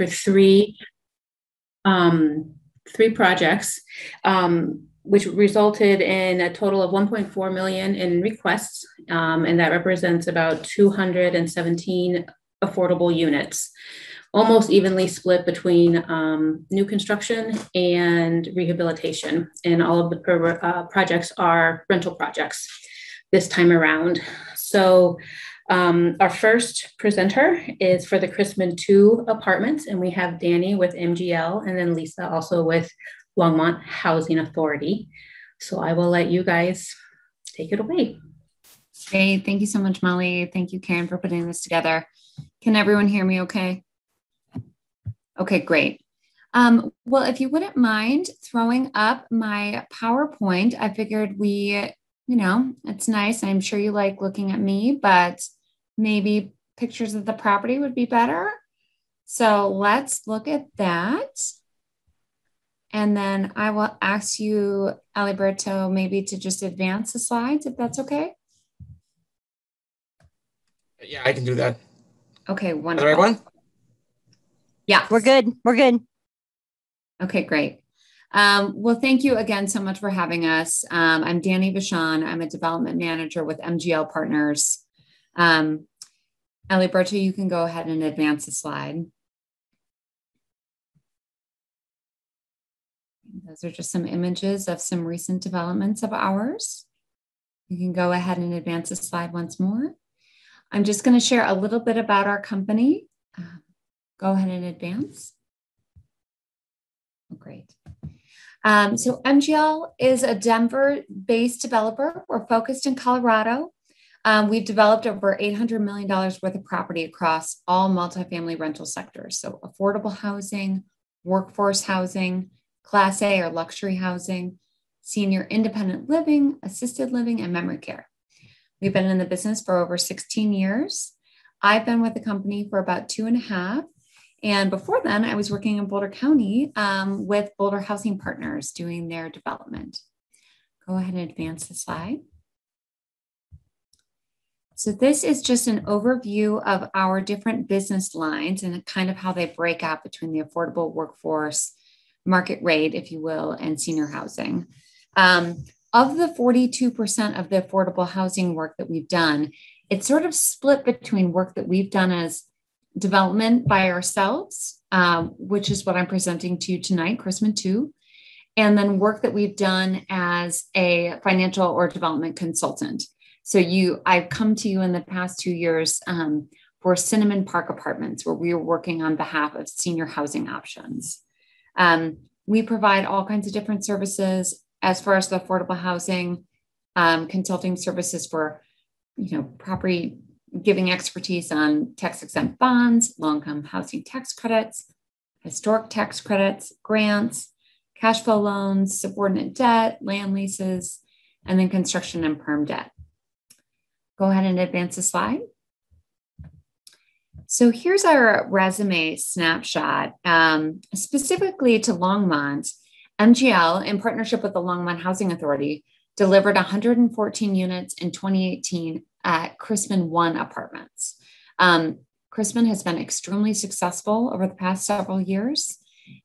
for three um, three projects, um, which resulted in a total of 1.4 million in requests, um, and that represents about 217 affordable units, almost evenly split between um, new construction and rehabilitation. And all of the uh, projects are rental projects this time around. So um, our first presenter is for the Chrisman 2 apartments, and we have Danny with MGL and then Lisa also with Longmont Housing Authority. So I will let you guys take it away. Great. Thank you so much, Molly. Thank you, Karen, for putting this together. Can everyone hear me okay? Okay, great. Um, well, if you wouldn't mind throwing up my PowerPoint, I figured we, you know, it's nice. I'm sure you like looking at me, but maybe pictures of the property would be better. So let's look at that. And then I will ask you, Aliberto, maybe to just advance the slides, if that's okay. Yeah, I can do that. Okay, wonderful. The right one? Yeah. We're good. We're good. Okay, great. Um, well, thank you again so much for having us. Um, I'm Danny Vachon. I'm a development manager with MGL Partners. Um, Aliberto, you can go ahead and advance the slide. Those are just some images of some recent developments of ours. You can go ahead and advance the slide once more. I'm just going to share a little bit about our company. Uh, go ahead and advance. Oh, great. Um, so MGL is a Denver-based developer. We're focused in Colorado. Um, we've developed over $800 million worth of property across all multifamily rental sectors. So affordable housing, workforce housing, class A or luxury housing, senior independent living, assisted living, and memory care. We've been in the business for over 16 years. I've been with the company for about two and a half. And before then, I was working in Boulder County um, with Boulder Housing Partners doing their development. Go ahead and advance the slide. So this is just an overview of our different business lines and kind of how they break out between the affordable workforce, market rate, if you will, and senior housing. Um, of the 42% of the affordable housing work that we've done, it's sort of split between work that we've done as development by ourselves, um, which is what I'm presenting to you tonight, Chrisman 2, and then work that we've done as a financial or development consultant. So you, I've come to you in the past two years um, for Cinnamon Park Apartments, where we are working on behalf of senior housing options. Um, we provide all kinds of different services as far as the affordable housing, um, consulting services for, you know, property giving expertise on tax exempt bonds, low income housing tax credits, historic tax credits, grants, cash flow loans, subordinate debt, land leases, and then construction and perm debt. Go ahead and advance the slide. So here's our resume snapshot, um, specifically to Longmont. MGL, in partnership with the Longmont Housing Authority, delivered 114 units in 2018 at Chrisman One Apartments. Um, Chrisman has been extremely successful over the past several years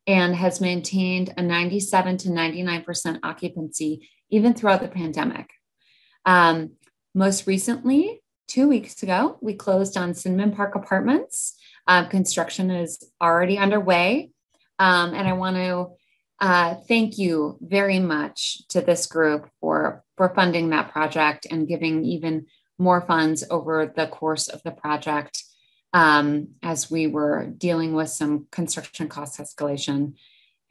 and has maintained a 97 to 99% occupancy even throughout the pandemic. Um, most recently, two weeks ago, we closed on Cinnamon Park Apartments. Uh, construction is already underway. Um, and I want to uh, thank you very much to this group for, for funding that project and giving even more funds over the course of the project um, as we were dealing with some construction cost escalation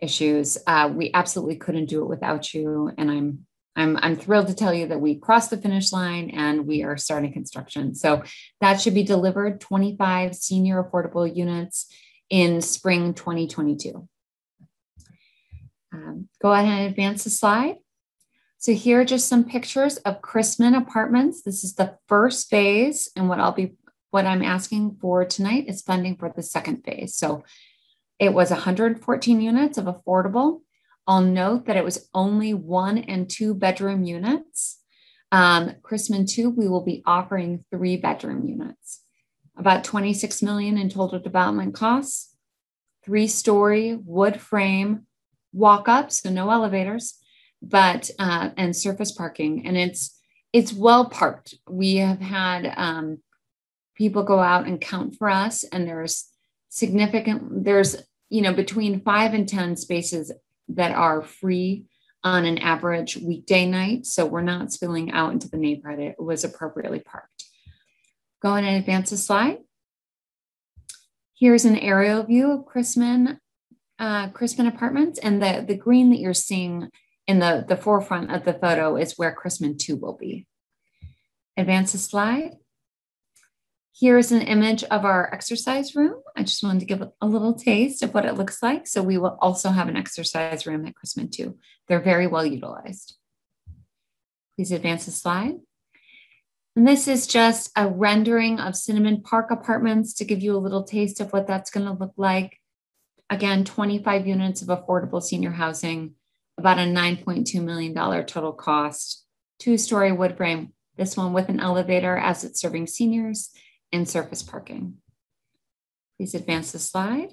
issues. Uh, we absolutely couldn't do it without you, and I'm I'm I'm thrilled to tell you that we crossed the finish line and we are starting construction. So that should be delivered 25 senior affordable units in spring 2022. Um, go ahead and advance the slide. So here are just some pictures of Chrisman Apartments. This is the first phase, and what I'll be what I'm asking for tonight is funding for the second phase. So it was 114 units of affordable. I'll note that it was only one and two bedroom units. Um, Chrisman 2, we will be offering three bedroom units. About 26 million in total development costs, three story wood frame walk up, so no elevators, but uh, and surface parking, and it's it's well parked. We have had um, people go out and count for us, and there's significant there's you know between five and ten spaces that are free on an average weekday night, so we're not spilling out into the neighborhood. It was appropriately parked. Go ahead and advance the slide. Here's an aerial view of Chrisman, uh, Chrisman Apartments, and the, the green that you're seeing in the, the forefront of the photo is where Chrisman 2 will be. Advance the slide. Here's an image of our exercise room. I just wanted to give a little taste of what it looks like. So we will also have an exercise room at Chrisman too. They're very well utilized. Please advance the slide. And this is just a rendering of Cinnamon Park Apartments to give you a little taste of what that's going to look like. Again, 25 units of affordable senior housing, about a $9.2 million total cost, two story wood frame, this one with an elevator as it's serving seniors and surface parking. Please advance the slide.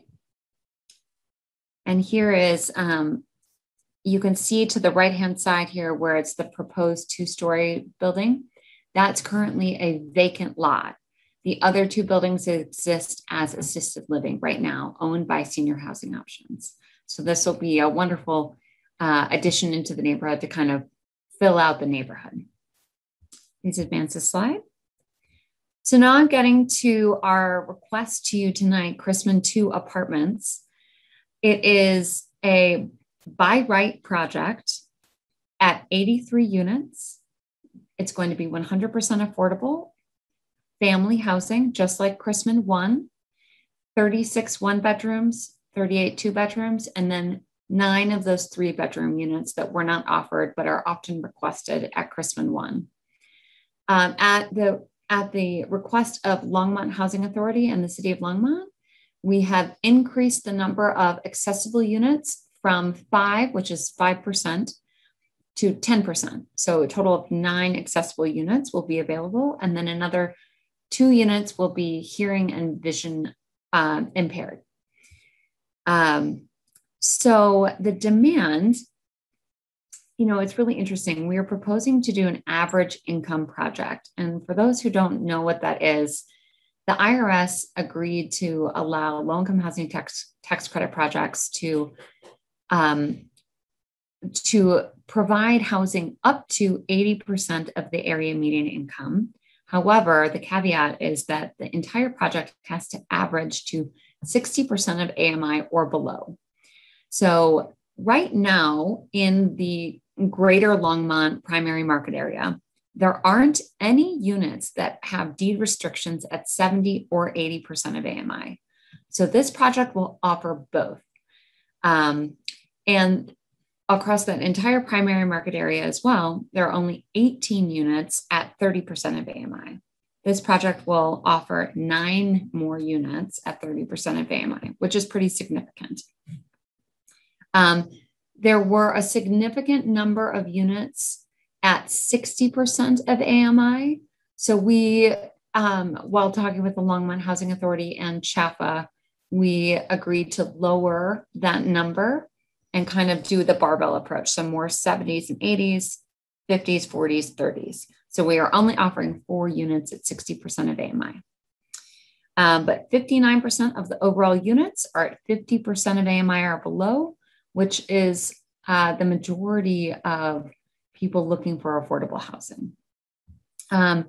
And here is, um, you can see to the right hand side here where it's the proposed two story building. That's currently a vacant lot. The other two buildings exist as assisted living right now, owned by senior housing options. So this will be a wonderful uh, addition into the neighborhood to kind of fill out the neighborhood. Please advance the slide. So now I'm getting to our request to you tonight, Chrisman 2 Apartments. It is a by right project at 83 units it's going to be 100% affordable family housing, just like Chrisman 1, 36 one bedrooms, 38 two bedrooms, and then nine of those three bedroom units that were not offered but are often requested at Chrisman 1. Um, at the at the request of Longmont Housing Authority and the City of Longmont, we have increased the number of accessible units from five, which is 5%, to 10%. So a total of nine accessible units will be available, and then another two units will be hearing and vision uh, impaired. Um, so the demand, you know, it's really interesting. We are proposing to do an average income project. And for those who don't know what that is, the IRS agreed to allow low income housing tax, tax credit projects to um, to provide housing up to 80% of the area median income. However, the caveat is that the entire project has to average to 60% of AMI or below. So, right now in the greater Longmont primary market area, there aren't any units that have deed restrictions at 70 or 80% of AMI. So, this project will offer both. Um, and across that entire primary market area as well, there are only 18 units at 30% of AMI. This project will offer nine more units at 30% of AMI, which is pretty significant. Um, there were a significant number of units at 60% of AMI. So we, um, while talking with the Longmont Housing Authority and CHFA, we agreed to lower that number and kind of do the barbell approach. So more 70s and 80s, 50s, 40s, 30s. So we are only offering four units at 60% of AMI. Um, but 59% of the overall units are at 50% of AMI or below, which is uh, the majority of people looking for affordable housing. Um,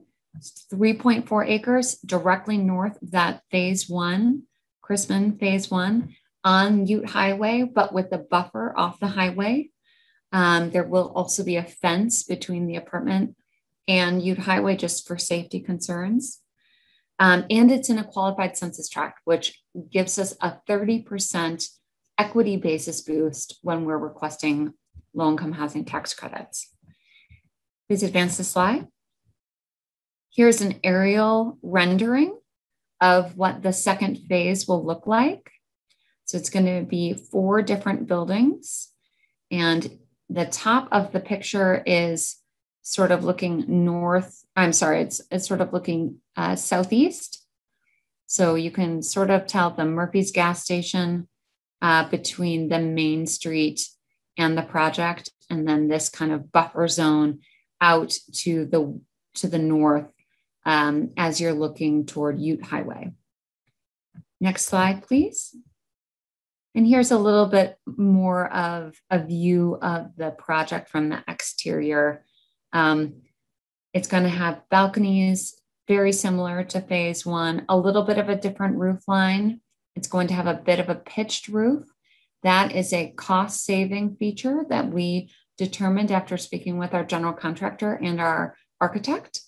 3.4 acres directly north of that phase one, Chrisman phase one, on Ute Highway, but with a buffer off the highway. Um, there will also be a fence between the apartment and Ute Highway just for safety concerns. Um, and it's in a qualified census tract, which gives us a 30% equity basis boost when we're requesting low income housing tax credits. Please advance the slide. Here's an aerial rendering of what the second phase will look like. So it's going to be four different buildings. And the top of the picture is sort of looking north. I'm sorry, it's, it's sort of looking uh, southeast. So you can sort of tell the Murphy's gas station uh, between the main street and the project, and then this kind of buffer zone out to the to the north um, as you're looking toward Ute Highway. Next slide, please. And here's a little bit more of a view of the project from the exterior. Um, it's going to have balconies, very similar to phase one, a little bit of a different roof line. It's going to have a bit of a pitched roof. That is a cost saving feature that we determined after speaking with our general contractor and our architect.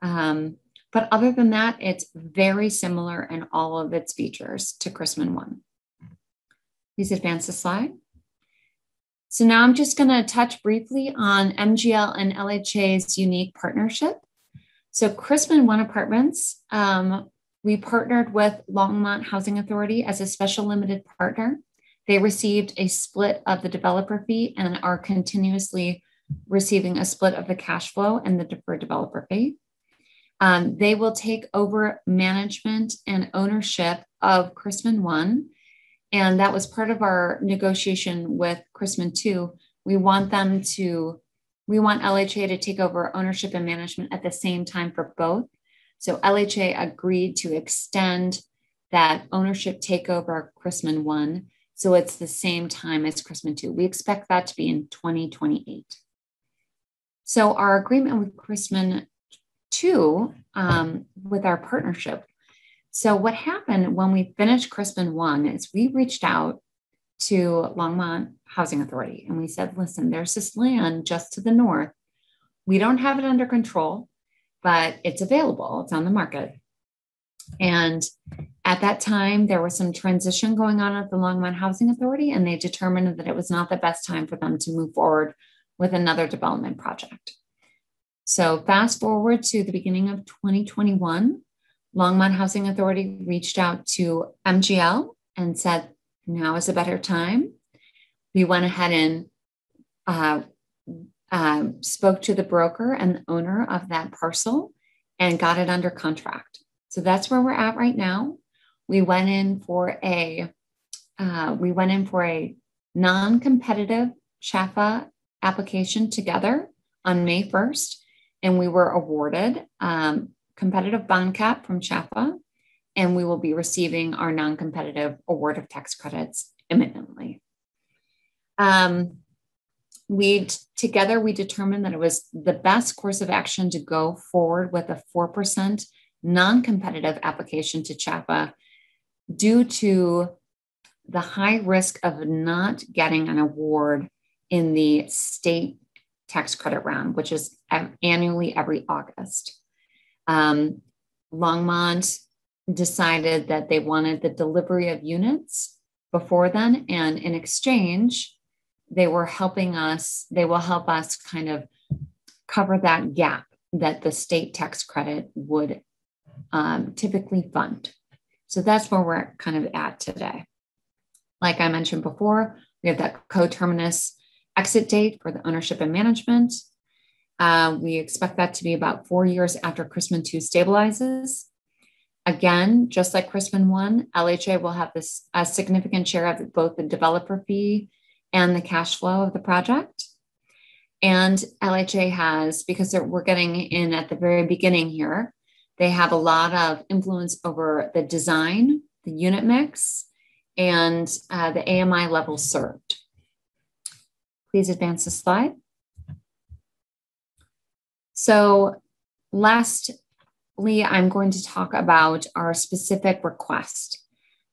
Um, but other than that, it's very similar in all of its features to Chrisman 1. Please advance the slide. So now I'm just going to touch briefly on MGL and LHA's unique partnership. So Chrisman One Apartments, um, we partnered with Longmont Housing Authority as a special limited partner. They received a split of the developer fee and are continuously receiving a split of the cash flow and the deferred developer fee. Um, they will take over management and ownership of Chrisman One and that was part of our negotiation with Chrisman 2. We want them to, we want LHA to take over ownership and management at the same time for both. So LHA agreed to extend that ownership takeover Chrisman 1. So it's the same time as Chrisman 2. We expect that to be in 2028. So our agreement with Chrisman 2, um, with our partnership, so what happened when we finished Chrisman one is we reached out to Longmont Housing Authority and we said, listen, there's this land just to the north. We don't have it under control, but it's available. It's on the market. And at that time, there was some transition going on at the Longmont Housing Authority, and they determined that it was not the best time for them to move forward with another development project. So, fast forward to the beginning of 2021, Longmont Housing Authority reached out to MGL and said, now is a better time. We went ahead and uh, uh, spoke to the broker and the owner of that parcel and got it under contract. So that's where we're at right now. We went in for a uh, we went in for a non-competitive CHFA application together on May 1st, and we were awarded um, competitive bond cap from CHFA, and we will be receiving our non competitive award of tax credits imminently. Um, we together we determined that it was the best course of action to go forward with a 4% non-competitive application to CHFA due to the high risk of not getting an award in the state tax credit round, which is annually every August um, Longmont decided that they wanted the delivery of units before then. And in exchange, they were helping us, they will help us kind of cover that gap that the state tax credit would um, typically fund. So that's where we're kind of at today. Like I mentioned before, we have that coterminous exit date for the ownership and management. Uh, we expect that to be about four years after Chrisman 2 stabilizes. Again, just like Chrisman 1, LHA will have this a significant share of both the developer fee and the cash flow of the project. And LHA has, because we're getting in at the very beginning here, they have a lot of influence over the design, the unit mix, and uh, the AMI level served. Please advance the slide. So, lastly, I'm going to talk about our specific request.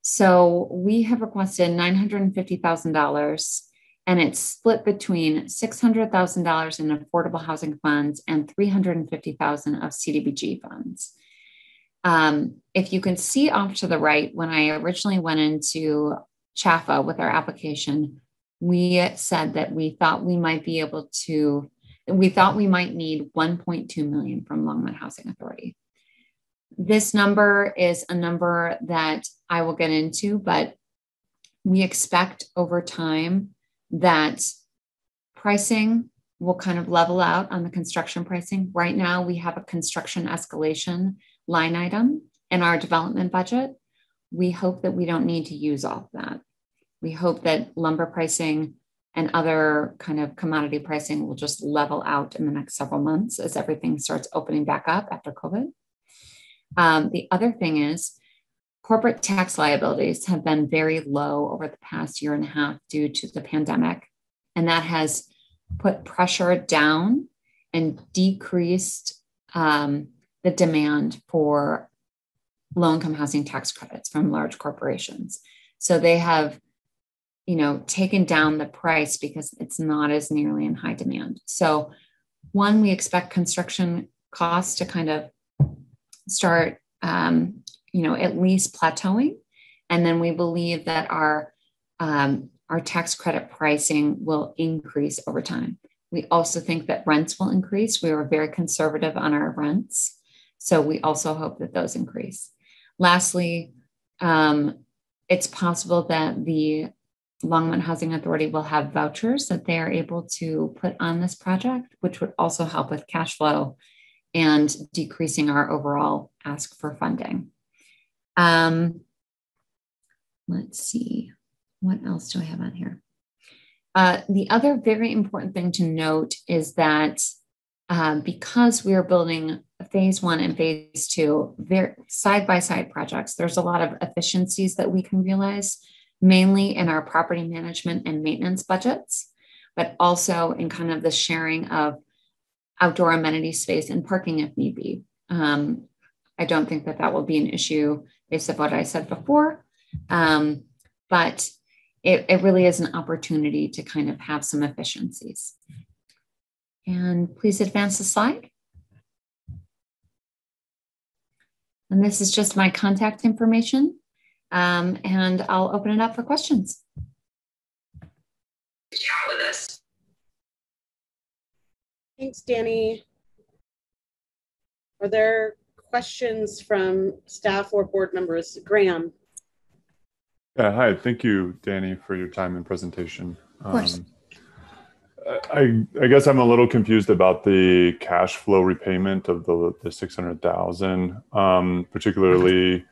So, we have requested $950,000 and it's split between $600,000 in affordable housing funds and $350,000 of CDBG funds. Um, if you can see off to the right, when I originally went into CHFA with our application, we said that we thought we might be able to we thought we might need 1.2 million from Longmont Housing Authority. This number is a number that I will get into, but we expect over time that pricing will kind of level out on the construction pricing. Right now, we have a construction escalation line item in our development budget. We hope that we don't need to use all of that. We hope that lumber pricing and other kind of commodity pricing will just level out in the next several months as everything starts opening back up after COVID. Um, the other thing is corporate tax liabilities have been very low over the past year and a half due to the pandemic. And that has put pressure down and decreased um, the demand for low income housing tax credits from large corporations. So they have, you know, taken down the price because it's not as nearly in high demand. So, one, we expect construction costs to kind of start, um, you know, at least plateauing, and then we believe that our um, our tax credit pricing will increase over time. We also think that rents will increase. We were very conservative on our rents. So we also hope that those increase. Lastly, um, it's possible that the Longmont Housing Authority will have vouchers that they are able to put on this project, which would also help with cash flow and decreasing our overall ask for funding. Um, let's see, what else do I have on here? Uh, the other very important thing to note is that uh, because we are building phase one and phase two, very side by side projects, there's a lot of efficiencies that we can realize, mainly in our property management and maintenance budgets, but also in kind of the sharing of outdoor amenity space and parking if need be. Um, I don't think that that will be an issue based on what I said before. Um, but it, it really is an opportunity to kind of have some efficiencies. And please advance the slide. And this is just my contact information. Um, and I'll open it up for questions. with us. Thanks, Danny. Are there questions from staff or board members? Graham. Yeah, hi. Thank you, Danny, for your time and presentation. Of course. Um, I, I guess I'm a little confused about the cash flow repayment of the, the 600,000, um, particularly,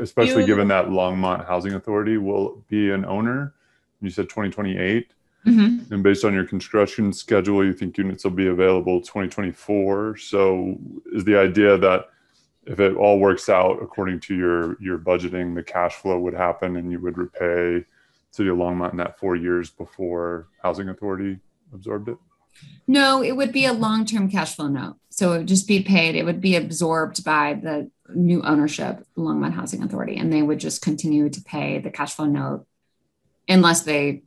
especially You- given that Longmont Housing Authority will be an owner. You said 2028, Mhm. and based on your construction schedule, you think units will be available 2024. So is the idea that if it all works out according to your your budgeting, the cash flow would happen and you would repay City of Longmont in that four years before Housing Authority absorbed it? No, it would be a long term cash flow note. So it would just be paid, it would be absorbed by the new ownership, Longmont Housing Authority, and they would just continue to pay the cash flow note unless they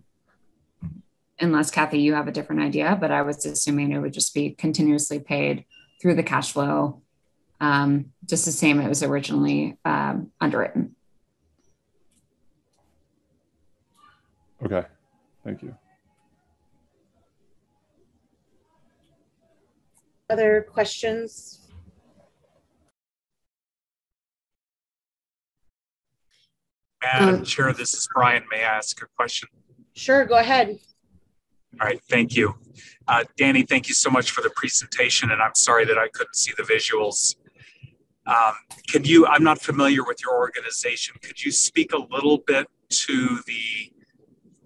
unless Kathy, you have a different idea, but I was assuming it would just be continuously paid through the cash flow um, just the same it was originally um, underwritten. Okay, thank you. Other questions? Madam Um, Chair, this is Brian. May I ask a question? Sure, go ahead. All right, thank you. Uh, Danny, thank you so much for the presentation, and I'm sorry that I couldn't see the visuals. Um, can you, I'm not familiar with your organization. Could you speak a little bit to the,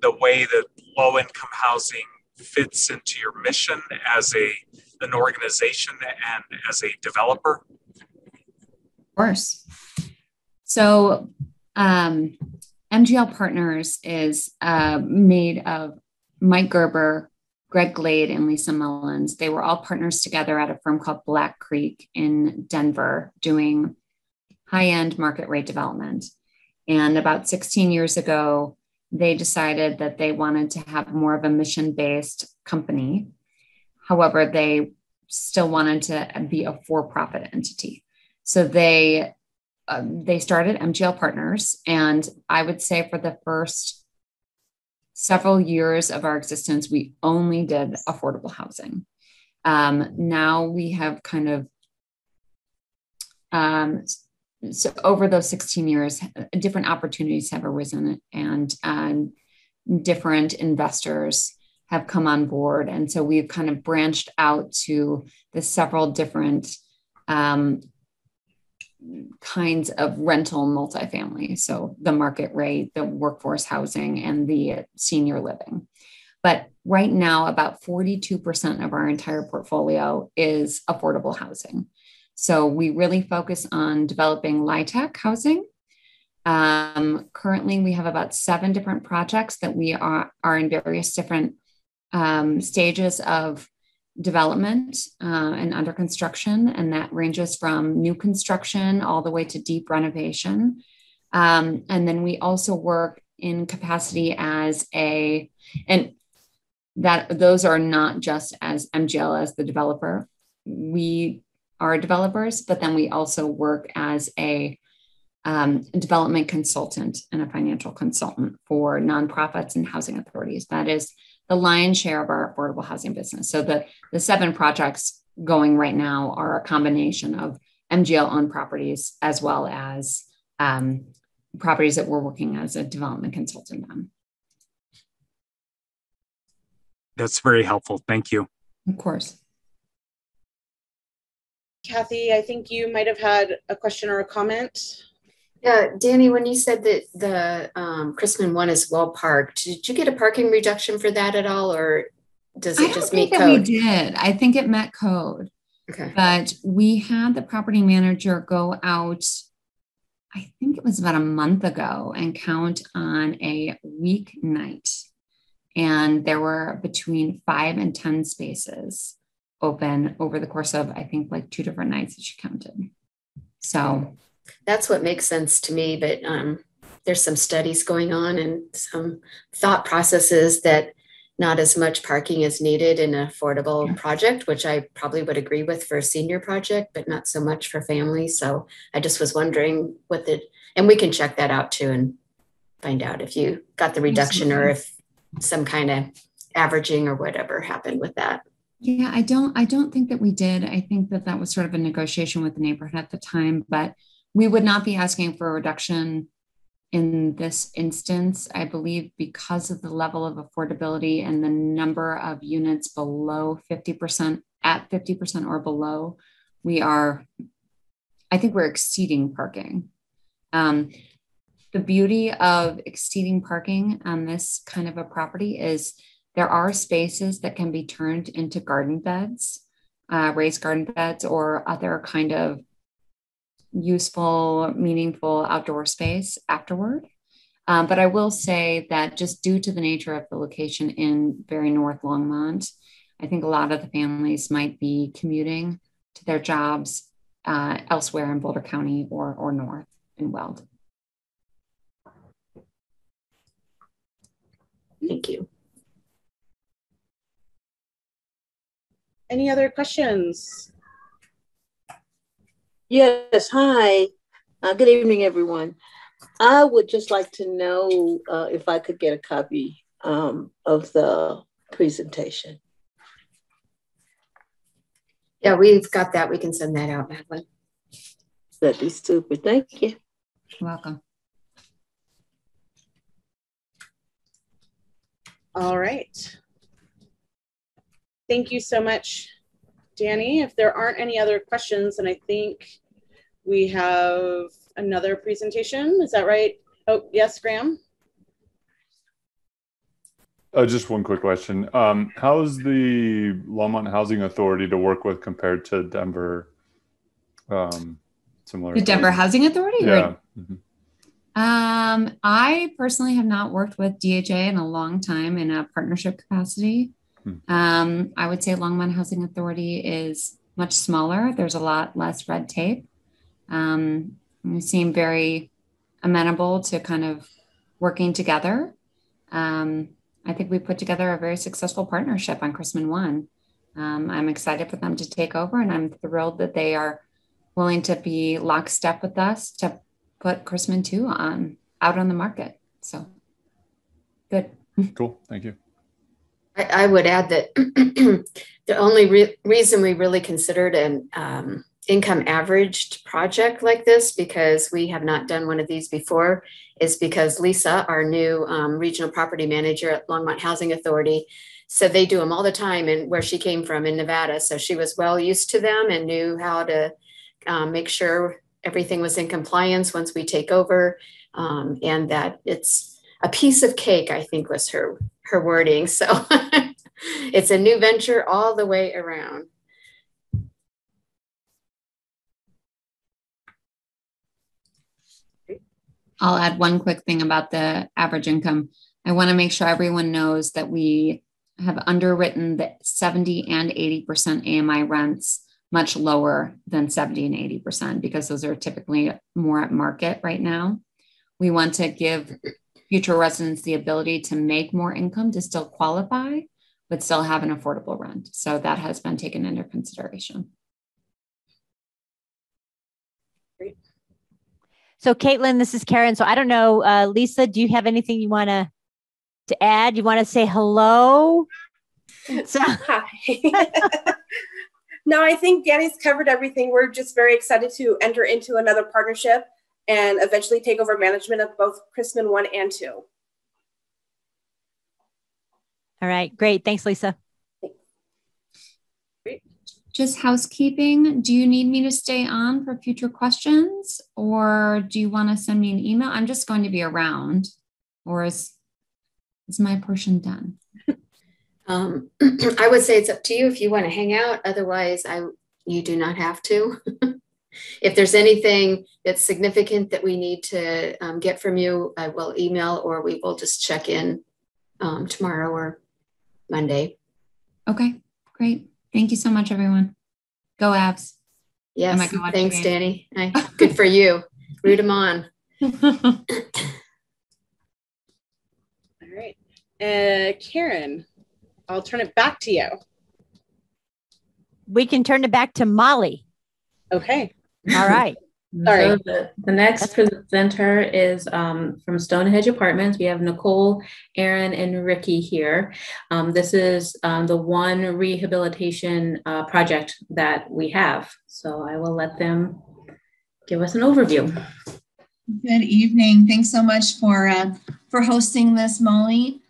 the way that low income housing fits into your mission as a, an organization and as a developer? Of course. So, um, MGL Partners is uh, made of Mike Gerber, Greg Glade and Lisa Mullins, they were all partners together at a firm called Black Creek in Denver doing high end market rate development. And about 16 years ago, they decided that they wanted to have more of a mission based company. However, they still wanted to be a for profit entity. So they um, they started MGL Partners, and I would say for the first several years of our existence, we only did affordable housing. Um, now we have kind of, um, so over those 16 years, different opportunities have arisen and um, different investors have come on board. And so we've kind of branched out to the several different um, kinds of rental multifamily. So the market rate, the workforce housing, and the senior living. But right now, about 42% of our entire portfolio is affordable housing. So we really focus on developing LIHTC housing. Um, currently, we have about seven different projects that we are, are in various different um, stages of development uh, and under construction, and that ranges from new construction all the way to deep renovation. Um, and then we also work in capacity as a, and that those are not just as MGL as the developer. We are developers, but then we also work as a um, development consultant and a financial consultant for nonprofits and housing authorities. That is the lion's share of our affordable housing business. So the, the seven projects going right now are a combination of MGL owned properties as well as um, properties that we're working as a development consultant on. That's very helpful. Thank you. Of course. Kathy, I think you might have had a question or a comment. Yeah, Danny, when you said that the um, Chrisman one is well parked, did you get a parking reduction for that at all, or does it just meet that we code? did. I think it met code, Okay. but we had the property manager go out. I think it was about a month ago and count on a weeknight. And there were between five and 10 spaces open over the course of, I think, like two different nights that she counted. So, That's what makes sense to me, but um, there's some studies going on and some thought processes that not as much parking is needed in an affordable Yeah. project, which I probably would agree with for a senior project, but not so much for families. So I just was wondering what the, and we can check that out too and find out if you got the reduction or if some kind of averaging or whatever happened with that. yeah, I don't, I don't think that we did. I think that that was sort of a negotiation with the neighborhood at the time, but we would not be asking for a reduction in this instance, I believe, because of the level of affordability and the number of units below 50%, at 50% or below, we are, I think we're exceeding parking. Um, the beauty of exceeding parking on this kind of a property is there are spaces that can be turned into garden beds, uh, raised garden beds, or other kind of useful, meaningful outdoor space afterward. Um, but I will say that just due to the nature of the location in very North Longmont, I think a lot of the families might be commuting to their jobs uh, elsewhere in Boulder County or, or north in Weld. Thank you. Any other questions? Yes, hi. Uh, good evening, everyone. I would just like to know uh, if I could get a copy um, of the presentation. Yeah, we've got that. We can send that out, Madeline. That'd be super. Thank you. You're welcome. All right. Thank you so much, Danny. If there aren't any other questions, and I think we have another presentation. Is that right? Oh, yes, Graham? Uh, just one quick question. Um, how's the Longmont Housing Authority to work with compared to Denver? Um, similar. The Denver Housing Authority? or- Yeah. Mhm. Um, I personally have not worked with DHA in a long time in a partnership capacity. Hmm. Um, I would say Longmont Housing Authority is much smaller. There's a lot less red tape. Um, we seem very amenable to kind of working together. Um, I think we put together a very successful partnership on Chrisman One. Um, I'm excited for them to take over, and I'm thrilled that they are willing to be lockstep with us to put Chrisman 2 on out on the market. So good. Cool. Thank you. I, I would add that the only re- reason we really considered and um, income averaged project like this, because we have not done one of these before, is because Lisa, our new um, regional property manager at Longmont Housing Authority, said they do them all the time and where she came from in Nevada. So she was well used to them and knew how to um, make sure everything was in compliance once we take over, um, and that it's a piece of cake, I think was her, her wording. So it's a new venture all the way around. I'll add one quick thing about the average income. I want to make sure everyone knows that we have underwritten the 70 and 80% AMI rents much lower than 70 and 80% because those are typically more at market right now. We want to give future residents the ability to make more income to still qualify, but still have an affordable rent. So that has been taken into consideration. So, Caitlin, this is Karen. So, I don't know, uh, Lisa, do you have anything you want to to add? You want to say hello? So- Hi. no, I think Danny's covered everything. We're just very excited to enter into another partnership and eventually take over management of both Chrisman 1 and 2. All right, great. Thanks, Lisa. Just housekeeping. Do you need me to stay on for future questions or do you want to send me an email? I'm just going to be around or is, is my portion done? Um, I would say it's up to you if you want to hang out. Otherwise, I you do not have to. if there's anything that's significant that we need to um, get from you, I will email or we will just check in um, tomorrow or Monday. Okay, great. Thank you so much, everyone. Go Avs. Yes, thanks, Danny. good for you. Root them on. All right. Uh, Karen, I'll turn it back to you. We can turn it back to Molly. Okay. All right. Sorry. So the, the next presenter is um, from Stonehenge Apartments. We have Nicole, Aaron, and Ricky here. Um, this is um, the one rehabilitation uh, project that we have. So I will let them give us an overview. Good evening. Thanks so much for uh, for hosting this, Molly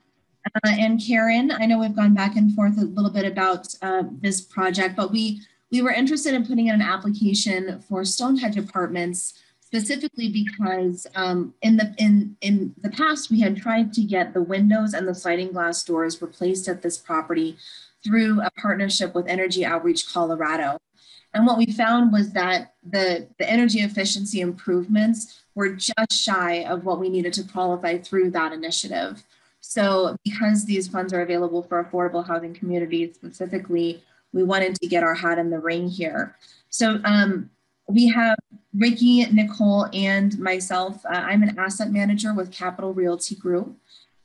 uh, and Karen. I know we've gone back and forth a little bit about uh, this project, but we we were interested in putting in an application for Stonehenge Apartments specifically because um, in the in in the past we had tried to get the windows and the sliding glass doors replaced at this property through a partnership with Energy Outreach Colorado. And what we found was that the, the energy efficiency improvements were just shy of what we needed to qualify through that initiative. So because these funds are available for affordable housing communities specifically, we wanted to get our hat in the ring here. So um, we have Ricky, Nicole, and myself. Uh, I'm an asset manager with Capital Realty Group.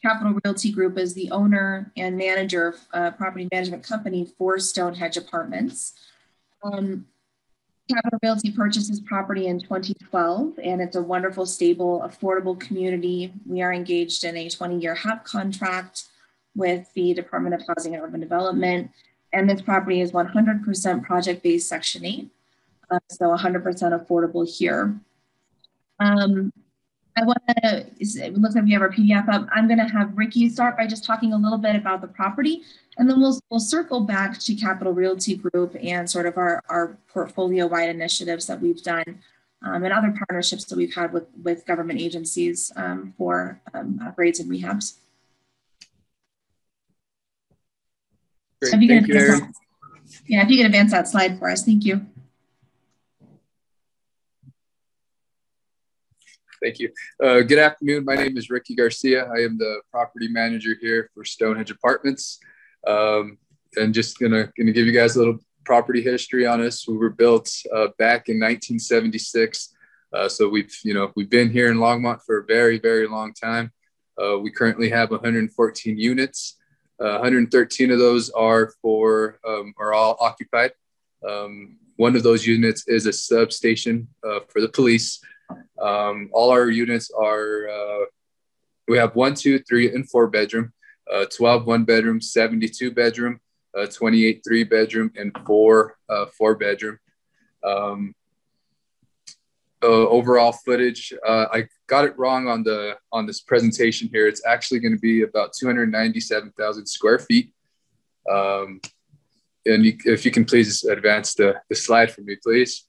Capital Realty Group is the owner and manager of uh, property management company for Stonehenge Apartments. Um, Capital Realty purchased this property in 2012, and it's a wonderful, stable, affordable community. We are engaged in a 20 year HAP contract with the Department of Housing and Urban Development and this property is 100% project-based Section 8, uh, so 100% affordable here. Um, I want to, it looks like we have our PDF up. I'm going to have Ricky start by just talking a little bit about the property, and then we'll, we'll circle back to Capital Realty Group and sort of our, our portfolio-wide initiatives that we've done um, and other partnerships that we've had with, with government agencies um, for um, upgrades and rehabs. Great. So if you Thank can you, advance that, yeah, if you can advance that slide for us, thank you. Thank you. Uh, good afternoon. My name is Ricky Garcia. I am the property manager here for Stonehenge Apartments. Um, and just gonna, gonna give you guys a little property history on us. We were built uh, back in 1976. Uh, so we've, you know, we've been here in Longmont for a very, very long time. Uh, we currently have 114 units. Uh, 113 of those are for um, are all occupied. Um, one of those units is a substation uh, for the police. Um, all our units are uh, we have one, two, three, and four bedroom, uh, 12 one bedroom, 72 bedroom, uh, 28 three bedroom, and four uh, four bedroom. Um, uh, overall footage. Uh, I got it wrong on the on this presentation here. It's actually going to be about 297,000 square feet. Um, and you, if you can please advance the, the slide for me, please.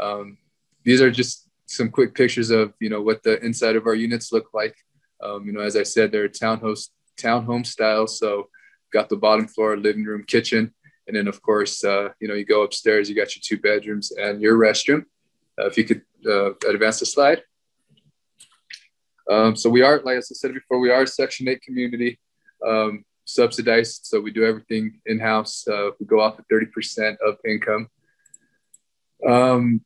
Um, these are just some quick pictures of you know what the inside of our units look like. Um, you know, as I said, they're townhouse townhome style. So got the bottom floor, living room, kitchen, and then of course, uh, you know, you go upstairs, you got your two bedrooms and your restroom. Uh, if you could uh, advance the slide. Um, so we are, like as I said before, we are a Section 8 community, um, subsidized. So we do everything in-house. Uh, we go off of 30% of income. Um,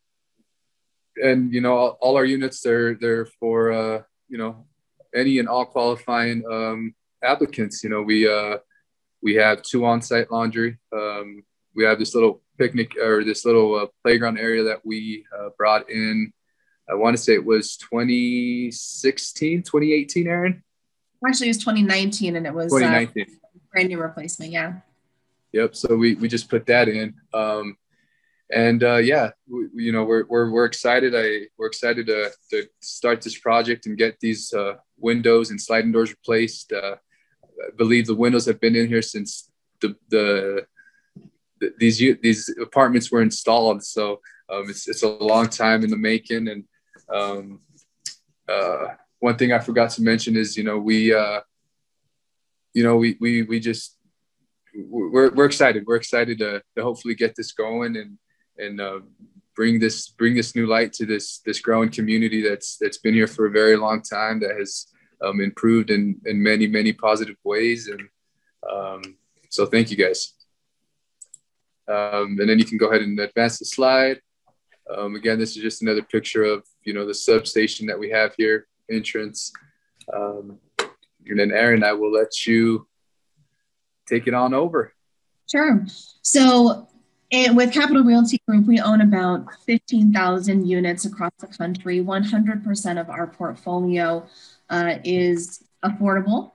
and, you know, all, all, our units, they're, they're for, uh, you know, any and all qualifying um, applicants. You know, we, uh, we have two on-site laundry. We have this little picnic or this little uh, playground area that we uh, brought in I want to say it was 2016, 2018, Aaron. Actually, it was 2019, and it was 2019 uh, brand new replacement. Yeah. Yep. So we we just put that in, um, and uh, yeah, we, you know we're, we're we're excited. I we're excited to to start this project and get these uh, windows and sliding doors replaced. Uh, I believe the windows have been in here since the the, the these these apartments were installed. So um, it's it's a long time in the making, and um, uh, one thing I forgot to mention is, you know, we, uh, you know, we, we, we just, we're, we're excited. We're excited to, to hopefully get this going and, and, uh, bring this, bring this new light to this, this growing community that's, that's been here for a very long time that has um, improved in, in many, many positive ways. And um, so thank you guys. Um, and then you can go ahead and advance the slide. Um, again, this is just another picture of, you know, the substation that we have here, entrance. Um, and then Aaron, I will let you take it on over. Sure. So and with Capital Realty Group, we own about 15,000 units across the country. 100% of our portfolio uh, is affordable.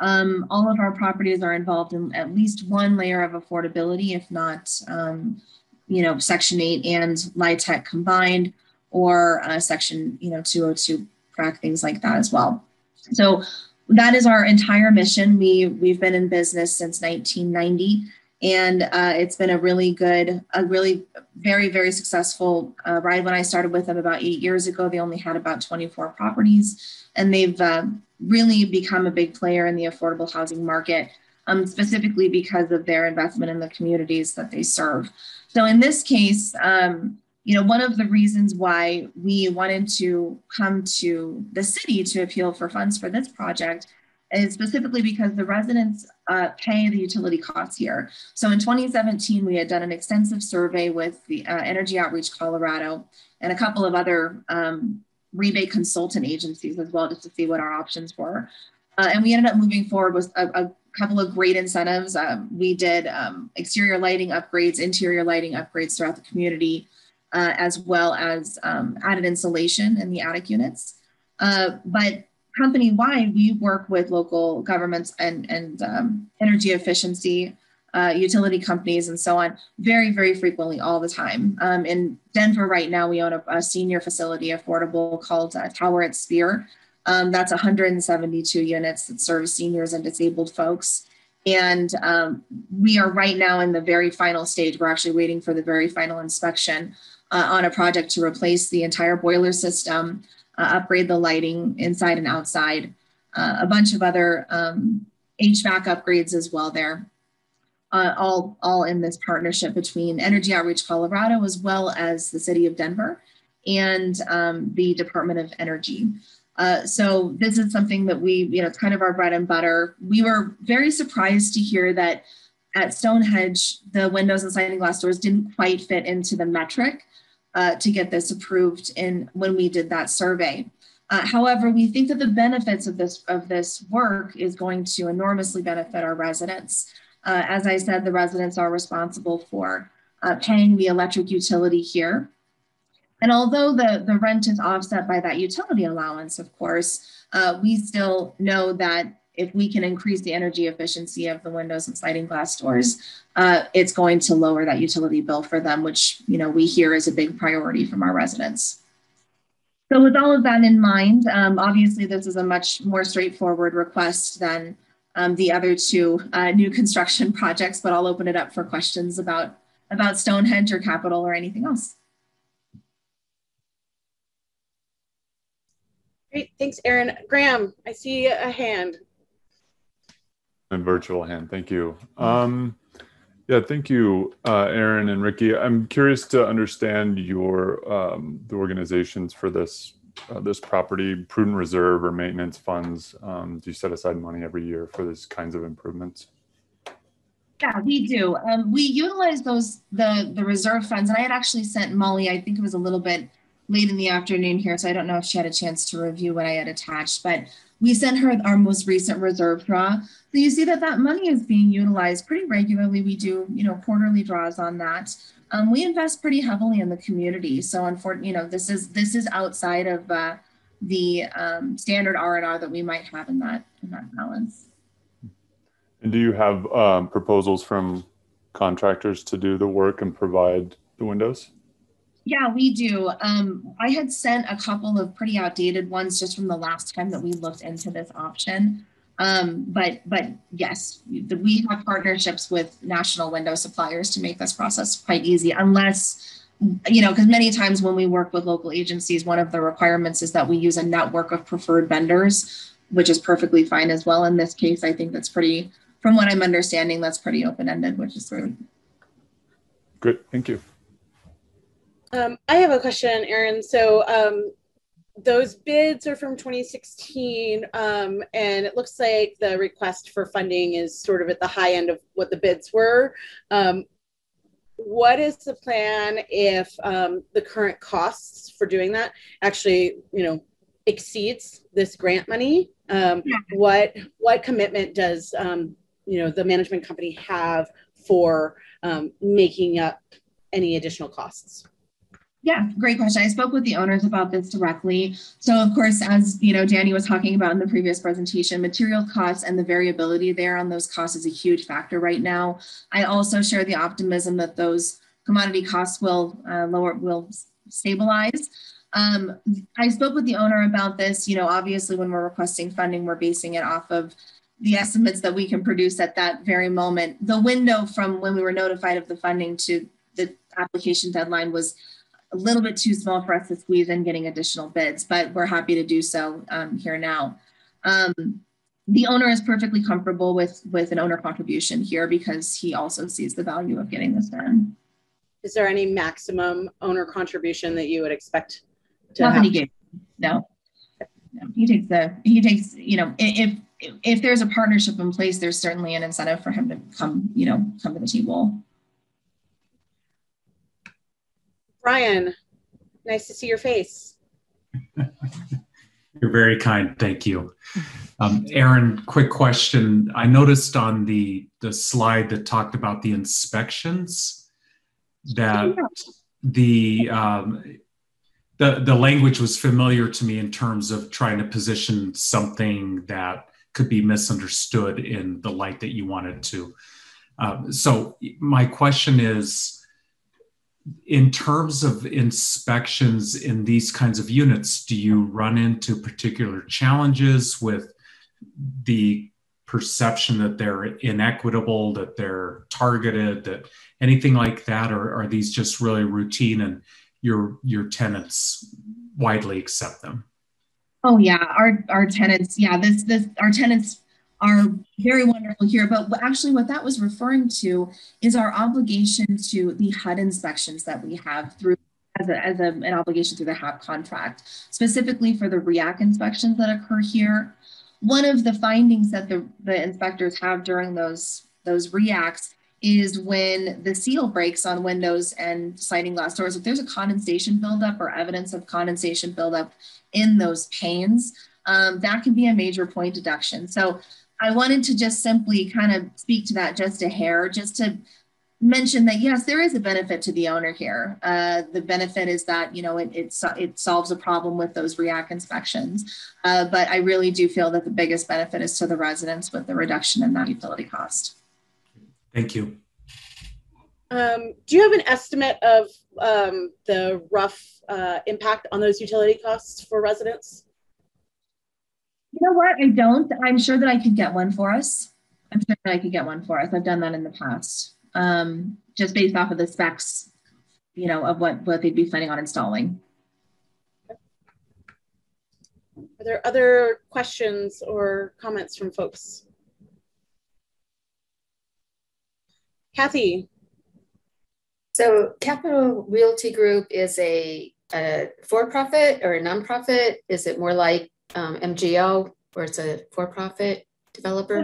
Um, all of our properties are involved in at least one layer of affordability, if not um, you know, Section 8 and LIHTC combined, or uh, Section, you know, 202 PRAC, things like that as well. So that is our entire mission. We, we've been in business since 1990 and uh, it's been a really good, a really very, very successful uh, ride. When I started with them about eight years ago, they only had about 24 properties, and they've uh, really become a big player in the affordable housing market, um, specifically because of their investment in the communities that they serve. So in this case, um, you know, one of the reasons why we wanted to come to the city to appeal for funds for this project is specifically because the residents uh, pay the utility costs here. So in 2017, we had done an extensive survey with the uh, Energy Outreach Colorado and a couple of other um, rebate consultant agencies as well, just to see what our options were. Uh, and we ended up moving forward with a, a couple of great incentives. Um, we did um, exterior lighting upgrades, interior lighting upgrades throughout the community, uh, as well as um, added insulation in the attic units. Uh, but company wide, we work with local governments and, and um, energy efficiency, uh, utility companies, and so on very, very frequently all the time. Um, in Denver, right now, we own a, a senior facility, affordable, called uh, Tower at Spear. Um, that's 172 units that serve seniors and disabled folks. And um, we are right now in the very final stage. We're actually waiting for the very final inspection uh, on a project to replace the entire boiler system, uh, upgrade the lighting inside and outside, uh, a bunch of other um, HVAC upgrades as well there. Uh, all, all in this partnership between Energy Outreach Colorado as well as the City of Denver and um, the Department of Energy. Uh, so this is something that we, you know, it's kind of our bread and butter. We were very surprised to hear that at Stonehenge, the windows and sliding glass doors didn't quite fit into the metric uh, to get this approved in when we did that survey. Uh, however, we think that the benefits of this of this work is going to enormously benefit our residents. Uh, as I said, the residents are responsible for uh, paying the electric utility here. And although the, the rent is offset by that utility allowance, of course, uh, we still know that if we can increase the energy efficiency of the windows and sliding glass doors, uh, it's going to lower that utility bill for them, which you know we hear is a big priority from our residents. So with all of that in mind, um, obviously this is a much more straightforward request than um, the other two uh, new construction projects, but I'll open it up for questions about, about Stonehenge or Capital or anything else. Great, thanks, Aaron. Graham, I see a hand. And virtual hand, thank you. Um, yeah, thank you, uh, Aaron and Ricky. I'm curious to understand your um, the organizations for this uh, this property, prudent reserve or maintenance funds. Um, do you set aside money every year for these kinds of improvements? Yeah, we do. Um, we utilize those the the reserve funds, and I had actually sent Molly. I think it was a little bit late in the afternoon here, so I don't know if she had a chance to review what I had attached, but we sent her our most recent reserve draw. So you see that that money is being utilized pretty regularly. We do, you know, quarterly draws on that. Um, we invest pretty heavily in the community. So unfortunately, you know, this is this is outside of uh, the um, standard R and R that we might have in that in that balance. And do you have um, proposals from contractors to do the work and provide the windows? Yeah, we do. Um, I had sent a couple of pretty outdated ones just from the last time that we looked into this option. Um, but but yes, we have partnerships with national window suppliers to make this process quite easy, unless you know, because many times when we work with local agencies, one of the requirements is that we use a network of preferred vendors, which is perfectly fine as well. In this case, I think that's pretty, from what I'm understanding, that's pretty open ended, which is great. Good, thank you. Um, I have a question, Aaron. So um, those bids are from 2016, um, and it looks like the request for funding is sort of at the high end of what the bids were. Um, what is the plan if um, the current costs for doing that actually, you know, exceeds this grant money? Um, what what commitment does you know the management company have for making up any additional costs? Yeah, great question. I spoke with the owners about this directly. So of course, as you know, Danny was talking about in the previous presentation, material costs and the variability there on those costs is a huge factor right now. I also share the optimism that those commodity costs will uh, lower, will stabilize. Um, I spoke with the owner about this. You know, obviously when we're requesting funding, we're basing it off of the estimates that we can produce at that very moment. The window from when we were notified of the funding to the application deadline was a little bit too small for us to squeeze in getting additional bids, but we're happy to do so um, here now. Um, the owner is perfectly comfortable with with an owner contribution here because he also sees the value of getting this done. Is there any maximum owner contribution that you would expect to Not have? he gave. No. no. He takes the he takes, you know, if if there's a partnership in place, there's certainly an incentive for him to come, you know, come to the table. Brian, nice to see your face. You're very kind. Thank you. Um, Aaron, quick question. I noticed on the, the slide that talked about the inspections that the, um, the, the language was familiar to me in terms of trying to position something that could be misunderstood in the light that you wanted to. Um, so my question is, in terms of inspections in these kinds of units, do you run into particular challenges with the perception that they're inequitable, that they're targeted, that anything like that, or are these just really routine and your your tenants widely accept them? Oh yeah, our our tenants, yeah, this this our tenants are very wonderful here. But actually, what that was referring to is our obligation to the HUD inspections that we have through as, a, as a, an obligation through the HAP contract, specifically for the REAC inspections that occur here. One of the findings that the, the inspectors have during those, those REACs is when the seal breaks on windows and sliding glass doors, if there's a condensation buildup or evidence of condensation buildup in those panes, um, that can be a major point deduction. So I wanted to just simply kind of speak to that just a hair, just to mention that yes, there is a benefit to the owner here. Uh, the benefit is that you know it, it, it solves a problem with those REAC inspections, uh, but I really do feel that the biggest benefit is to the residents with the reduction in that utility cost. Thank you. Um, do you have an estimate of um, the rough uh, impact on those utility costs for residents? You know what? I don't. I'm sure that I could get one for us. I'm sure that I could get one for us. I've done that in the past, um, just based off of the specs, you know, of what what they'd be planning on installing. Are there other questions or comments from folks? Kathy. So Capital Realty Group is a, a for-profit or a nonprofit? Is it more like um, NGO or it's a for-profit developer?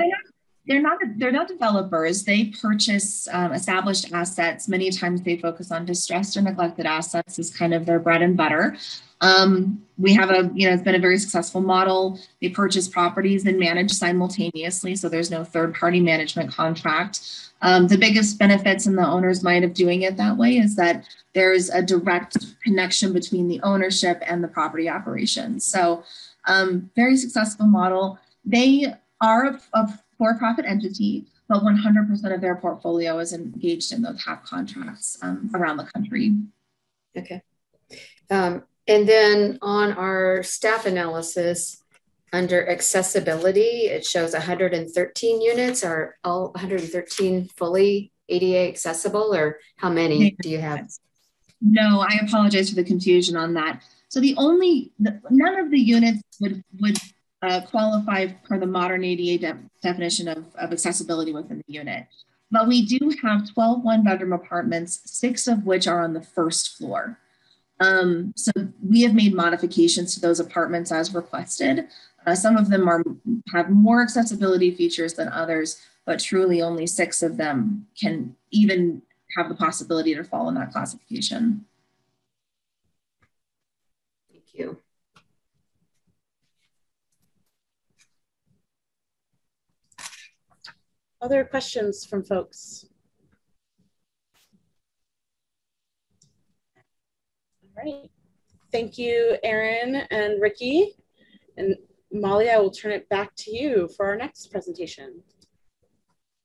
they're not they're not developers. They purchase um, established assets. Many times they focus on distressed or neglected assets is kind of their bread and butter. Um, we have a you know it's been a very successful model. They purchase properties and manage simultaneously so there's no third party management contract. Um, the biggest benefits in the owner's mind of doing it that way is that there's a direct connection between the ownership and the property operations. So um, very successful model they are a, a for-profit entity, but 100% of their portfolio is engaged in those HAP contracts um, around the country. Okay. Um, and then on our staff analysis, under accessibility, it shows 113 units. Are all 113 fully ADA accessible, or how many do you have? No, I apologize for the confusion on that. So the only, the, none of the units would would uh, qualify for the modern ADA de definition of, of accessibility within the unit. But we do have 12 one bedroom apartments, six of which are on the first floor. Um, so we have made modifications to those apartments as requested. Uh, some of them are have more accessibility features than others, but truly only six of them can even have the possibility to fall in that classification. Thank you. Other questions from folks? All right. Thank you, Aaron and Ricky. And Molly, I will turn it back to you for our next presentation.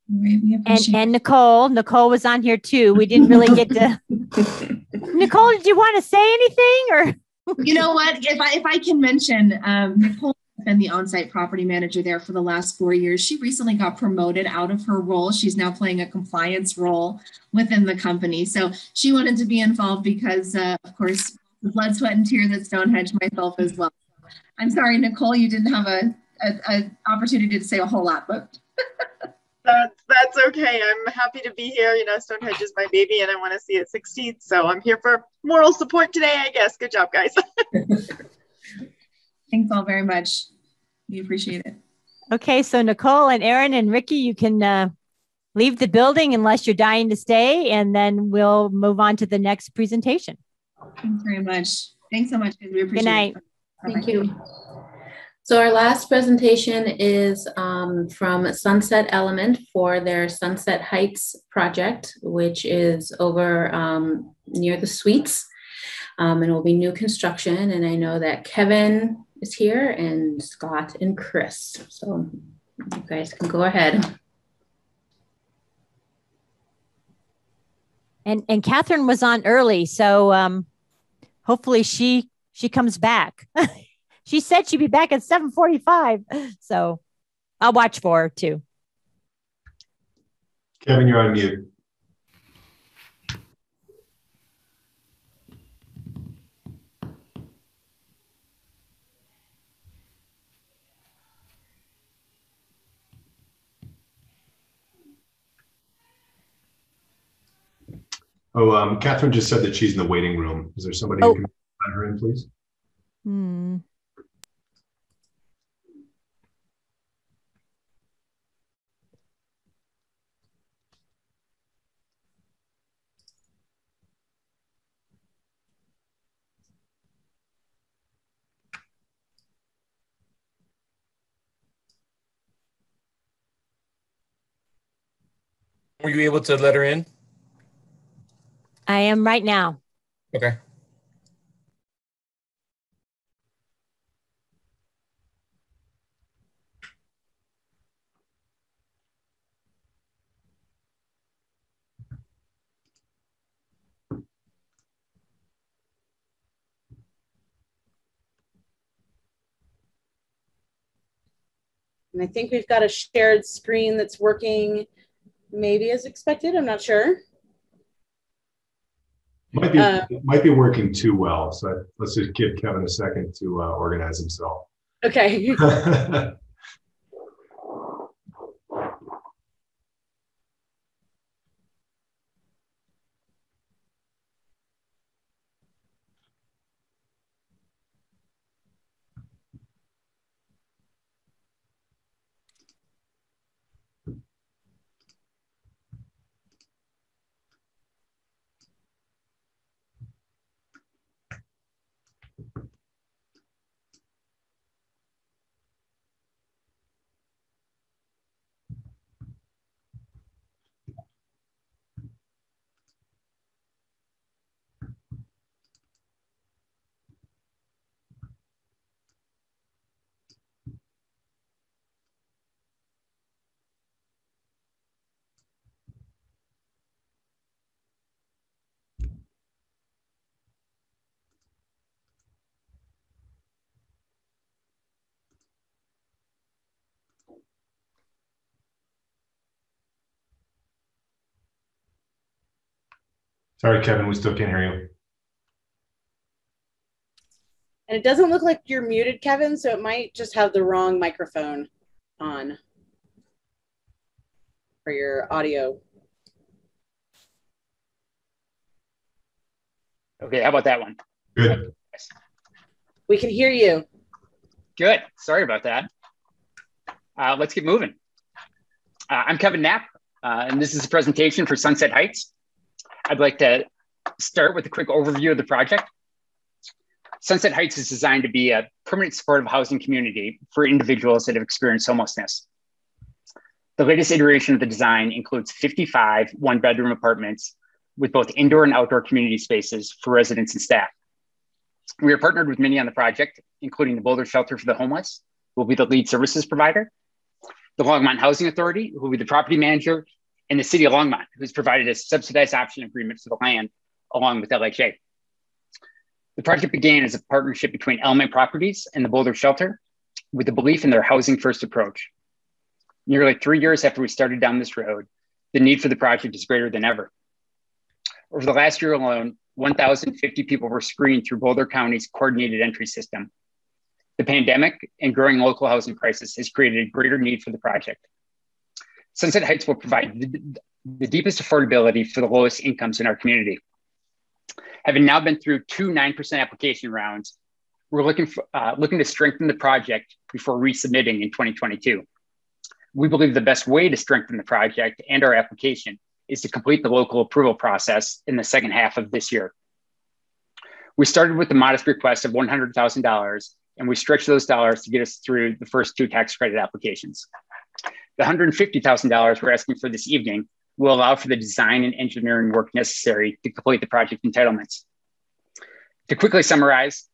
And, and Nicole, Nicole was on here too. We didn't really get to. Nicole, did you want to say anything or? You know what? If I if I can mention, um, Nicole has been the on-site property manager there for the last four years. She recently got promoted out of her role. She's now playing a compliance role within the company. So she wanted to be involved because, uh, of course, the blood, sweat, and tears at Stonehenge myself as well. I'm sorry, Nicole, you didn't have a, a, a opportunity to say a whole lot, but. that's that's okay. I'm happy to be here. You know, Stonehenge is my baby, and I want to see it succeed. So I'm here for moral support today, I guess. Good job, guys. Thanks all very much. We appreciate it. Okay, so Nicole and Aaron and Ricky, you can uh, leave the building unless you're dying to stay, and then we'll move on to the next presentation. Thanks very much. Thanks so much. We appreciate Good night. it. Thank you. So our last presentation is um, from Sunset Element for their Sunset Heights project, which is over um, near the suites. Um, and will be new construction. And I know that Kevin is here and Scott and Chris. So you guys can go ahead. And and Catherine was on early, so um, hopefully she she comes back. she said she'd be back at seven forty five, so I'll watch for her too. Kevin, you're on mute. Oh, um, Catherine just said that she's in the waiting room. Is there somebody oh. who can let her in, please? Hmm. Were you able to let her in? I am right now. Okay. And I think we've got a shared screen that's working maybe as expected. I'm not sure. Might be uh, might be working too well. So let's just give Kevin a second to uh, organize himself. Okay. Sorry, Kevin, we still can't hear you. And it doesn't look like you're muted, Kevin, so it might just have the wrong microphone on for your audio. Okay, how about that one? Good. We can hear you. Good. Sorry about that. Uh, let's get moving. Uh, I'm Kevin Knapp, uh, and this is a presentation for Sunset Heights. I'd like to start with a quick overview of the project. Sunset Heights is designed to be a permanent supportive housing community for individuals that have experienced homelessness. The latest iteration of the design includes 55 one bedroom apartments with both indoor and outdoor community spaces for residents and staff. We are partnered with many on the project, including the Boulder Shelter for the Homeless, who will be the lead services provider, the Longmont Housing Authority, who will be the property manager, and the City of Longmont, who's provided a subsidized option agreement for the land along with LHA. The project began as a partnership between Element Properties and the Boulder Shelter with a belief in their housing first approach. Nearly three years after we started down this road, the need for the project is greater than ever. Over the last year alone, 1,050 people were screened through Boulder County's coordinated entry system. The pandemic and growing local housing crisis has created a greater need for the project. Sunset Heights will provide the, the deepest affordability for the lowest incomes in our community. Having now been through two 9% application rounds, we're looking, for, uh, looking to strengthen the project before resubmitting in 2022. We believe the best way to strengthen the project and our application is to complete the local approval process in the second half of this year. We started with a modest request of $100,000 and we stretched those dollars to get us through the first two tax credit applications. The $150,000 we're asking for this evening will allow for the design and engineering work necessary to complete the project entitlements. To quickly summarize,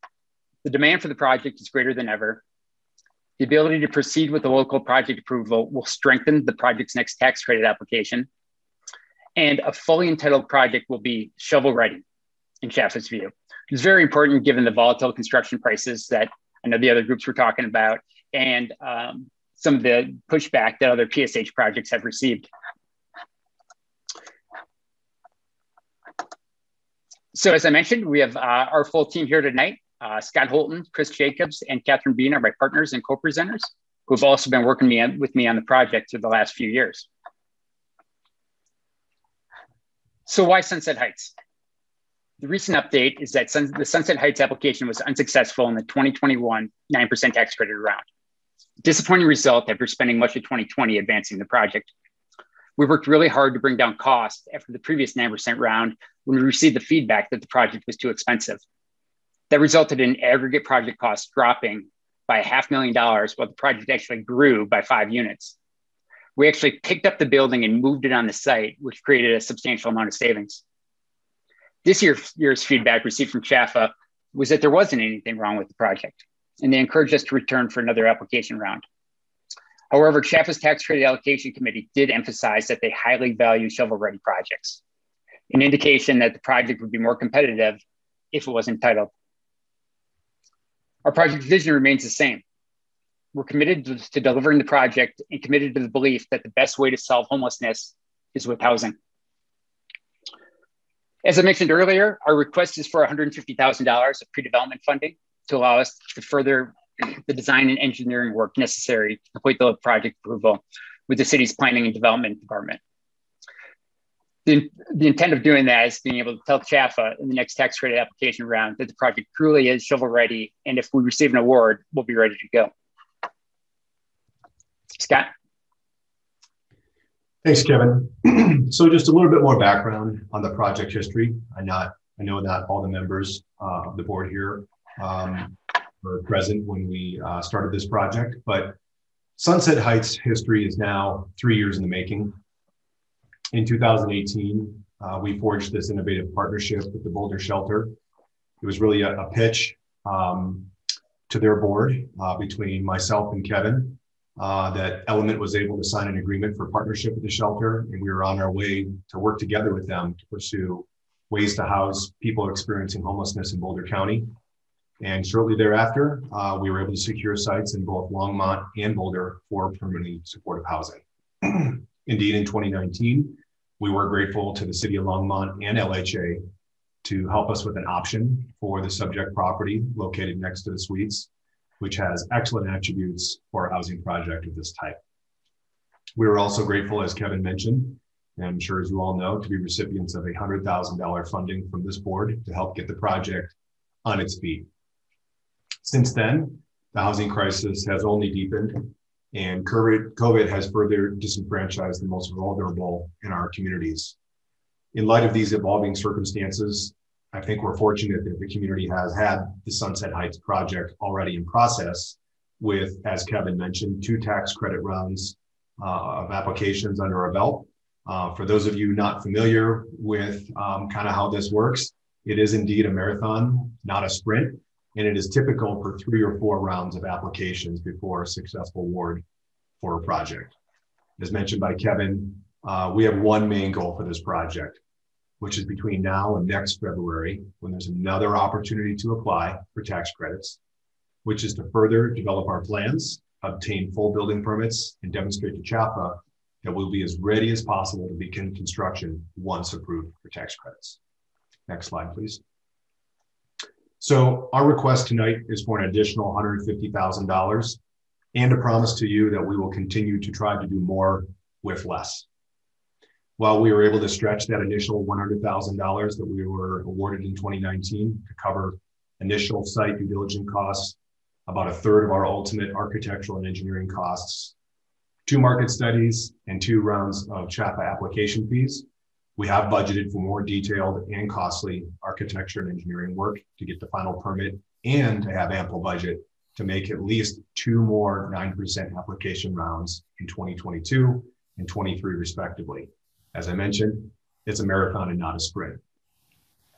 the demand for the project is greater than ever. The ability to proceed with the local project approval will strengthen the project's next tax credit application. And a fully entitled project will be shovel ready in CHFA's view. It's very important given the volatile construction prices that I know the other groups were talking about and um, some of the pushback that other PSH projects have received. So as I mentioned, we have uh, our full team here tonight. Uh, Scott Holton, Chris Jacobs, and Catherine Bean are my partners and co-presenters who have also been working me with me on the project for the last few years. So why Sunset Heights? The recent update is that Sun the Sunset Heights application was unsuccessful in the 2021 9% tax credit round. Disappointing result after spending much of 2020 advancing the project. We worked really hard to bring down costs after the previous 9% round when we received the feedback that the project was too expensive. That resulted in aggregate project costs dropping by a half million dollars while the project actually grew by five units. We actually picked up the building and moved it on the site, which created a substantial amount of savings. This year, year's feedback received from CHFA was that there wasn't anything wrong with the project, and they encouraged us to return for another application round. However, CHFA's Tax Credit Allocation Committee did emphasize that they highly value shovel-ready projects, an indication that the project would be more competitive if it was entitled. Our project vision remains the same. We're committed to, to delivering the project and committed to the belief that the best way to solve homelessness is with housing. As I mentioned earlier, our request is for $150,000 of pre-development funding to allow us to further the design and engineering work necessary to complete the project approval with the city's planning and development department. The, the intent of doing that is being able to tell CHFA in the next tax credit application round that the project truly is shovel ready. And if we receive an award, we'll be ready to go. Scott? Thanks, Kevin. so just a little bit more background on the project history. I not I know that all the members uh, of the board here um, were present when we uh, started this project, but Sunset Heights history is now three years in the making. In 2018, uh, we forged this innovative partnership with the Boulder Shelter. It was really a, a pitch um, to their board uh, between myself and Kevin uh, that Element was able to sign an agreement for partnership with the shelter, and we were on our way to work together with them to pursue ways to house people experiencing homelessness in Boulder County. And shortly thereafter, uh, we were able to secure sites in both Longmont and Boulder for permanently supportive housing. Indeed, in 2019, we were grateful to the City of Longmont and LHA to help us with an option for the subject property located next to the suites which has excellent attributes for a housing project of this type. We were also grateful, as Kevin mentioned, and I'm sure as you all know, to be recipients of a $100,000 funding from this board to help get the project on its feet. Since then, the housing crisis has only deepened and COVID has further disenfranchised the most vulnerable in our communities. In light of these evolving circumstances, I think we're fortunate that the community has had the Sunset Heights project already in process with, as Kevin mentioned, two tax credit rounds uh, of applications under our belt. Uh, for those of you not familiar with um, kind of how this works, it is indeed a marathon, not a sprint. And it is typical for three or four rounds of applications before a successful award for a project. As mentioned by Kevin, uh, we have one main goal for this project, which is between now and next February, when there's another opportunity to apply for tax credits, which is to further develop our plans, obtain full building permits, and demonstrate to CHFA that we'll be as ready as possible to begin construction once approved for tax credits. Next slide, please. So our request tonight is for an additional $150,000 and a promise to you that we will continue to try to do more with less while we were able to stretch that initial $100,000 that we were awarded in 2019 to cover initial site due diligence costs, about a third of our ultimate architectural and engineering costs, two market studies, and two rounds of CHFA application fees. We have budgeted for more detailed and costly architecture and engineering work to get the final permit and to have ample budget to make at least two more 9% application rounds in 2022 and 23 respectively. As I mentioned, it's a marathon and not a sprint.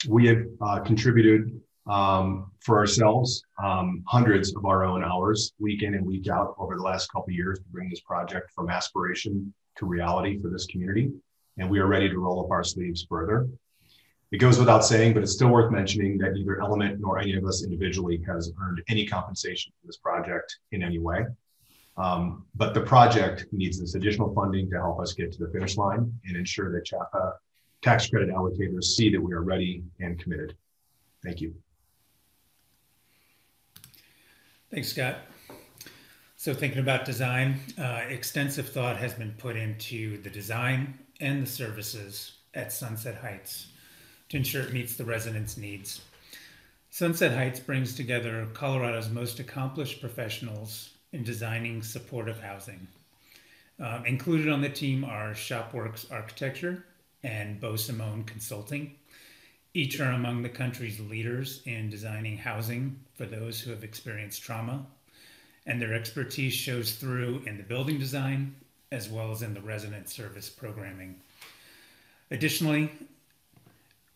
We have uh, contributed um, for ourselves um, hundreds of our own hours, week in and week out, over the last couple years to bring this project from aspiration to reality for this community. And we are ready to roll up our sleeves further. It goes without saying, but it's still worth mentioning that neither Element nor any of us individually has earned any compensation for this project in any way. Um, but the project needs this additional funding to help us get to the finish line and ensure that CHFA tax credit allocators see that we are ready and committed. Thank you. Thanks, Scott. So thinking about design, uh, extensive thought has been put into the design and the services at Sunset Heights to ensure it meets the residents' needs. Sunset Heights brings together Colorado's most accomplished professionals in designing supportive housing. Um, included on the team are Shopworks Architecture and Beau Simone Consulting. Each are among the country's leaders in designing housing for those who have experienced trauma, and their expertise shows through in the building design as well as in the resident service programming. Additionally,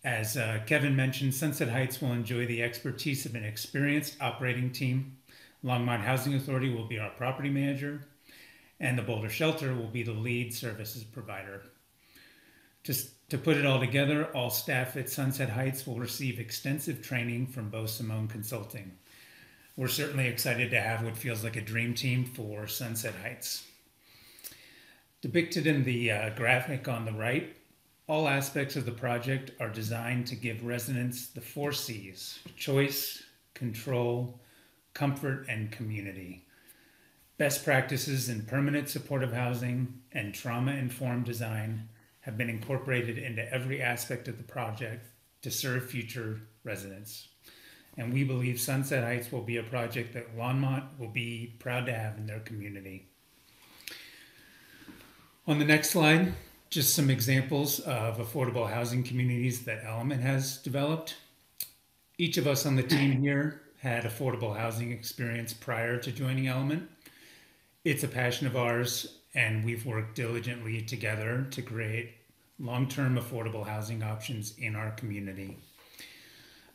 as uh, Kevin mentioned, Sunset Heights will enjoy the expertise of an experienced operating team Longmont Housing Authority will be our property manager, and the Boulder Shelter will be the lead services provider. Just to put it all together, all staff at Sunset Heights will receive extensive training from Beau Simone Consulting. We're certainly excited to have what feels like a dream team for Sunset Heights. Depicted in the uh, graphic on the right, all aspects of the project are designed to give residents the four C's choice, control, comfort, and community. Best practices in permanent supportive housing and trauma informed design have been incorporated into every aspect of the project to serve future residents. And we believe Sunset Heights will be a project that Longmont will be proud to have in their community. On the next slide, just some examples of affordable housing communities that Element has developed. Each of us on the team here had affordable housing experience prior to joining Element. It's a passion of ours, and we've worked diligently together to create long term affordable housing options in our community.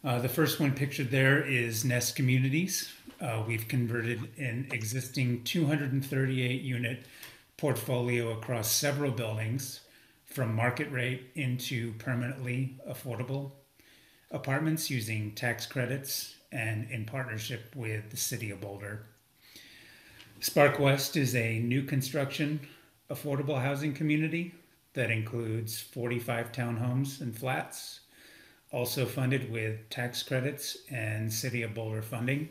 Uh, the first one pictured there is Nest Communities. Uh, we've converted an existing 238 unit portfolio across several buildings from market rate into permanently affordable apartments using tax credits and in partnership with the City of Boulder. Spark West is a new construction affordable housing community that includes 45 townhomes and flats, also funded with tax credits and City of Boulder funding.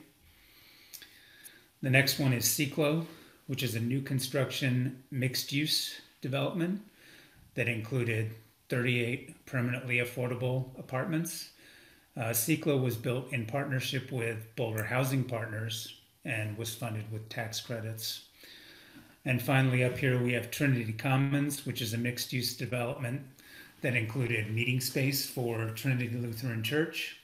The next one is Ciclo, which is a new construction mixed use development that included 38 permanently affordable apartments. Uh, was built in partnership with Boulder Housing Partners and was funded with tax credits. And finally, up here we have Trinity Commons, which is a mixed use development that included meeting space for Trinity Lutheran Church,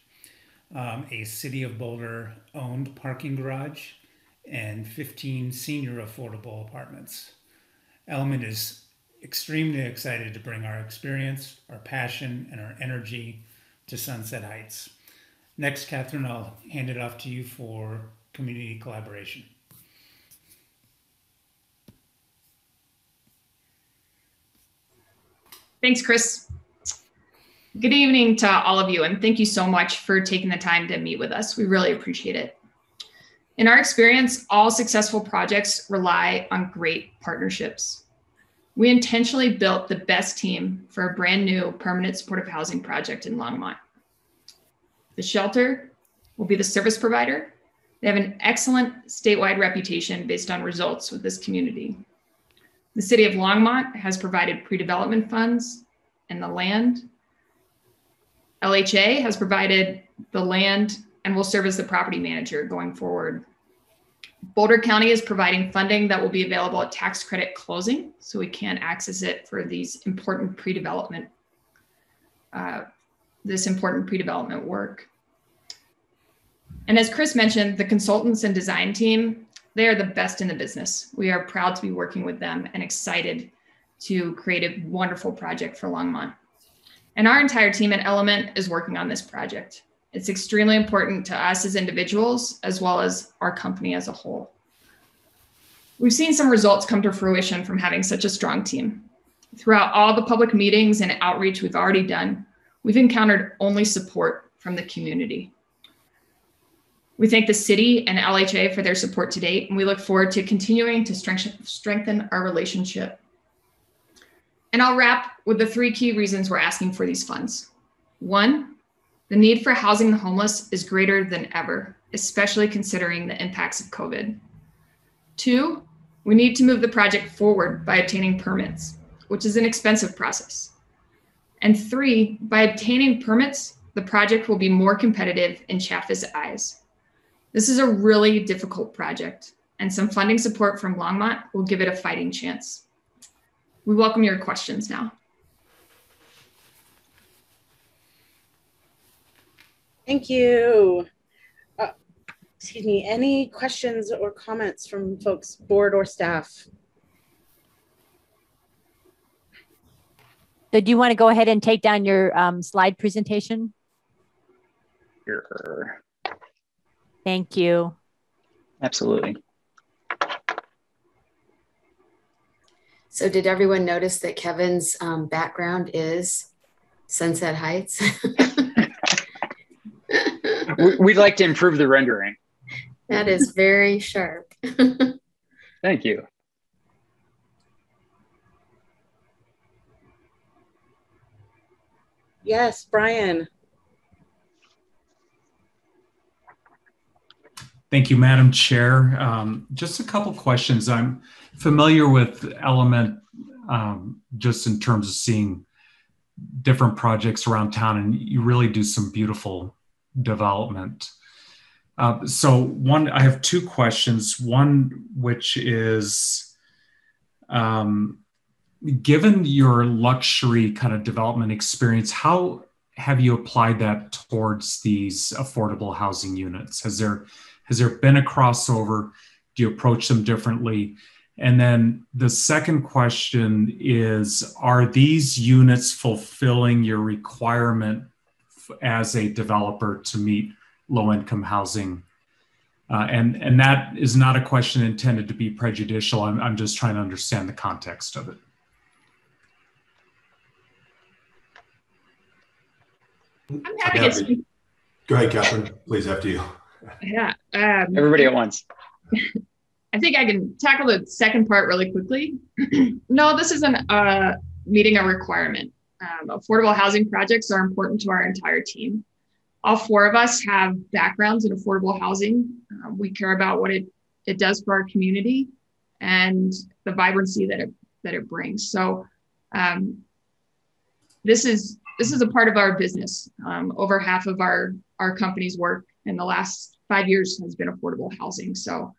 um, a City of Boulder owned parking garage, and 15 senior affordable apartments. Element is extremely excited to bring our experience, our passion, and our energy to Sunset Heights. Next, Catherine, I'll hand it off to you for community collaboration. Thanks, Chris. Good evening to all of you, and thank you so much for taking the time to meet with us. We really appreciate it. In our experience, all successful projects rely on great partnerships. We intentionally built the best team for a brand new permanent supportive housing project in Longmont. The shelter will be the service provider. They have an excellent statewide reputation based on results with this community. The city of Longmont has provided pre-development funds and the land. LHA has provided the land and will serve as the property manager going forward. Boulder County is providing funding that will be available at tax credit closing, so we can access it for these important pre-development, uh, this important pre-development work. And as Chris mentioned, the consultants and design team, they are the best in the business. We are proud to be working with them and excited to create a wonderful project for Longmont. And our entire team at Element is working on this project. It's extremely important to us as individuals as well as our company as a whole. We've seen some results come to fruition from having such a strong team. Throughout all the public meetings and outreach we've already done, we've encountered only support from the community. We thank the city and LHA for their support to date, and we look forward to continuing to strengthen our relationship. And I'll wrap with the three key reasons we're asking for these funds. One, the need for housing the homeless is greater than ever, especially considering the impacts of COVID. Two, we need to move the project forward by obtaining permits, which is an expensive process. And three, by obtaining permits, the project will be more competitive in CHFA's eyes. This is a really difficult project, and some funding support from Longmont will give it a fighting chance. We welcome your questions now. Thank you. Uh, excuse me, any questions or comments from folks, board or staff? So do you want to go ahead and take down your um, slide presentation? Sure. Thank you. Absolutely. So did everyone notice that Kevin's um, background is Sunset Heights? We'd like to improve the rendering. That is very sharp. Thank you. Yes, Brian. Thank you, Madam Chair. Um, just a couple questions. I'm familiar with Element um, just in terms of seeing different projects around town, and you really do some beautiful development. Uh, so, one, I have two questions. One, which is um, given your luxury kind of development experience, how have you applied that towards these affordable housing units? Has there has there been a crossover? Do you approach them differently? And then the second question is Are these units fulfilling your requirement as a developer to meet low income housing? Uh, and, and that is not a question intended to be prejudicial. I'm, I'm just trying to understand the context of it. I'm happy to. Go ahead, Catherine. Please, after you. Yeah. Um, Everybody at once. I think I can tackle the second part really quickly. no, this isn't uh, meeting a requirement. Um, affordable housing projects are important to our entire team. All four of us have backgrounds in affordable housing. Uh, we care about what it, it does for our community and the vibrancy that it, that it brings. So um, this is this is a part of our business. Um, over half of our our company's work in the last five years has been affordable housing. So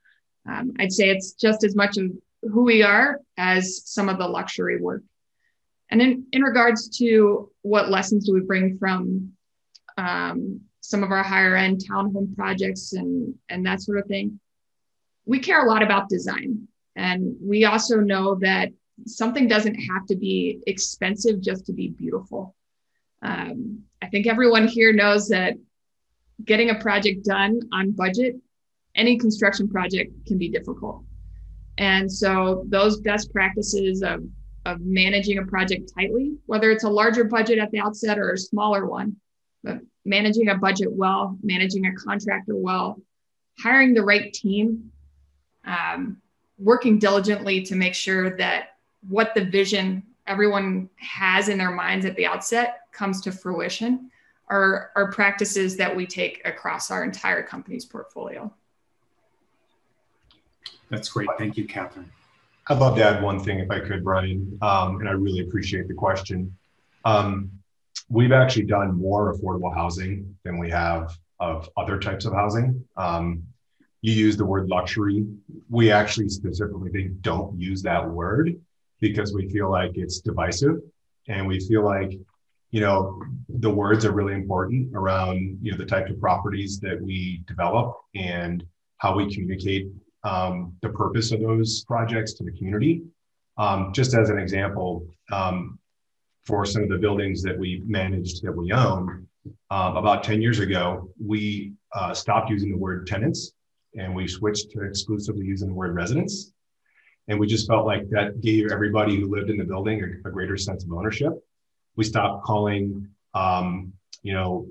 um, I'd say it's just as much of who we are as some of the luxury work. And in, in regards to what lessons do we bring from um, some of our higher end townhome projects and, and that sort of thing, we care a lot about design. And we also know that something doesn't have to be expensive just to be beautiful. Um, I think everyone here knows that getting a project done on budget any construction project can be difficult. And so those best practices of, of managing a project tightly, whether it's a larger budget at the outset or a smaller one, but managing a budget well, managing a contractor well, hiring the right team, um, working diligently to make sure that what the vision everyone has in their minds at the outset comes to fruition are, are practices that we take across our entire company's portfolio. That's great. Thank you, Catherine. I'd love to add one thing if I could, Brian, um, and I really appreciate the question. Um, we've actually done more affordable housing than we have of other types of housing. Um, you use the word luxury. We actually specifically don't use that word because we feel like it's divisive and we feel like you know the words are really important around you know the types of properties that we develop and how we communicate um, the purpose of those projects to the community. Um, just as an example, um, for some of the buildings that we managed that we own, um, about 10 years ago, we uh, stopped using the word tenants and we switched to exclusively using the word residents. And we just felt like that gave everybody who lived in the building a, a greater sense of ownership. We stopped calling, um, you know,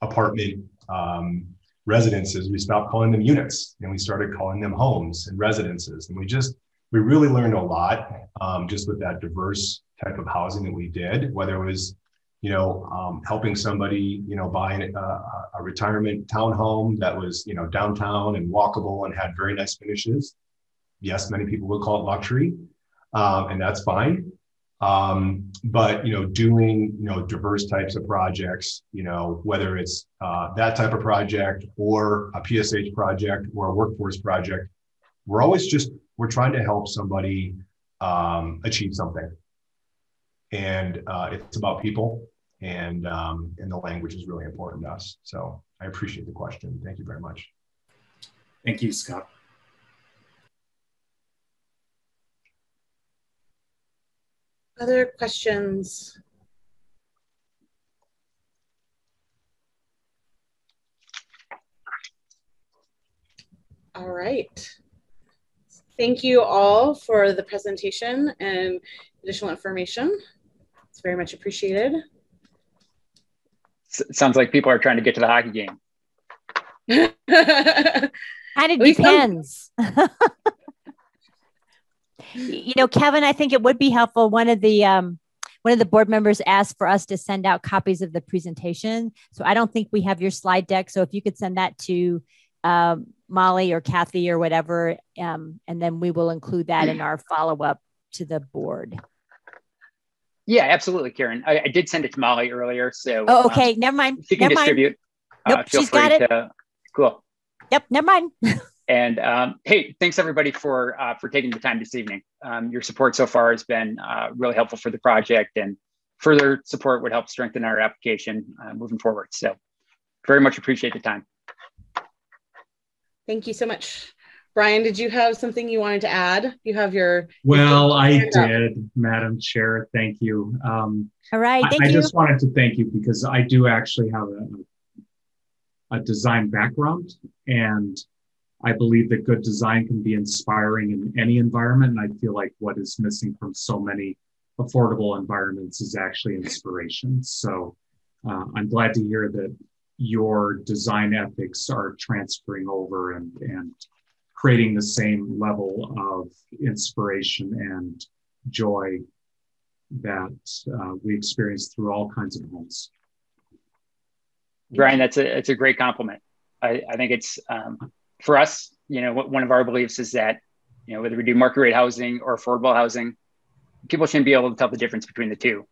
apartment um, residences, we stopped calling them units and we started calling them homes and residences. And we just, we really learned a lot um, just with that diverse type of housing that we did, whether it was, you know, um, helping somebody, you know, buy a, a retirement townhome that was, you know, downtown and walkable and had very nice finishes. Yes, many people would call it luxury, um, and that's fine. Um, but you know, doing you know diverse types of projects, you know, whether it's uh, that type of project or a PSH project or a workforce project, we're always just we're trying to help somebody um, achieve something, and uh, it's about people, and um, and the language is really important to us. So I appreciate the question. Thank you very much. Thank you, Scott. Other questions? All right. Thank you all for the presentation and additional information. It's very much appreciated. S sounds like people are trying to get to the hockey game. and it depends. you know, Kevin, I think it would be helpful. One of the um, one of the board members asked for us to send out copies of the presentation. So I don't think we have your slide deck. So if you could send that to um, Molly or Kathy or whatever, um, and then we will include that in our follow up to the board. Yeah, absolutely, Karen. I, I did send it to Molly earlier, so. Oh, okay. Uh, never mind. She can never distribute. Mind. Nope, uh, feel she's free got it. To, cool. Yep, never mind. and um, hey, thanks everybody for uh, for taking the time this evening. Um, your support so far has been uh, really helpful for the project, and further support would help strengthen our application uh, moving forward. So, very much appreciate the time. Thank you so much. Brian, did you have something you wanted to add? You have your. Well, I did, Madam Chair. Thank you. Um, All right. Thank I, you. I just wanted to thank you because I do actually have a, a design background and I believe that good design can be inspiring in any environment. And I feel like what is missing from so many affordable environments is actually inspiration. So uh, I'm glad to hear that your design ethics are transferring over and, and creating the same level of inspiration and joy that uh, we experience through all kinds of homes. Brian, that's a it's a great compliment. I, I think it's um, for us. You know, one of our beliefs is that you know whether we do market rate housing or affordable housing, people shouldn't be able to tell the difference between the two.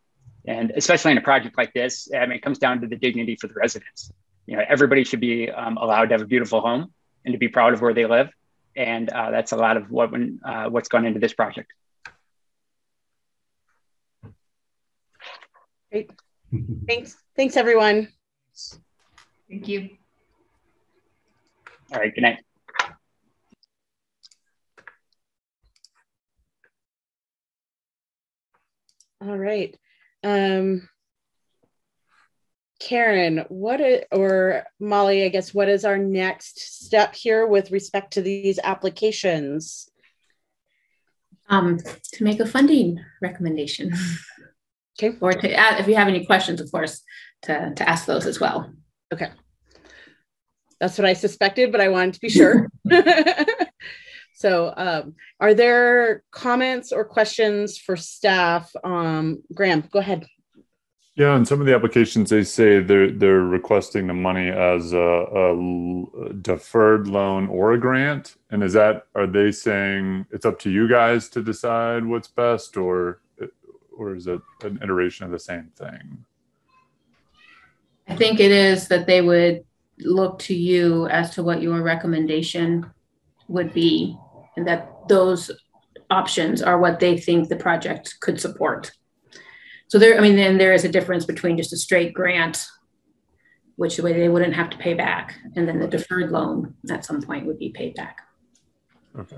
And especially in a project like this, I mean, it comes down to the dignity for the residents. You know, everybody should be um, allowed to have a beautiful home and to be proud of where they live and uh, that's a lot of what when, uh, what's gone into this project. Great. Thanks. Thanks, everyone. Thank you. All right. Good night. All right. Um, Karen, what is, or Molly, I guess, what is our next step here with respect to these applications? Um, to make a funding recommendation. Okay. Or to add, if you have any questions, of course, to, to ask those as well. Okay. That's what I suspected, but I wanted to be sure. so um, are there comments or questions for staff? Um, Graham, go ahead. Yeah, and some of the applications they say they're they're requesting the money as a, a, deferred loan or a grant. And is that are they saying it's up to you guys to decide what's best, or or is it an iteration of the same thing? I think it is that they would look to you as to what your recommendation would be, and that those options are what they think the project could support. So there, I mean, then there is a difference between just a straight grant, which the way they wouldn't have to pay back, and then the deferred loan at some point would be paid back. Okay.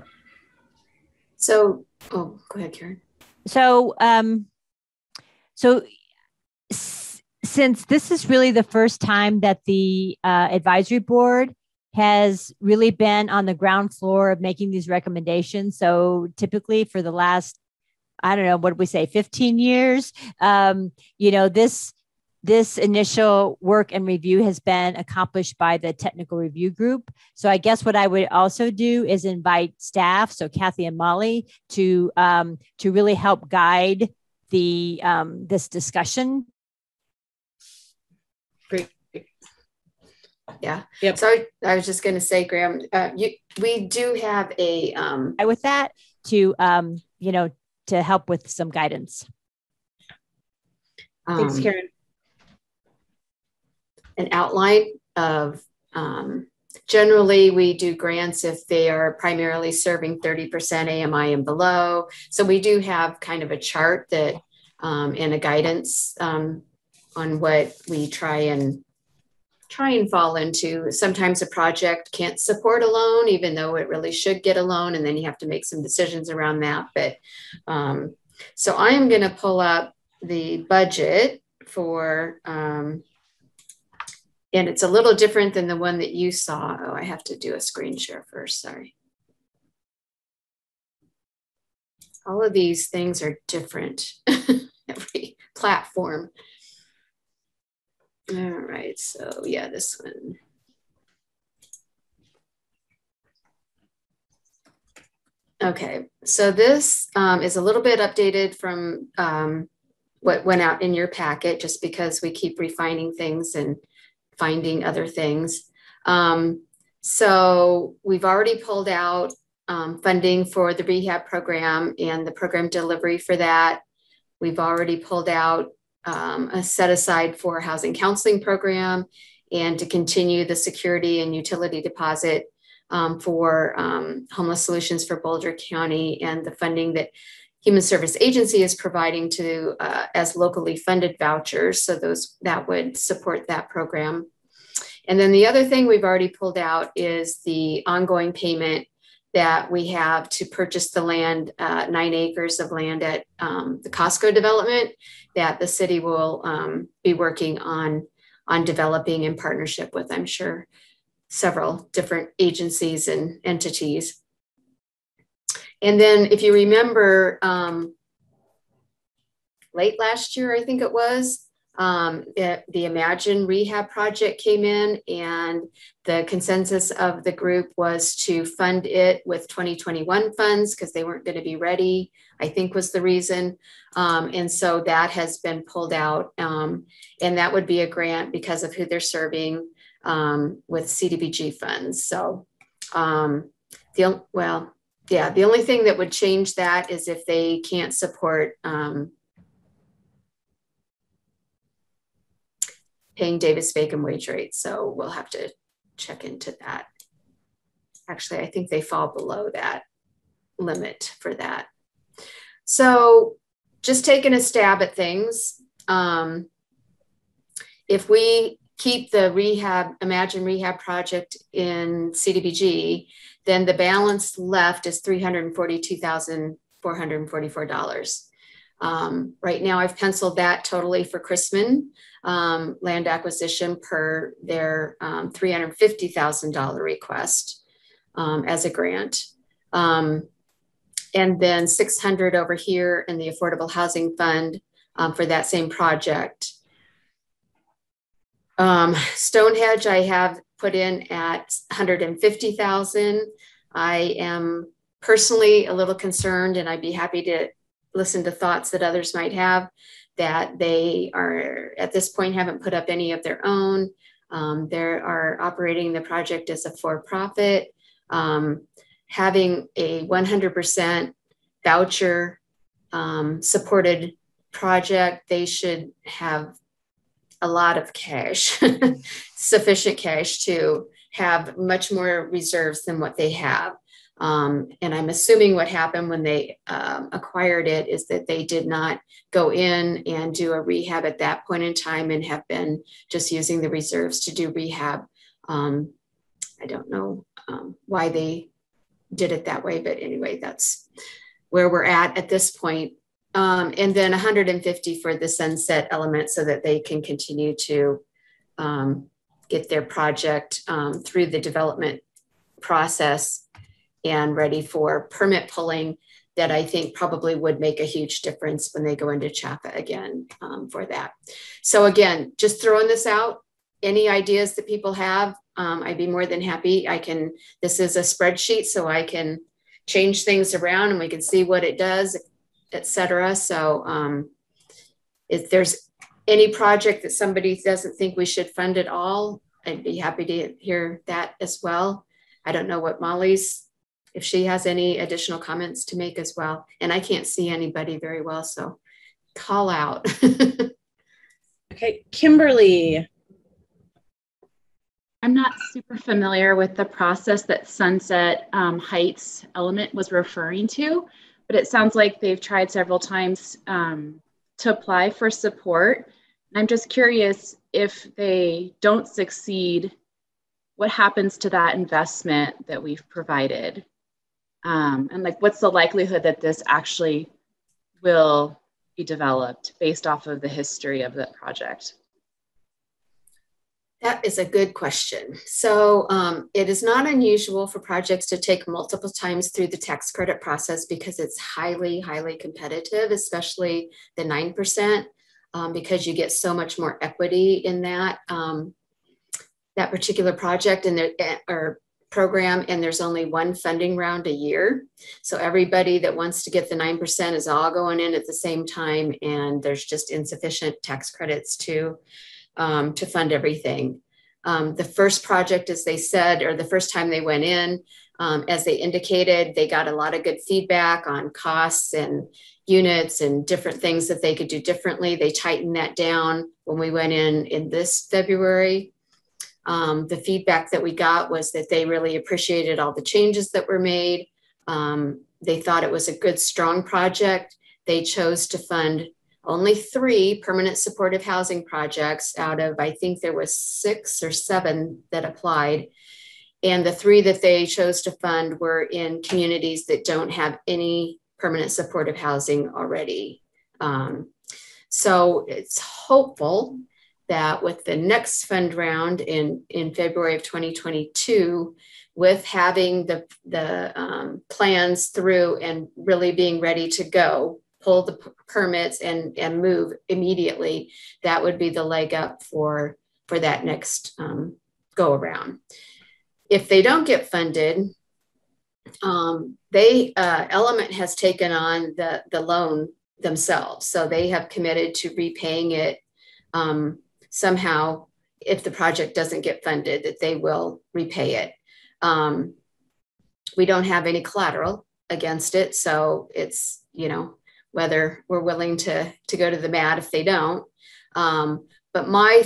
So, oh, go ahead, Karen. So, um, so s- since this is really the first time that the uh, advisory board has really been on the ground floor of making these recommendations. So typically for the last I don't know, what did we say, 15 years? Um, you know, this this initial work and review has been accomplished by the technical review group. So I guess what I would also do is invite staff, so Kathy and Molly, to um, to really help guide the um, this discussion. Great. Yeah. Yep. So I was just going to say, Graham, uh, you, we do have a. Um, with that, to um, you know, to help with some guidance. Thanks, um, Karen. An outline of um, generally we do grants if they are primarily serving 30% AMI and below. So we do have kind of a chart that um, and a guidance um, on what we try and try and fall into. Sometimes a project can't support a loan, even though it really should get a loan, and then you have to make some decisions around that. But um, so I am going to pull up the budget for, um, and it's a little different than the one that you saw. Oh, I have to do a screen share first. Sorry. All of these things are different, every platform. All right, so yeah, this one. Okay, so this um, is a little bit updated from um, what went out in your packet, just because we keep refining things and finding other things. Um, so we've already pulled out um, funding for the rehab program and the program delivery for that. We've already pulled out um, a set aside for housing counseling program and to continue the security and utility deposit um, for um, homeless solutions for Boulder County and the funding that Human Service Agency is providing to uh, as locally funded vouchers. So those that would support that program. And then the other thing we've already pulled out is the ongoing payment that we have to purchase the land, uh, nine acres of land at um, the Costco development that the city will um, be working on on developing in partnership with, I'm sure, several different agencies and entities. And then if you remember, um, late last year, I think it was, um, it, the Imagine Rehab Project came in, and the consensus of the group was to fund it with 2021 funds because they weren't going to be ready, I think was the reason. Um, and so that has been pulled out. Um, and that would be a grant because of who they're serving um, with CDBG funds. So, um, the well, yeah, the only thing that would change that is if they can't support um, paying Davis Bacon wage rate. So we'll have to check into that. Actually, I think they fall below that limit for that. So just taking a stab at things. Um, if we keep the rehab, Imagine Rehab project in CDBG, then the balance left is $342,444. Um, right now, I've penciled that totally for Chrisman um, land acquisition per their um, $350,000 request um, as a grant. Um, and then 600 over here in the Affordable Housing Fund um, for that same project. Stonehenge, I have put in at 150,000. I am personally a little concerned, and I'd be happy to listen to thoughts that others might have that they are at this point haven't put up any of their own. Um, they are operating the project as a for profit. Um, having a 100% voucher um, supported project, they should have a lot of cash, sufficient cash to have much more reserves than what they have. Um, and I'm assuming what happened when they um, acquired it is that they did not go in and do a rehab at that point in time and have been just using the reserves to do rehab. Um, I don't know um, why they did it that way, but anyway, that's where we're at at this point. Um, and then 150 for the sunset element so that they can continue to um, get their project through the development process and ready for permit pulling that I think probably would make a huge difference when they go into CHFA again um, for that. So again, just throwing this out, any ideas that people have, um, I'd be more than happy. I can, this is a spreadsheet so I can change things around and we can see what it does, etc. So um, if there's any project that somebody doesn't think we should fund at all, I'd be happy to hear that as well. I don't know what Molly's if she has any additional comments to make as well. And I can't see anybody very well, so call out. okay, Kimberly. I'm not super familiar with the process that Sunset um, Heights element was referring to, but it sounds like they've tried several times um, to apply for support. I'm just curious if they don't succeed, what happens to that investment that we've provided? Um, and like, what's the likelihood that this actually will be developed based off of the history of the project? That is a good question. So um, it is not unusual for projects to take multiple times through the tax credit process because it's highly, highly competitive, especially the 9%, um, because you get so much more equity in that, um, that particular project and there, eh, or program and there's only one funding round a year. So everybody that wants to get the 9% is all going in at the same time and there's just insufficient tax credits to, um, to fund everything. Um, the first project, as they said, or the first time they went in, um, as they indicated, they got a lot of good feedback on costs and units and different things that they could do differently. They tightened that down when we went in in this February. Um, the feedback that we got was that they really appreciated all the changes that were made. Um, they thought it was a good, strong project. They chose to fund only three permanent supportive housing projects out of, I think there was six or seven that applied. And the three that they chose to fund were in communities that don't have any permanent supportive housing already. Um, so it's hopeful that with the next fund round in, in February of 2022, with having the, the um, plans through and really being ready to go, pull the permits and, and move immediately, that would be the leg up for, for that next um, go around. If they don't get funded, um, they uh, Element has taken on the the loan themselves, so they have committed to repaying it um, somehow. If the project doesn't get funded, that they will repay it. Um, we don't have any collateral against it, so it's you know whether we're willing to to go to the mat if they don't. Um, but my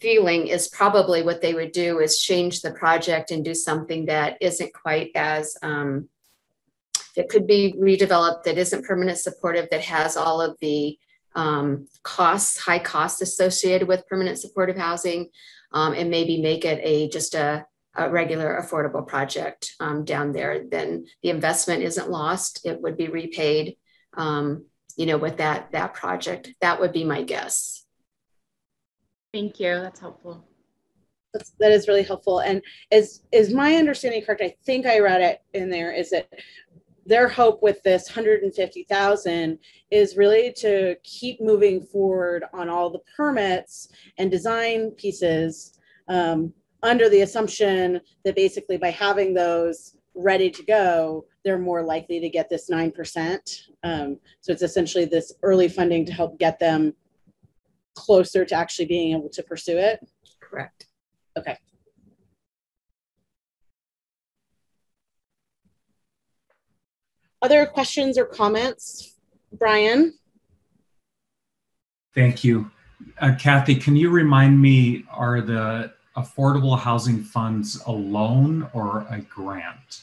feeling is probably what they would do is change the project and do something that isn't quite as um, it could be redeveloped that isn't permanent supportive that has all of the um, costs high costs associated with permanent supportive housing um, and maybe make it a just a, a regular affordable project um, down there then the investment isn't lost it would be repaid um, you know with that that project that would be my guess Thank you. That's helpful. That's, that is really helpful. And is is my understanding correct? I think I read it in there. Is that their hope with this 150,000 is really to keep moving forward on all the permits and design pieces um, under the assumption that basically by having those ready to go, they're more likely to get this 9%. Um, so it's essentially this early funding to help get them closer to actually being able to pursue it? Correct. Okay. Other questions or comments? Brian? Thank you. Uh, Kathy, can you remind me, are the affordable housing funds a loan or a grant?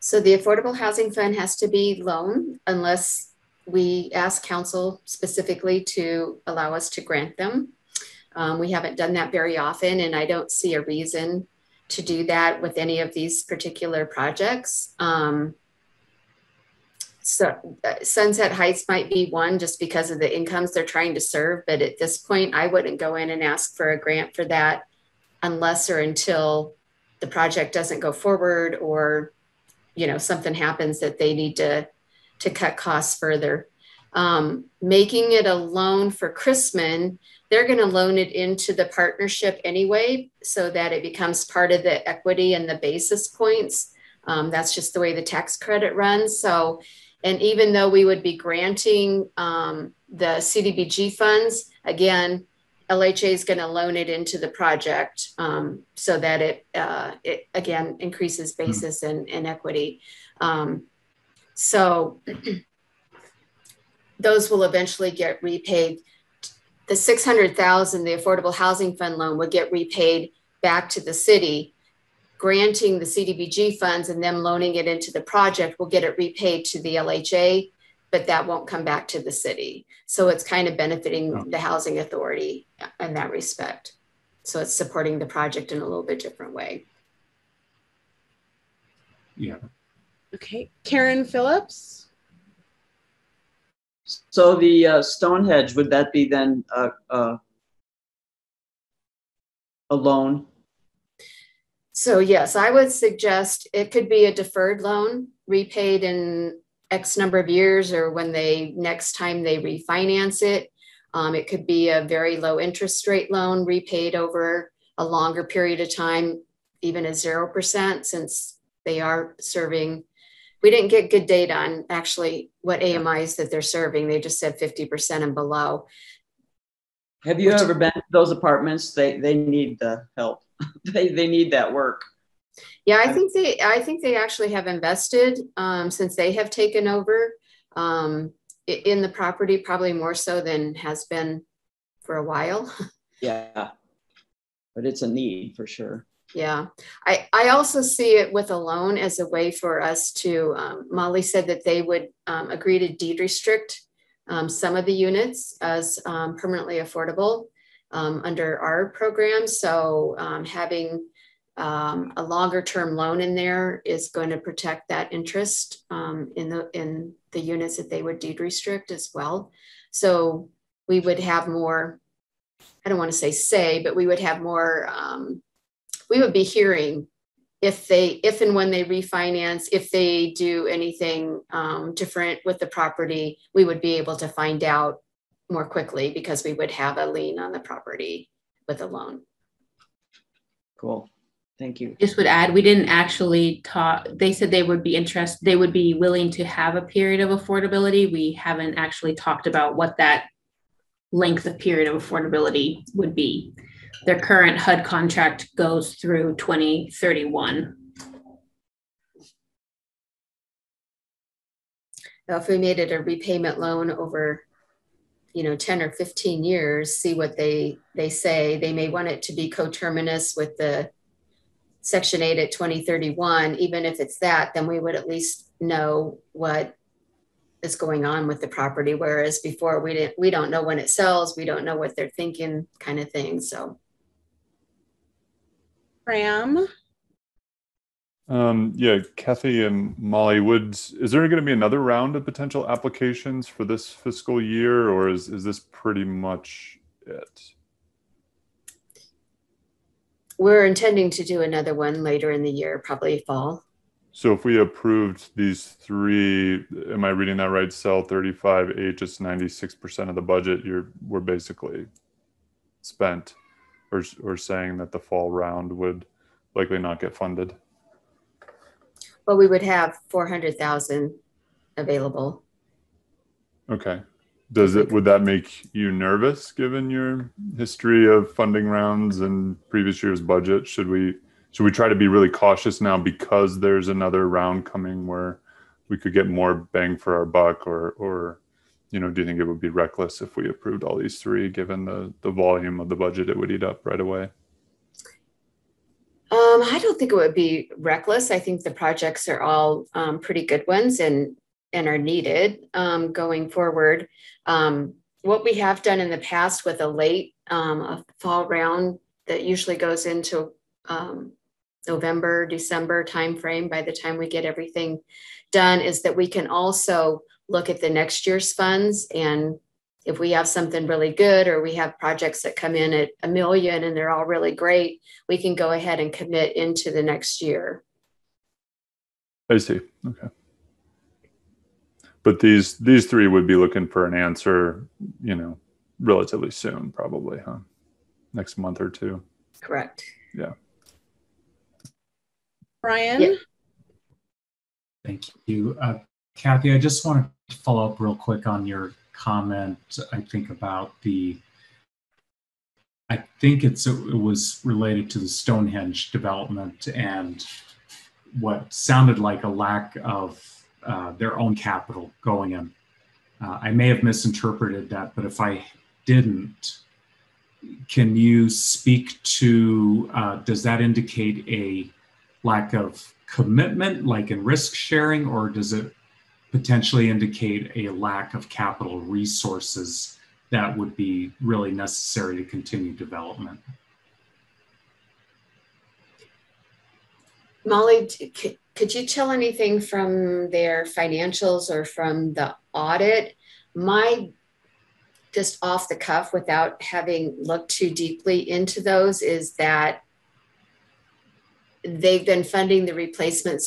So the Affordable Housing Fund has to be loan unless we ask council specifically to allow us to grant them. Um, we haven't done that very often, and I don't see a reason to do that with any of these particular projects. Um, so uh, Sunset Heights might be one just because of the incomes they're trying to serve. But at this point, I wouldn't go in and ask for a grant for that unless or until the project doesn't go forward or, you know, something happens that they need to to cut costs further. Um, making it a loan for Chrisman, they're going to loan it into the partnership anyway, so that it becomes part of the equity and the basis points. Um, that's just the way the tax credit runs. So, and even though we would be granting um, the CDBG funds, again, LHA is going to loan it into the project um, so that it, uh, it again increases basis and, and equity. Um, so those will eventually get repaid. The 600,000, the Affordable Housing Fund loan would get repaid back to the city. Granting the CDBG funds and them loaning it into the project will get it repaid to the LHA, but that won't come back to the city. So it's kind of benefiting oh. the housing authority in that respect. So it's supporting the project in a little bit different way. Yeah. Okay, Karen Phillips. So the uh, Stonehenge, would that be then uh, uh, a loan? So yes, I would suggest it could be a deferred loan repaid in X number of years or when they next time they refinance it. Um, it could be a very low interest rate loan repaid over a longer period of time, even at 0%, since they are serving we didn't get good data on actually what AMIs that they're serving. They just said 50% and below. Have you ever been to those apartments? They they need the help. they they need that work. Yeah, I think they I think they actually have invested um, since they have taken over um, in the property, probably more so than has been for a while. Yeah, but it's a need for sure. Yeah, I, I also see it with a loan as a way for us to, um, Molly said that they would um, agree to deed restrict um, some of the units as um, permanently affordable um, under our program. So um, having a longer term loan in there is going to protect that interest in the in the units that they would deed restrict as well. So we would have more, I don't want to say say, but we would have more we would be hearing if they if and when they refinance if they do anything um, different with the property we would be able to find out more quickly because we would have a lien on the property with a loan. Cool. Thank you. Just would add we didn't actually talk they said they would be interested they would be willing to have a period of affordability. We haven't actually talked about what that length of period of affordability would be. Their current HUD contract goes through 2031. Now, if we made it a repayment loan over, you know, 10 or 15 years, see what they they say. They may want it to be coterminous with the Section 8 at 2031. Even if it's that, then we would at least know what is going on with the property. Whereas before we didn't we don't know when it sells, we don't know what they're thinking, kind of thing. So Ram. Um, yeah, Kathy and Molly, would is there going to be another round of potential applications for this fiscal year, or is is this pretty much it? We're intending to do another one later in the year, probably fall. So if we approved these three, am I reading that right? Cell 35, eight, just 96% of the budget, you're we're basically spent or, or saying that the fall round would likely not get funded? Well, we would have 400,000 available. Okay. Does it, would that make you nervous given your history of funding rounds and previous year's budget? Should we, should we try to be really cautious now because there's another round coming where we could get more bang for our buck or, or you know, do you think it would be reckless if we approved all these three, given the the volume of the budget it would eat up right away? Um, I don't think it would be reckless. I think the projects are all um, pretty good ones and and are needed um, going forward. Um, what we have done in the past with a late um, a fall round that usually goes into um, November, December timeframe. By the time we get everything done, is that we can also look at the next year's funds and if we have something really good or we have projects that come in at a million and they're all really great, we can go ahead and commit into the next year. I see. Okay. But these these three would be looking for an answer, you know, relatively soon, probably, huh? Next month or two. Correct. Yeah. Brian. Yeah. Thank you. Uh, Kathy, I just want to follow up real quick on your comment, I think, about the, I think it's it was related to the Stonehenge development and what sounded like a lack of uh, their own capital going in. Uh, I may have misinterpreted that, but if I didn't, can you speak to, uh, does that indicate a lack of commitment, like in risk sharing, or does it potentially indicate a lack of capital resources that would be really necessary to continue development. Molly, could you tell anything from their financials or from the audit? My just off the cuff without having looked too deeply into those is that they've been funding the replacement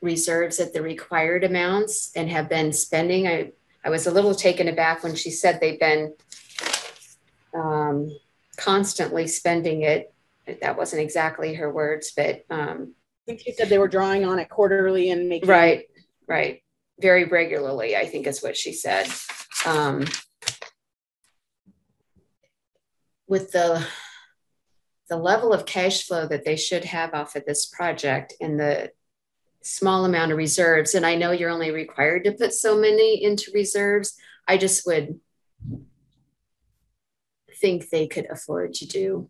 reserves at the required amounts and have been spending. I, I was a little taken aback when she said they've been um, constantly spending it. That wasn't exactly her words, but um, I think she said they were drawing on it quarterly and making right, right, very regularly. I think is what she said. Um, with the the level of cash flow that they should have off of this project and the small amount of reserves, and I know you're only required to put so many into reserves, I just would think they could afford to do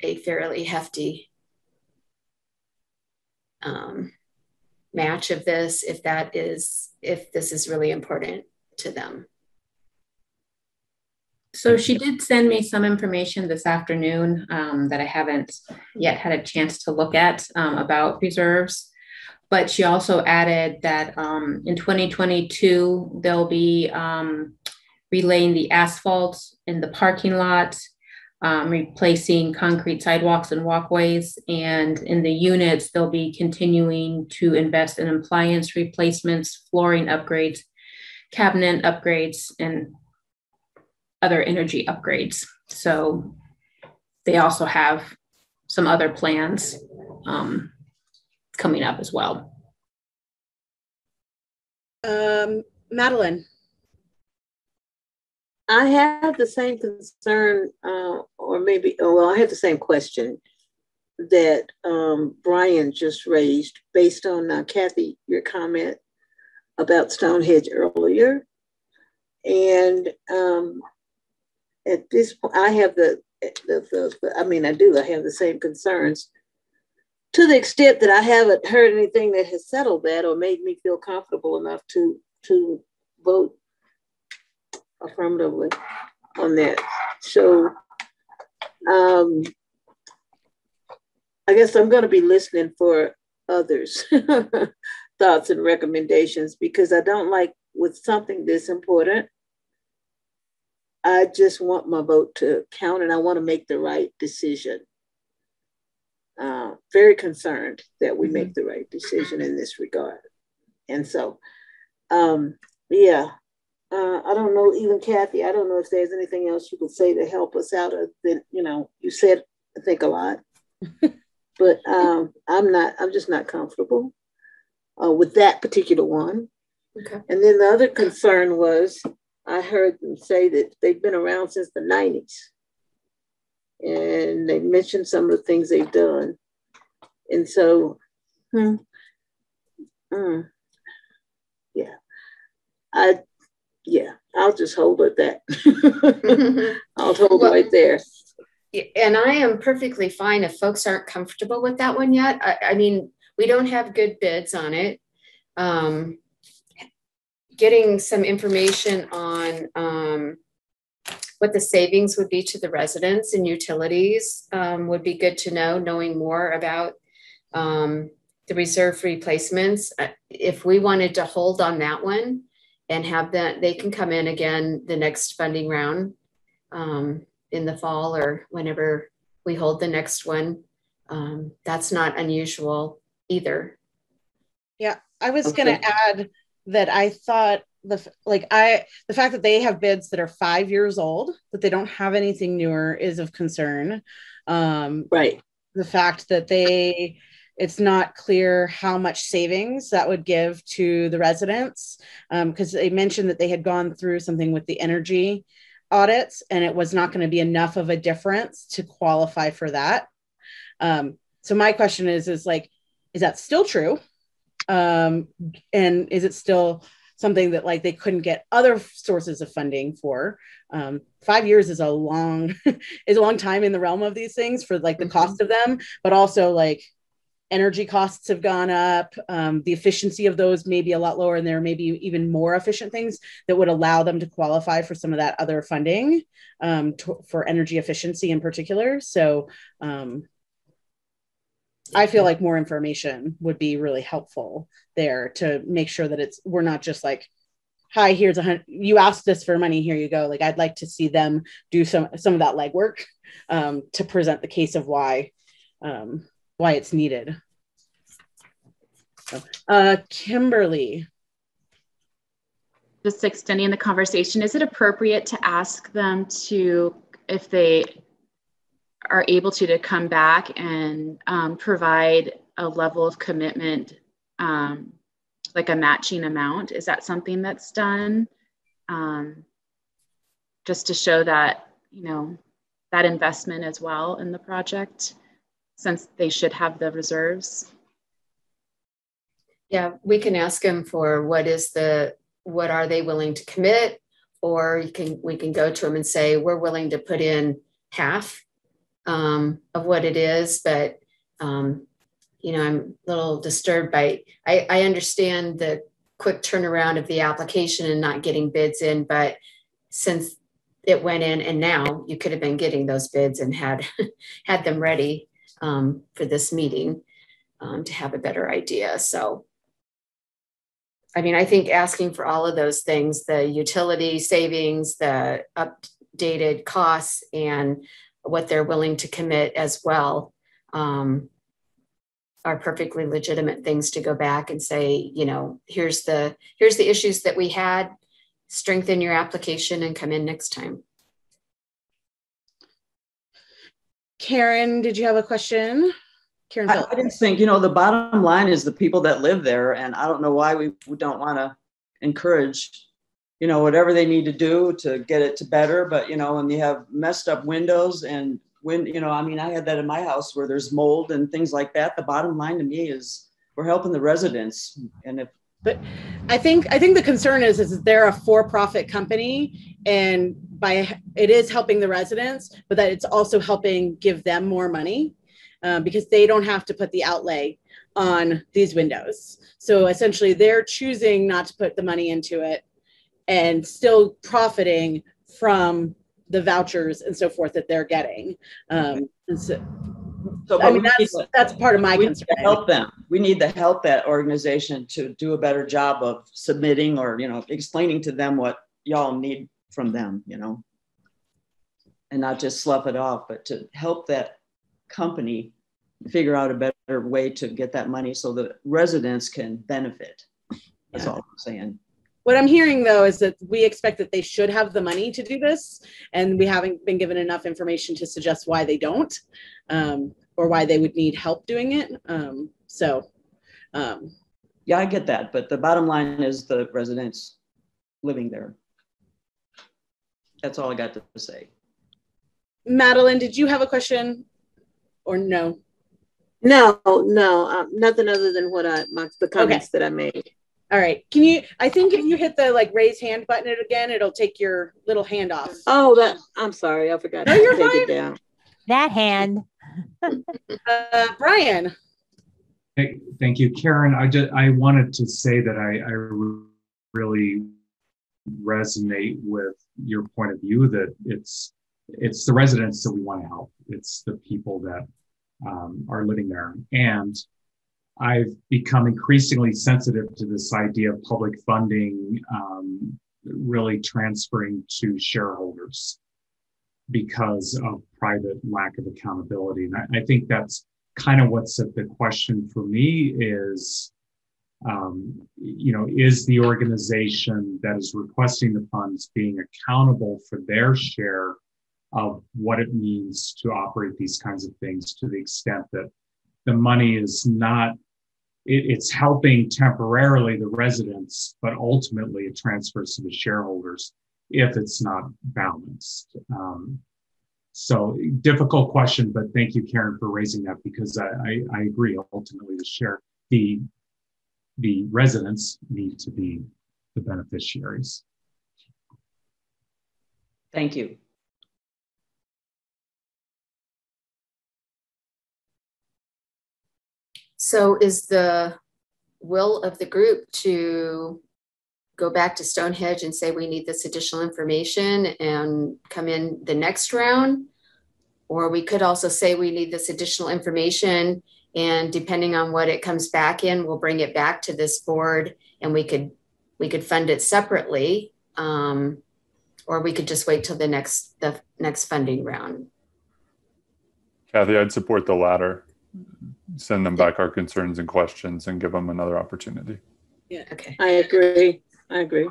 a fairly hefty um, match of this if that is if this is really important to them. So she did send me some information this afternoon um, that I haven't yet had a chance to look at um, about reserves. But she also added that um, in 2022, they'll be um, relaying the asphalt in the parking lot, um, replacing concrete sidewalks and walkways. And in the units, they'll be continuing to invest in appliance replacements, flooring upgrades, cabinet upgrades, and other energy upgrades. So they also have some other plans um, coming up as well. Um, Madeline. I have the same concern, uh, or maybe, oh, well, I have the same question that um, Brian just raised based on uh, Kathy, your comment about Stonehenge earlier. And um, at this point, I have the, the, the, I mean, I do, I have the same concerns to the extent that I haven't heard anything that has settled that or made me feel comfortable enough to to vote affirmatively on that. So um, I guess I'm going to be listening for others' thoughts and recommendations because I don't like with something this important. I just want my vote to count and I want to make the right decision. Uh, very concerned that we make the right decision in this regard. And so, um, yeah, uh, I don't know, even Kathy, I don't know if there's anything else you could say to help us out. Of the, you know, you said, I think, a lot, but um, I'm not, I'm just not comfortable uh, with that particular one. Okay. And then the other concern was I heard them say that they've been around since the 90s and they mentioned some of the things they've done. And so, hmm, hmm, yeah, I, yeah, I'll just hold it that. I'll hold Well, right there. And I am perfectly fine if folks aren't comfortable with that one yet. I, I mean, we don't have good bids on it. Um, getting some information on um, what the savings would be to the residents and utilities um, would be good to know, knowing more about um, the reserve replacements. Uh, If we wanted to hold on that one and have that, they can come in again the next funding round um, in the fall or whenever we hold the next one. Um, that's not unusual either. Yeah, I was Okay. going to add that I thought the like I the fact that they have bids that are five years old that they don't have anything newer is of concern. Um, right. The fact that they it's not clear how much savings that would give to the residents because they mentioned that they had gone through something with the energy audits and it was not going to be enough of a difference to qualify for that. Um, so my question is, is like, is that still true? Um, and is it still something that like they couldn't get other sources of funding for? Um, five years is a long, is a long time in the realm of these things for like the cost of them, but also like energy costs have gone up. Um, the efficiency of those may be a lot lower, and there may be even more efficient things that would allow them to qualify for some of that other funding um, to, for energy efficiency in particular. So um, I feel like more information would be really helpful there to make sure that it's we're not just like, "Hi, here's a hundred. You asked this for money. Here you go." Like I'd like to see them do some some of that legwork um, to present the case of why um, why it's needed. So, uh, Kimberly, just extending the conversation, is it appropriate to ask them to, if they are able to, to come back and um, provide a level of commitment, um, like a matching amount? Is that something that's done? Um, just to show that, you know, that investment as well in the project since they should have the reserves. Yeah, we can ask them for what is the, what are they willing to commit? Or you can, we can go to them and say, we're willing to put in half um, of what it is, but um, you know, I'm a little disturbed by, I, I understand the quick turnaround of the application and not getting bids in, but since it went in and now you could have been getting those bids and had, had them ready um, for this meeting um, to have a better idea. So, I mean, I think asking for all of those things, the utility savings, the updated costs and what they're willing to commit as well um, are perfectly legitimate things to go back and say, you know, here's the here's the issues that we had. Strengthen your application and come in next time. Karen, did you have a question? Karen, I, I just think you know the bottom line is the people that live there, and I don't know why we, we don't want to encourage, you know, whatever they need to do to get it to better. But you know, when you have messed up windows and when you know, I mean, I had that in my house where there's mold and things like that. The bottom line to me is we're helping the residents, and if but I think I think the concern is is they're a for-profit company and by it is helping the residents, but that it's also helping give them more money um, because they don't have to put the outlay on these windows. So essentially, they're choosing not to put the money into it and still profiting from the vouchers and so forth that they're getting. Um, so, So, I mean, that's to- that's part of my we need concern. to help them. We need to help that organization to do a better job of submitting or, you know, explaining to them what y'all need from them, you know? And not just slough it off, but to help that company figure out a better way to get that money so the residents can benefit. That's all I'm saying. What I'm hearing though is that we expect that they should have the money to do this, and we haven't been given enough information to suggest why they don't, um, or why they would need help doing it. Um, so, um, Yeah, I get that, but the bottom line is the residents living there. That's all I got to say. Madeline, did you have a question, or no? No, no, um, nothing other than what I, my, the comments that I made. All right. Can you? I think if you hit the like raise hand button again, it'll take your little hand off. Oh, that, I'm sorry, I forgot No, you're take fine. it down. That hand. Uh, Brian. Thank, thank you, Karen. I just I wanted to say that I, I really resonate with your point of view that it's it's the residents that we want to help. It's the people that um, are living there, and I've become increasingly sensitive to this idea of public funding um, really transferring to shareholders because of private lack of accountability. And I, I think that's kind of what's at the question for me is, um, you know, is the organization that is requesting the funds being accountable for their share of what it means to operate these kinds of things to the extent that the money is not it, it's helping temporarily the residents, but ultimately it transfers to the shareholders if it's not balanced. Um, so difficult question, but thank you, Karen, for raising that because I, I, I agree. Ultimately, the share the the residents need to be the beneficiaries. Thank you. So is the will of the group to go back to Stonehenge and say, we need this additional information and come in the next round? Or we could also say, we need this additional information and depending on what it comes back in, we'll bring it back to this board and we could, we could fund it separately. Um, or we could just wait till the next, the next funding round. Kathy, I'd support the latter. Send them back our concerns and questions and give them another opportunity. Yeah. Okay. I agree. I agree.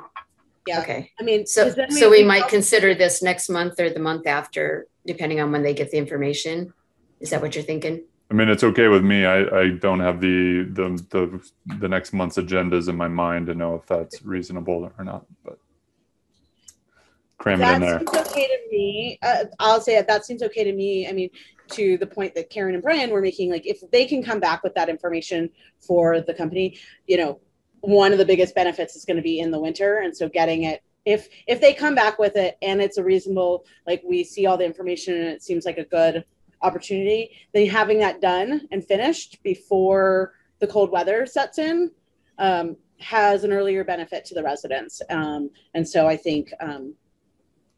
Yeah. Okay. I mean, so then so we we might also- consider this next month or the month after, depending on when they get the information. Is that what you're thinking? I mean, it's okay with me. I, I don't have the, the, the, the next month's agendas in my mind to know if that's reasonable or not, but cram it in there. seems okay to me. Uh, I'll say that that seems okay to me. I mean, to the point that Karen and Brian were making, like if they can come back with that information for the company, you know, one of the biggest benefits is going to be in the winter, and so getting it. If if they come back with it and it's a reasonable, like we see all the information and it seems like a good opportunity, then having that done and finished before the cold weather sets in um, has an earlier benefit to the residents. Um, and so I think, um,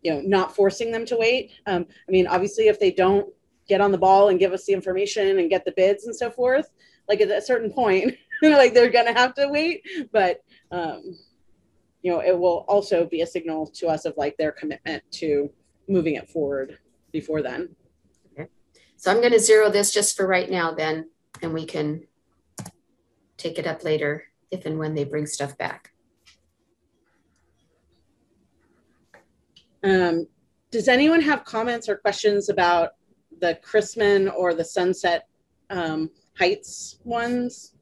you know, not forcing them to wait. Um, I mean, obviously, if they don't get on the ball and give us the information and get the bids and so forth, like at a certain point, like they're going to have to wait. But, um, you know, it will also be a signal to us of like their commitment to moving it forward before then. So I'm going to zero this just for right now then, and we can take it up later if and when they bring stuff back. Um, does anyone have comments or questions about the Chrisman or the Sunset um, Heights ones?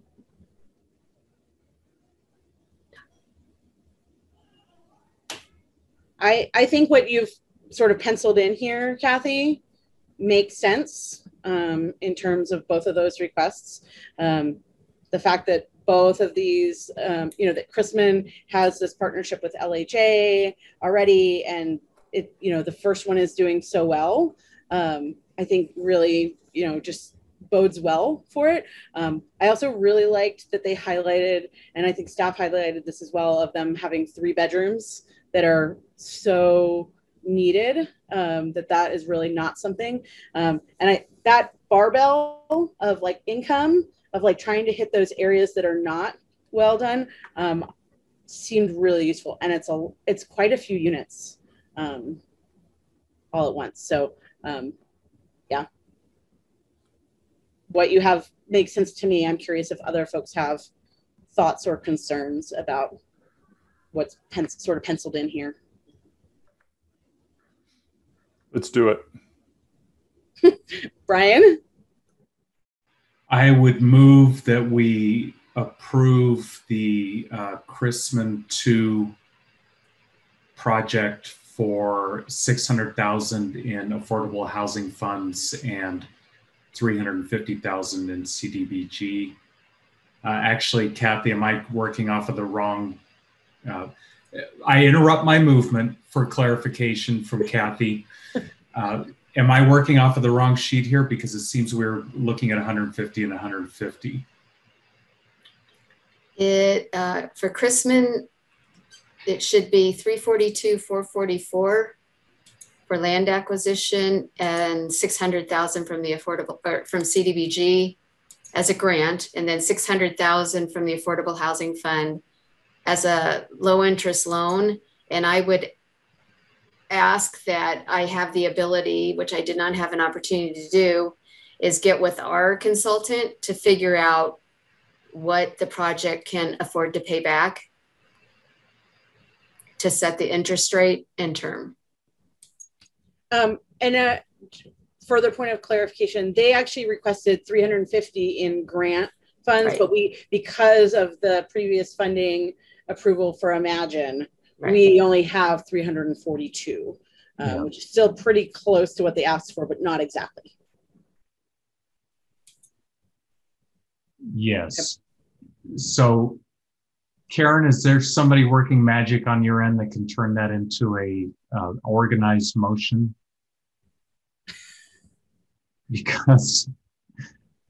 I I think what you've sort of penciled in here, Kathy, makes sense um, in terms of both of those requests. Um, the fact that both of these, um, you know, that Chrisman has this partnership with LHA already, and it, you know, the first one is doing so well. Um, I think really, you know, just bodes well for it. Um, I also really liked that they highlighted, and I think staff highlighted this as well, of them having three bedrooms that are so needed. Um, that that is really not something. Um, and I that barbell of like income of like trying to hit those areas that are not well done um, seemed really useful and it's a it's quite a few units um, all at once so um, yeah. What you have makes sense to me. I'm curious if other folks have thoughts or concerns about what's pen- sort of penciled in here. Let's do it. brian? I would move that we approve the uh, Chrisman 2 project for 600,000 in affordable housing funds and 350,000 in CDBG. Uh, actually, Kathy, am I working off of the wrong? Uh, I interrupt my movement for clarification from Kathy. Uh, am I working off of the wrong sheet here? Because it seems we're looking at 150 and 150. It, uh, for Chrisman, it should be 342, 444 for land acquisition and 600,000 from the affordable, or from CDBG as a grant, and then 600,000 from the Affordable Housing Fund as a low interest loan. And I would ask that I have the ability, which I did not have an opportunity to do, is get with our consultant to figure out what the project can afford to pay back to set the interest rate and term. Um, and a further point of clarification, they actually requested 350 in grant funds, Right. but we, because of the previous funding approval for Imagine, Right. we only have 342, uh, which is still pretty close to what they asked for, but not exactly. Yes. So, Karen, is there somebody working magic on your end that can turn that into a uh, organized motion? Because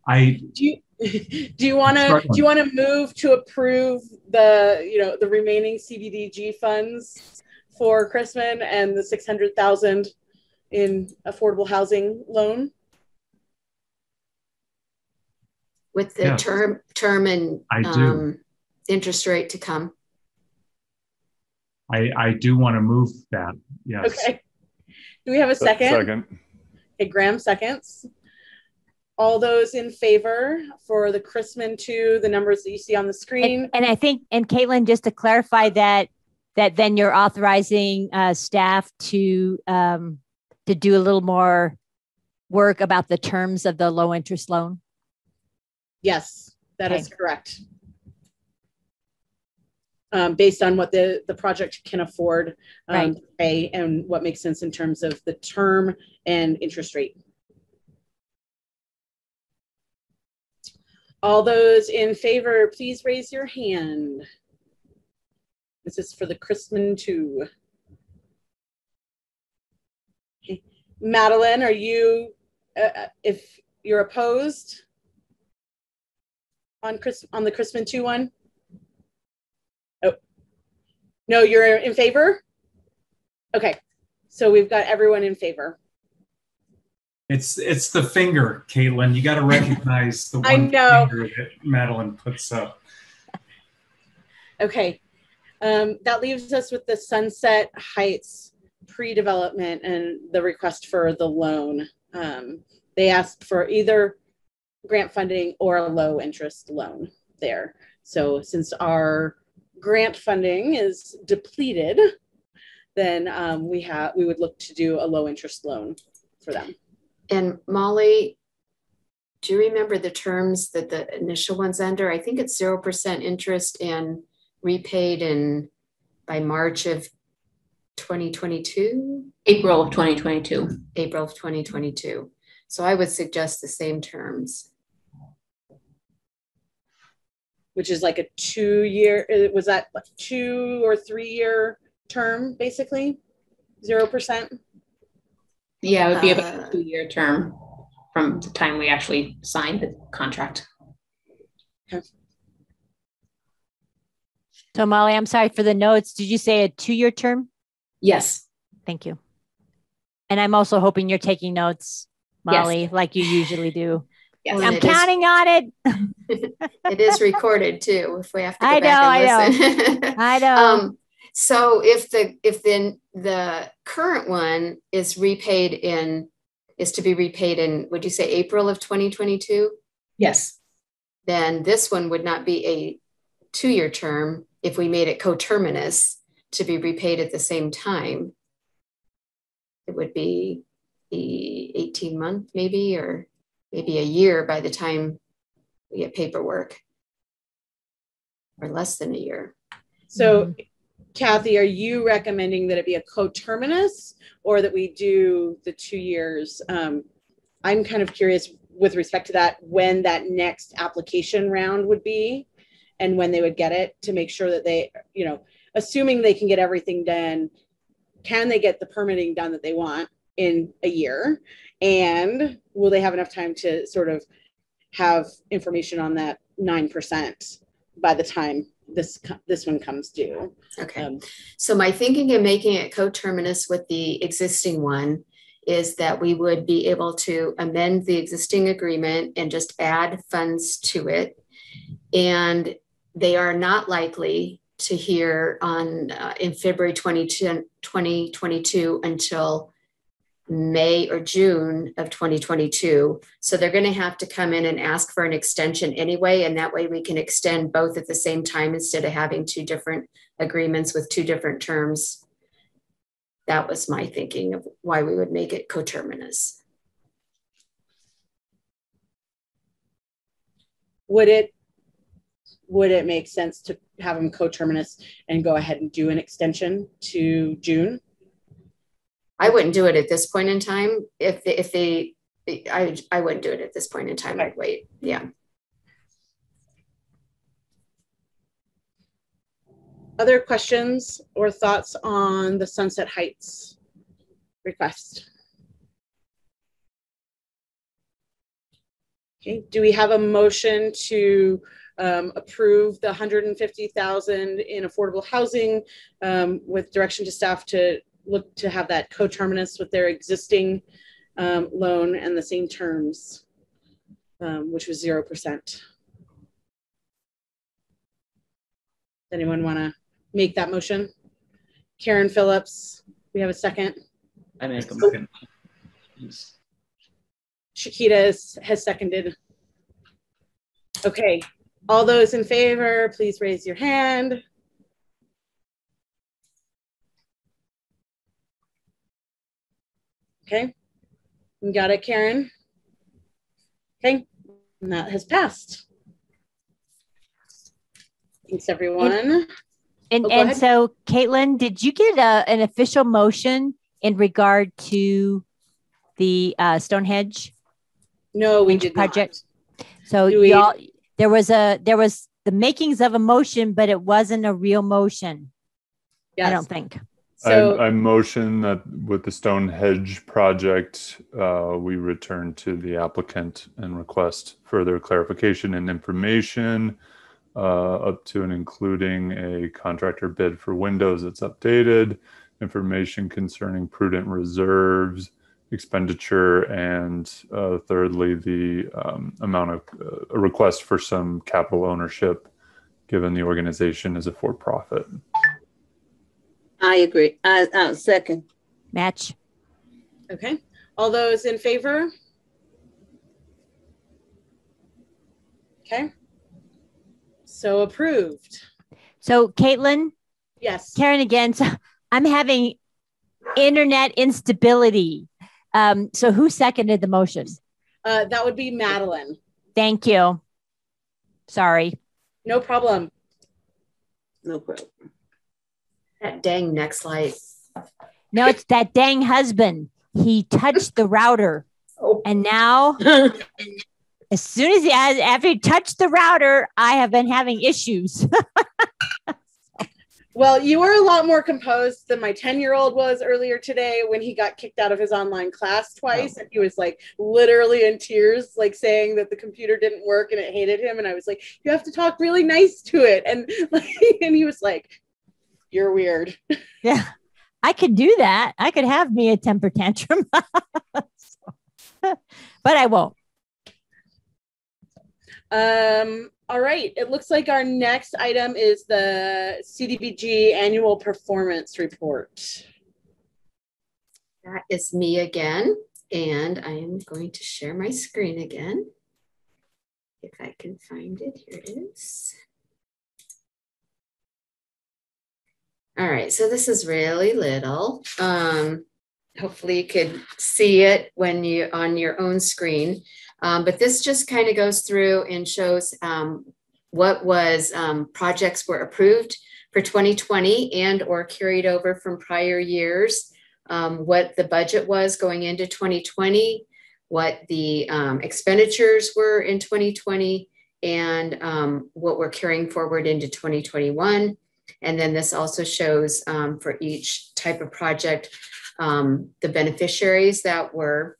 I Do you, do you want to, do you want to move to approve the, you know, the remaining CBDG funds for Chrisman and the 600,000 in affordable housing loan? With the Yes. term, term and I do. um, interest rate to come. I I do want to move that. Yes. Okay. Do we have a second? Second. Okay, Graham seconds. All those in favor for the Chrisman two, the numbers that you see on the screen? And, and I think, and Caitlin, just to clarify that, that then you're authorizing uh, staff to um, to do a little more work about the terms of the low interest loan. Yes, that is Okay. correct. Um, based on what the, the project can afford um, Right. to pay and what makes sense in terms of the term and interest rate. All those in favor, please raise your hand. This is for the Chrisman two. Okay. Madeline, are you, uh, uh, if you're opposed on Chris, on the Chrisman two one? No, you're in favor? Okay, so we've got everyone in favor. It's it's the finger, Caitlin. You got to recognize the I know. finger that Madeline puts up. Okay, um, that leaves us with the Sunset Heights pre-development and the request for the loan. Um, they asked for either grant funding or a low interest loan there. So since our grant funding is depleted, then um, we have we would look to do a low interest loan for them. And Molly, do you remember the terms that the initial one's under? I think it's zero percent interest and repaid in by March of twenty twenty-two? April of 2022. April of twenty twenty-two. So I would suggest the same terms. Which is like a two year was that like two or three year term basically zero percent Yeah, it would be about Uh, a two-year term from the time we actually signed the contract. So Molly, I'm sorry for the notes. Did you say a two-year term? Yes. Thank you. And I'm also hoping you're taking notes, Yes. Molly, like you usually do. Yes. I'm And it is- counting on it. It is recorded too, if we have to go I back know, and I listen. I know. Um, so if the, if then the current one is repaid in, is to be repaid in, would you say April of twenty twenty-two? Yes. Then this one would not be a two-year term if we made it coterminous to be repaid at the same time. It would be the eighteen month maybe, or maybe a year by the time we get paperwork. Or less than a year. so kathy are you recommending that it be a coterminous or that we do the two years um, i'm kind of curious with respect to that when that next application round would be and when they would get it to make sure that they you know assuming they can get everything done can they get the permitting done that they want in a year and will they have enough time to sort of have information on that 9% by the time this this one comes due Okay. Um, So my thinking of making it coterminous with the existing one is that we would be able to amend the existing agreement and just add funds to it. And they are not likely to hear on, uh, in February 22 2022 until May or June of 2022. So they're going to have to come in and ask for an extension anyway, and that way we can extend both at the same time instead of having two different agreements with two different terms. That was my thinking of why we would make it coterminous. would it would it make sense to have them coterminous and go ahead and do an extension to June? I wouldn't do it at this point in time. If they, if they, I, I wouldn't do it at this point in time. I'd wait. Yeah. Other questions or thoughts on the Sunset Heights request? Okay, do we have a motion to um, approve the 150,000 in affordable housing um, with direction to staff to look to have that coterminous with their existing um, loan and the same terms, um, which was 0%? Does Anyone want to make that motion? Karen Phillips, we have a second. I make a motion. Shakita has, has seconded. Okay, all those in favor, please raise your hand. Okay, you got it, Karen? Okay, and that has passed. Thanks, everyone. And Oh, and so, Caitlin, did you get a, an official motion in regard to the uh, Stonehenge? No, we did not. project. So Do we- y'all, there was a there was the makings of a motion, but it wasn't a real motion. I don't think. So- I, I motion that with the Stonehenge project, uh, we return to the applicant and request further clarification and information uh, up to and including a contractor bid for windows that's updated, information concerning prudent reserves, expenditure, and uh, thirdly, the um, amount of uh, a request for some capital ownership, given the organization is a for-profit. I agree. I, I second. Match. Okay. All those in favor? Okay. So approved. So, Caitlin, Yes. Karen again. So I'm having internet instability. Um, so who seconded the motion? Uh, that would be Madeline. Thank you. Sorry. No problem. No problem. That dang NextLight. No, it's that dang husband. He touched the router. Oh. And now, as soon as he has, after he touched the router, I have been having issues. Well, you were a lot more composed than my 10 year old was earlier today when he got kicked out of his online class twice. Oh. And he was like literally in tears, like saying that the computer didn't work and it hated him. And I was like, you have to talk really nice to it. And, like, and he was like, you're weird. yeah. I could do that. I could have me a temper tantrum. but I won't. Um, all right. It looks like our next item is the CDBG annual performance report. That is me again. And I am going to share my screen again. If I can find it, here it is. All right, so this is really little. Um, hopefully you could see it when you on your own screen. Um, but this just kind of goes through and shows um, what was um, projects were approved for 2020 and or carried over from prior years, um, what the budget was going into 2020, what the um, expenditures were in 2020, and what we're carrying forward into 2021. And then this also shows um, for each type of project um, the beneficiaries that were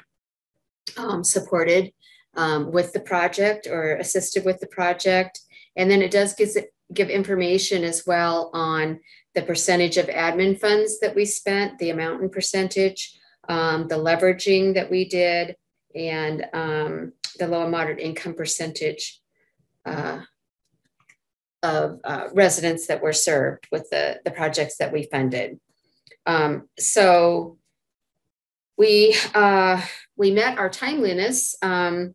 um, supported um, with the project or assisted with the project. And then it does give, give information as well on the percentage of admin funds that we spent, the amount and percentage, um, the leveraging that we did, and um, the low and moderate income percentage uh, of uh, residents that were served with the, the projects that we funded. Um, so we uh, we met our timeliness um,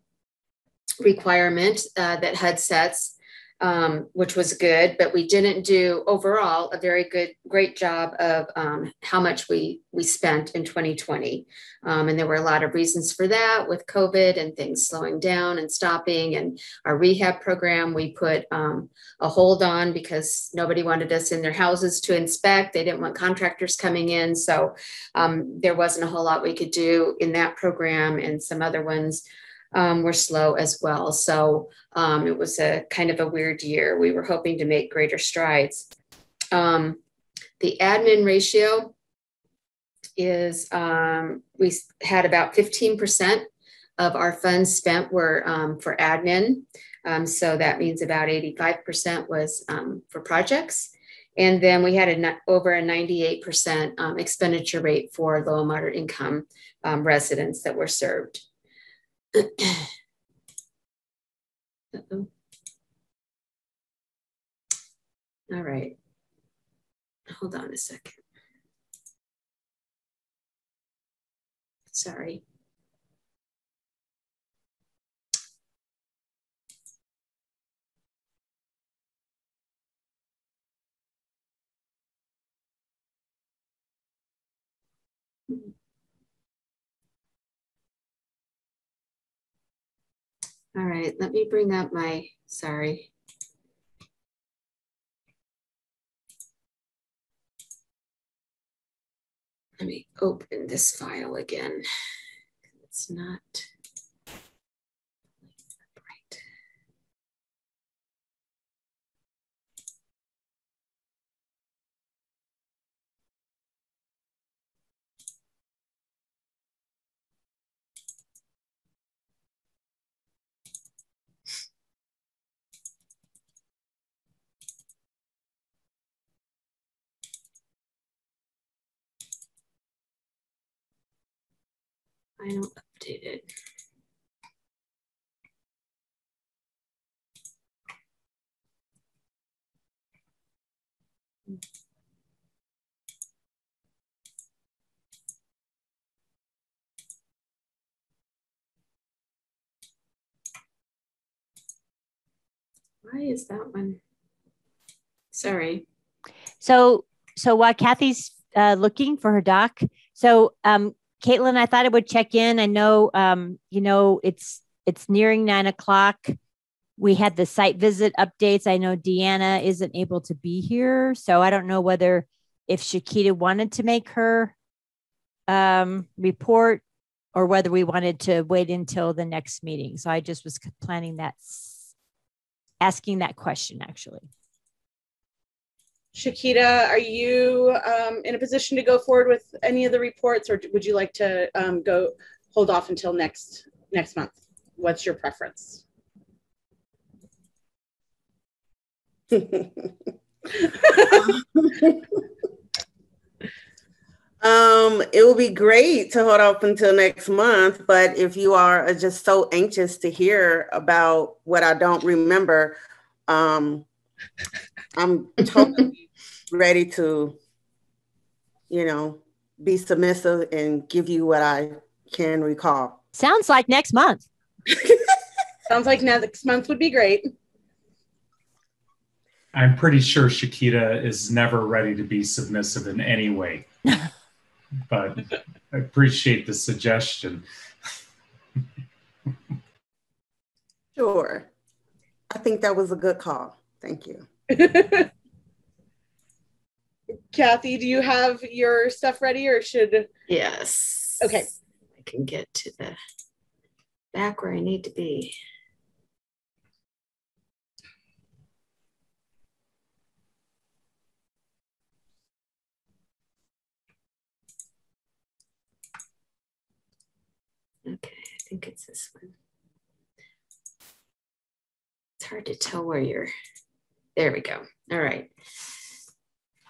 requirement uh, that HUD sets, um, which was good, but we didn't do overall a very good, great job of um, how much we we spent in 2020. Um, and there were a lot of reasons for that with COVID and things slowing down and stopping. And our rehab program, we put um, a hold on because nobody wanted us in their houses to inspect. They didn't want contractors coming in. So um, there wasn't a whole lot we could do in that program and some other ones um, were slow as well. So um, it was a kind of a weird year. We were hoping to make greater strides. Um, the admin ratio is um, we had about 15% of our funds spent were um, for admin. Um, so that means about 85% was for projects. And then we had a, over a 98% um, expenditure rate for low and moderate income um, residents that were served. All right. Hold on a second. Sorry. All right, let me bring up my, sorry. Let me open this file again. It's not. I don't update it. Why is that one? Sorry. So, so while Kathy's uh, looking for her doc, so um, Caitlin, I thought I would check in. I know, um, you know, it's it's nearing nine o'clock. We had the site visit updates. I know Deanna isn't able to be here, so I don't know whether if Shakita wanted to make her um, report or whether we wanted to wait until the next meeting. So I just was planning that, asking that question actually. Shakita, are you um, in a position to go forward with any of the reports, or would you like to um, go hold off until next next month? What's your preference? Um, it would be great to hold off until next month, but if you are just so anxious to hear about what I don't remember, um, I'm totally ready to, you know, be submissive and give you what I can recall. Sounds like next month. Sounds like next month would be great. I'm pretty sure Shakita is never ready to be submissive in any way. but I appreciate the suggestion. Sure. I think that was a good call. Thank you. Kathy, do you have your stuff ready or should? Yes. Okay. I can get to the back where I need to be. Okay, I think it's this one. It's hard to tell where you're. There we go. All right.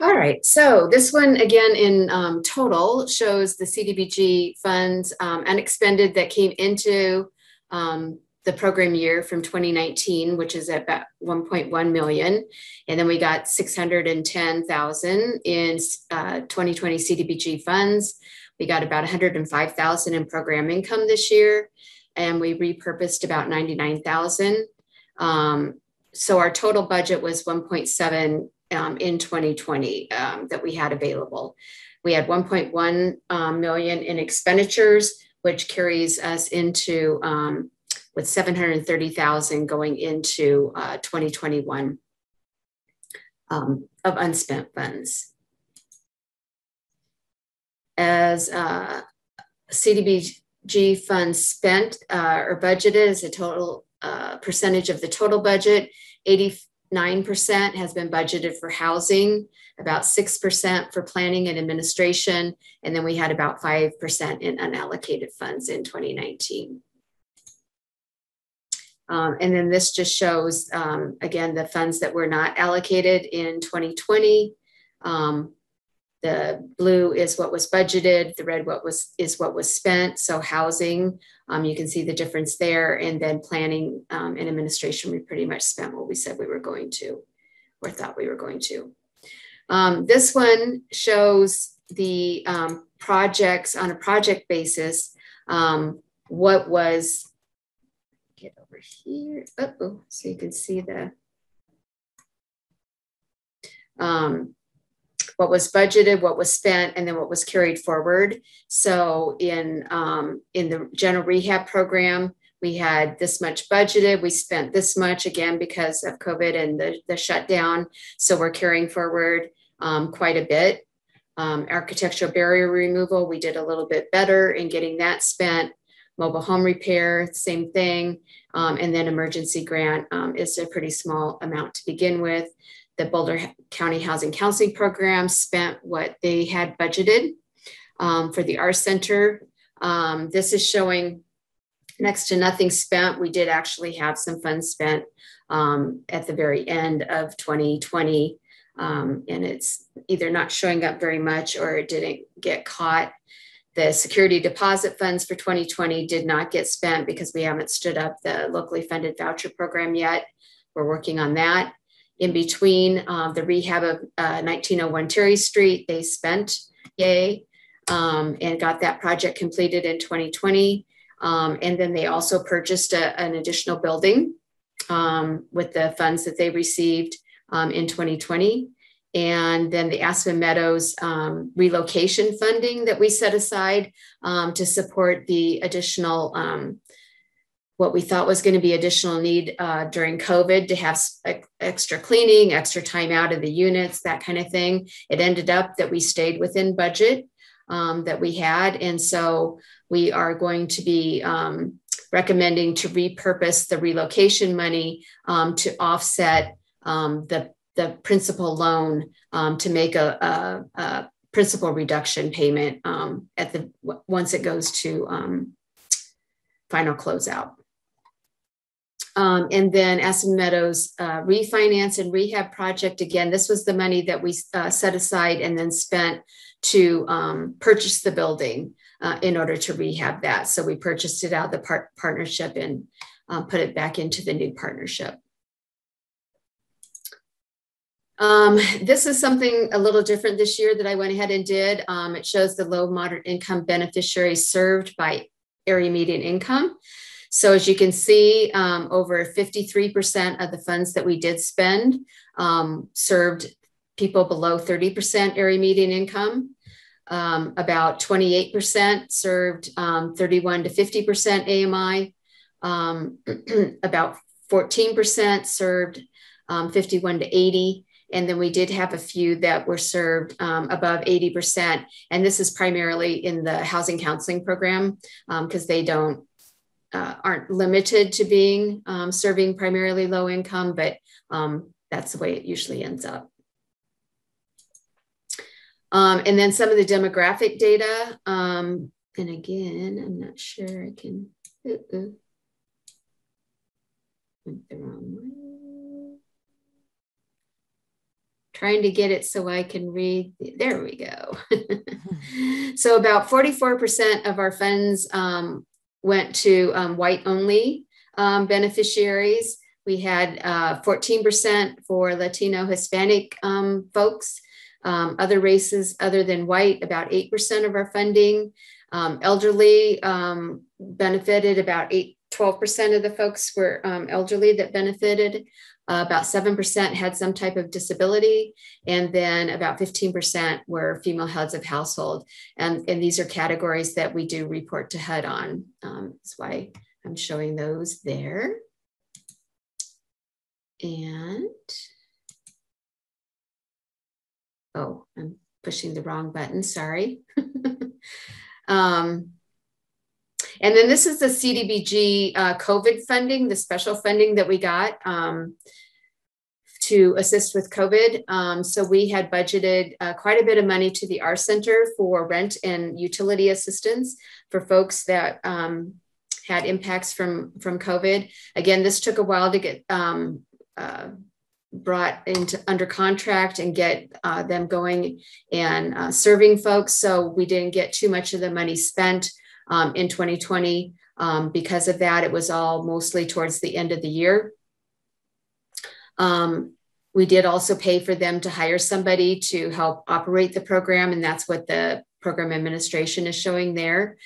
All right, so this one again in um, total shows the CDBG funds um, unexpended that came into um, the program year from 2019, which is at about 1.1 million. And then we got 610,000 in uh, 2020 CDBG funds. We got about 105,000 in program income this year, and we repurposed about 99,000. Um, so our total budget was 1.7 um, in 2020 um, that we had available. We had 1.1 um, million in expenditures, which carries us into um, with 730,000 going into uh, 2021 um, of unspent funds. As uh, CDBG funds spent uh, or budgeted is a total uh, percentage of the total budget, 80 9% has been budgeted for housing, about 6% for planning and administration, and then we had about 5% in unallocated funds in 2019. Um, and then this just shows, um, again, the funds that were not allocated in 2020. Um, the blue is what was budgeted, the red what was is what was spent. So housing, um, you can see the difference there. And then planning um, and administration, we pretty much spent what we said we were going to, or thought we were going to. Um, this one shows the um, projects on a project basis. Um, what was, get over here, uh oh, so you can see the, um, what was budgeted, what was spent, and then what was carried forward. So in um, in the general rehab program, we had this much budgeted. We spent this much again because of COVID and the, the shutdown. So we're carrying forward um, quite a bit. Um, architectural barrier removal, we did a little bit better in getting that spent. Mobile home repair, same thing. Um, and then emergency grant um, is a pretty small amount to begin with. The Boulder County Housing Counseling Program spent what they had budgeted um, for the OUR Center. Um, this is showing next to nothing spent. We did actually have some funds spent um, at the very end of 2020. Um, and it's either not showing up very much or it didn't get caught. The security deposit funds for 2020 did not get spent because we haven't stood up the locally funded voucher program yet. We're working on that. In between um, the rehab of uh, 1901 Terry Street, they spent, yay, um, and got that project completed in 2020. Um, and then they also purchased a, an additional building um, with the funds that they received um, in 2020. And then the Aspen Meadows relocation funding that we set aside to support the additional, what we thought was going to be additional need uh, during COVID to have extra cleaning, extra time out of the units, that kind of thing. It ended up that we stayed within budget um, that we had. And so we are going to be um, recommending to repurpose the relocation money um, to offset um, the, the principal loan um, to make a, a, a, principal reduction payment um, at the once it goes to final closeout. Um, and then Aspen Meadows uh, refinance and rehab project. Again, this was the money that we uh, set aside and then spent to um, purchase the building uh, in order to rehab that. So we purchased it out of the par partnership and um, put it back into the new partnership. Um, this is something a little different this year that I went ahead and did. Um, it shows the low moderate income beneficiaries served by area median income. So as you can see, um, over 53% of the funds that we did spend um, served people below 30% area median income. Um, about 28% served um, 31 to 50% AMI. Um, about 14% served um, 51 to 80. And then we did have a few that were served um, above 80%. And this is primarily in the housing counseling program because um, they don't uh, aren't limited to being serving primarily low income, but that's the way it usually ends up. Um, and then some of the demographic data. Um, and again, I'm not sure I can. Uh -uh. Went the wrong way. Trying to get it so I can read. There we go. so about 44% of our funds um, went to um, white only um, beneficiaries. We had 14% uh, for Latino Hispanic um, folks, um, other races other than white, about 8% of our funding. Um, elderly um, benefited about 8, 12% of the folks were elderly that benefited. Uh, about 7% had some type of disability, and then about 15% were female heads of household. And, and these are categories that we do report to HUD on. Um, that's why I'm showing those there. And oh, I'm pushing the wrong button, sorry. um, and then this is the CDBG uh, COVID funding, the special funding that we got um, to assist with COVID. Um, so we had budgeted uh, quite a bit of money to the OUR Center for rent and utility assistance for folks that um, had impacts from, from COVID. Again, this took a while to get um, uh, brought into under contract and get uh, them going and uh, serving folks. So we didn't get too much of the money spent um, in 2020. Um, because of that, it was all mostly towards the end of the year. Um, we did also pay for them to hire somebody to help operate the program, and that's what the program administration is showing there.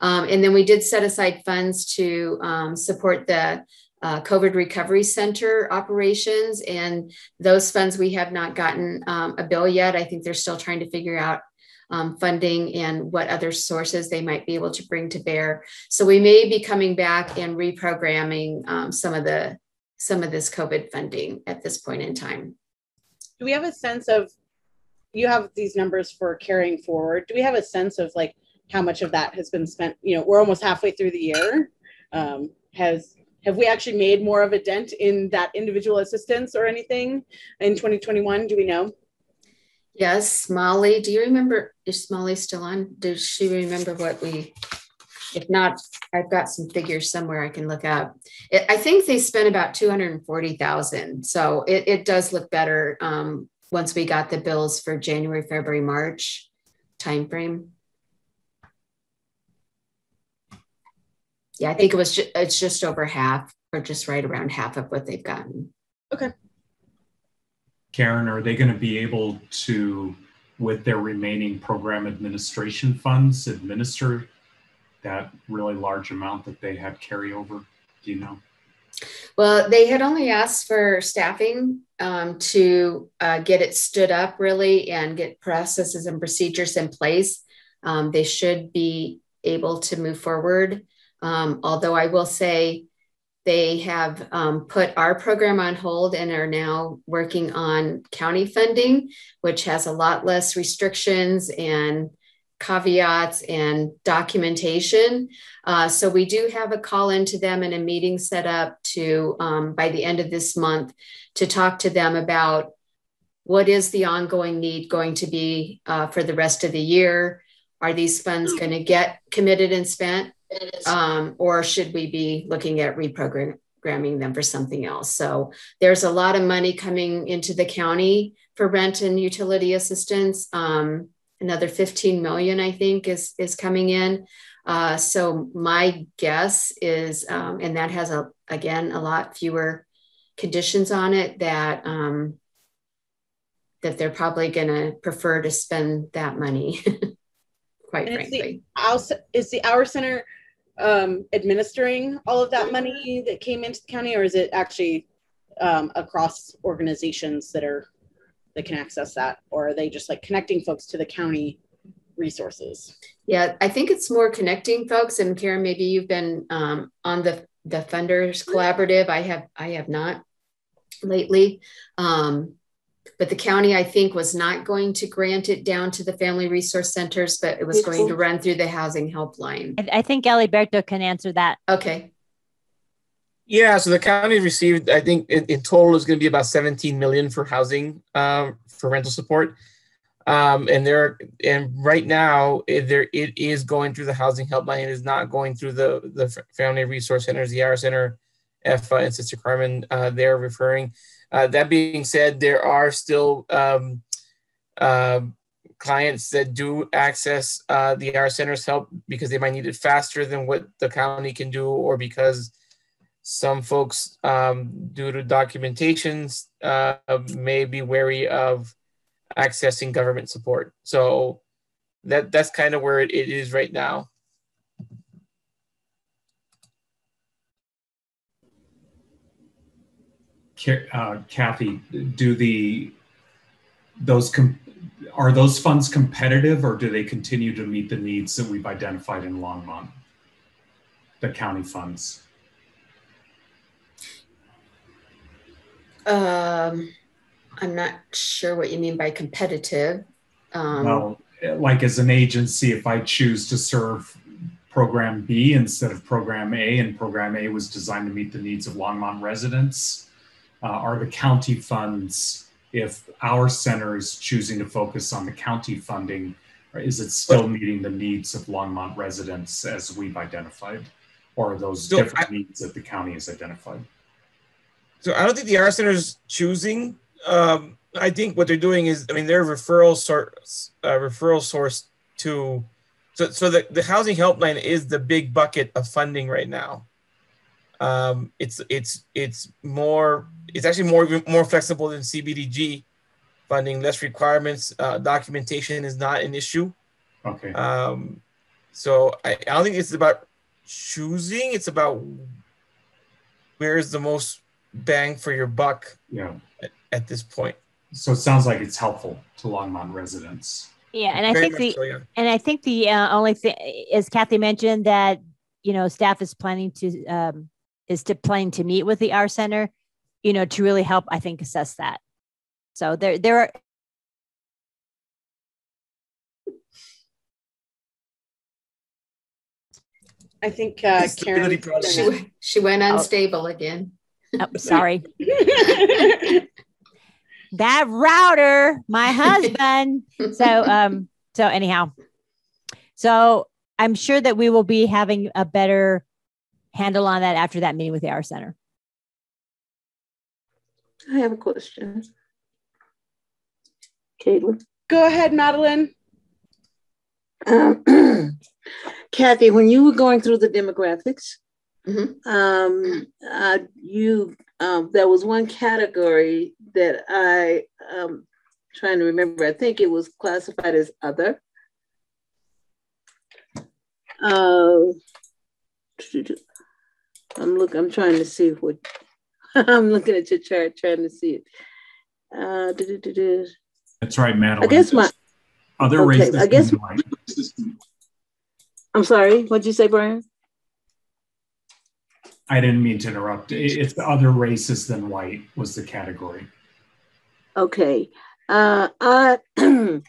Um, and then we did set aside funds to um, support the uh, COVID Recovery Center operations. And those funds, we have not gotten um, a bill yet. I think they're still trying to figure out um, funding and what other sources they might be able to bring to bear. So we may be coming back and reprogramming um, some of the some of this COVID funding at this point in time. Do we have a sense of you have these numbers for carrying forward. Do we have a sense of like how much of that has been spent? You know, we're almost halfway through the year. Um, has have we actually made more of a dent in that individual assistance or anything in 2021? Do we know? Yes, Molly, do you remember, is Molly still on? Does she remember what we, if not, I've got some figures somewhere I can look up. It, I think they spent about 240,000. So it, it does look better um, once we got the bills for January, February, March timeframe. Yeah, I think it was, ju- it's just over half or just right around half of what they've gotten. Okay. Karen, are they going to be able to, with their remaining program administration funds, administer that really large amount that they had carryover? Do you know? Well, they had only asked for staffing um, to uh, get it stood up really and get processes and procedures in place. Um, they should be able to move forward. Um, although I will say they have um, put our program on hold and are now working on county funding, which has a lot less restrictions and caveats and documentation. Uh, so we do have a call into them and a meeting set up to um, by the end of this month to talk to them about what is the ongoing need going to be uh, for the rest of the year. Are these funds going to get committed and spent? Um, or should we be looking at reprogramming them for something else? So there's a lot of money coming into the county for rent and utility assistance. Um, another 15 million, I think, is is coming in. Uh, so my guess is, um, and that has a again a lot fewer conditions on it that um, that they're probably going to prefer to spend that money. quite And frankly. Is the, is the OUR Center um, administering all of that money that came into the county, or is it actually um, across organizations that are that can access that, or are they just like connecting folks to the county resources? Yeah, I think it's more connecting folks. And Karen, maybe you've been um, on the the funders collaborative. I have I have not lately. Um, but the county, I think, was not going to grant it down to the family resource centers, but it was going to run through the housing helpline. I, I think Alberto can answer that. Okay. Yeah, so the county received, I think in, in total is going to be about 17 million for housing um, for rental support. Um, and there, and right now it, there it is going through the housing helpline. It is not going through the the family resource centers, the OUR Center, EFA, and Sister Carmen. Uh, they're referring. Uh, that being said, there are still um, uh, clients that do access uh, the OUR Center's help because they might need it faster than what the county can do, or because some folks, um, due to documentations, uh, may be wary of accessing government support. So that that's kind of where it, it is right now. Uh, Kathy, do the those com- are those funds competitive, or do they continue to meet the needs that we've identified in Longmont? The county funds. Um, I'm not sure what you mean by competitive. Um, well, like as an agency, if I choose to serve program B instead of program A, and program A was designed to meet the needs of Longmont residents, uh, are the county funds, if OUR Center is choosing to focus on the county funding, is it still meeting the needs of Longmont residents as we've identified? Or are those So different I- needs that the county has identified? So I don't think the OUR Center is choosing. Um, I think what they're doing is, I mean, they're a referral source, uh, referral source to. So, so the, the housing helpline is the big bucket of funding right now. Um, it's it's it's more it's actually more more flexible than CDBG funding, less requirements. Uh, documentation is not an issue. Okay. Um, so I, I don't think it's about choosing. It's about where is the most bang for your buck Yeah. at, at this point. So it sounds like it's helpful to Longmont residents. Yeah, and I Very think the so, yeah. and I think the uh, only thing, as Kathy mentioned, that you know staff is planning to um, is to plan to meet with the OUR Center, you know, to really help, I think, assess that. So there, there are. I think uh, Karen. She, she went oh. unstable oh. again. Oh, sorry. that router, my husband. so, um, so anyhow, so I'm sure that we will be having a better handle on that after that meeting with the OUR Center. I have a question. Caitlin. Go ahead, Madeline. Um, Kathy, when you were going through the demographics, um, uh, you um, there was one category that I um trying to remember. I think it was classified as other. Uh, I'm look. I'm trying to see what. I'm looking at your chart, trying to see it. Uh. That's right, Madeline. I guess my other okay, races. I guess- than white. I'm sorry. What'd you say, Brian? I didn't mean to interrupt. It's other races than white was the category. Okay. Uh, I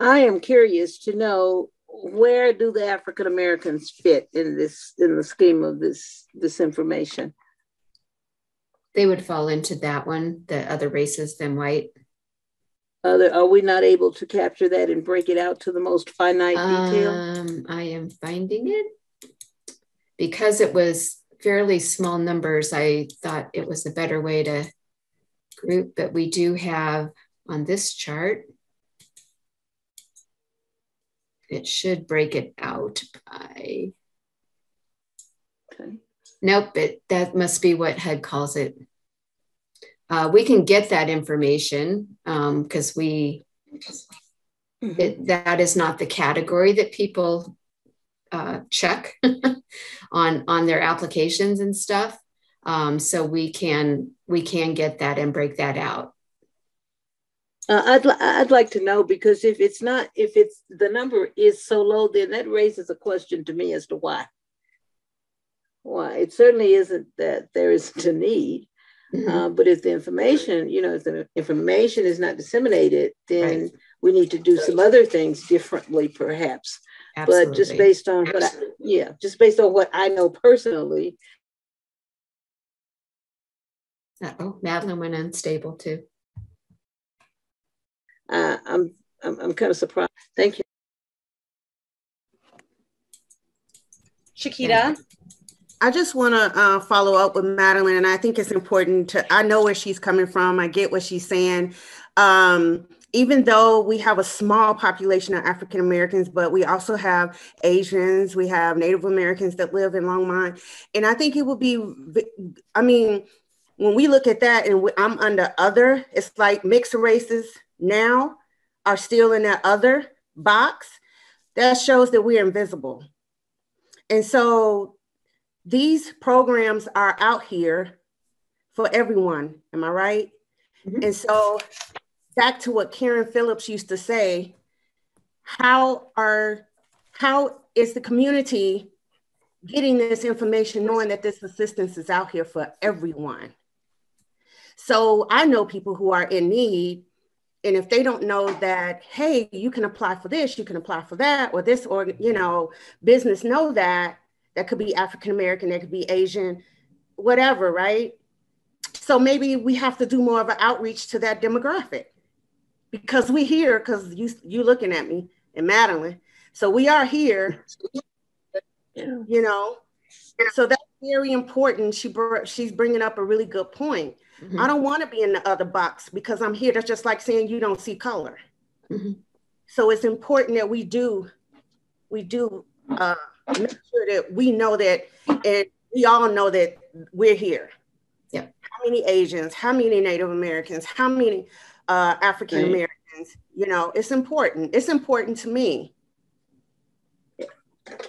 I am curious to know where do the African Americans fit in this in the scheme of this this information? They would fall into that one, the other races than white. Are, there, are we not able to capture that and break it out to the most finite detail? Um, I am finding it because it was fairly small numbers. I thought it was a better way to group, but we do have on this chart. It should break it out by. Okay. Nope, it that must be what HUD calls it. Uh, we can get that information because we it, that is not the category that people uh, check on on their applications and stuff. Um, so we can we can get that and break that out. Uh, I'd li- I'd like to know because if it's not if it's the number is so low, then that raises a question to me as to why. Why it certainly isn't that there isn't a need, uh, but if the information, you know, if the information is not disseminated, then we need to do some other things differently, perhaps. Absolutely. But just based on what I, yeah, just based on what I know personally, Uh, oh, Madeline went unstable too. Uh, I'm I'm, I'm kind of surprised. Thank you. Shakita. I just want to uh, follow up with Madeline, and I think it's important to. I know where she's coming from. I get what she's saying. Um, even though we have a small population of African Americans, but we also have Asians, we have Native Americans that live in Longmont, and I think it would be. I mean, when we look at that, and we- I'm under other, it's like mixed races now are still in that other box. That shows that we're invisible. And so these programs are out here for everyone. Am I right? Mm-hmm. And so back to what Karen Phillips used to say, how are how is the community getting this information knowing that this assistance is out here for everyone? So I know people who are in need and if they don't know that hey you can apply for this you can apply for that or this or you know business know that that could be african american that could be asian whatever right? So maybe we have to do more of an outreach to that demographic. Because we here because you you looking at me and madeline. So we are here you know? So that's very important. She brought she's bringing up a really good point i don't want to be in the other box because i'm here that's just like saying you don't see color. So it's important that we do we do uh, make sure that we know that and we all know that we're here. Yeah. How many asians how many native americans how many uh, african americans you know it's important it's important to me.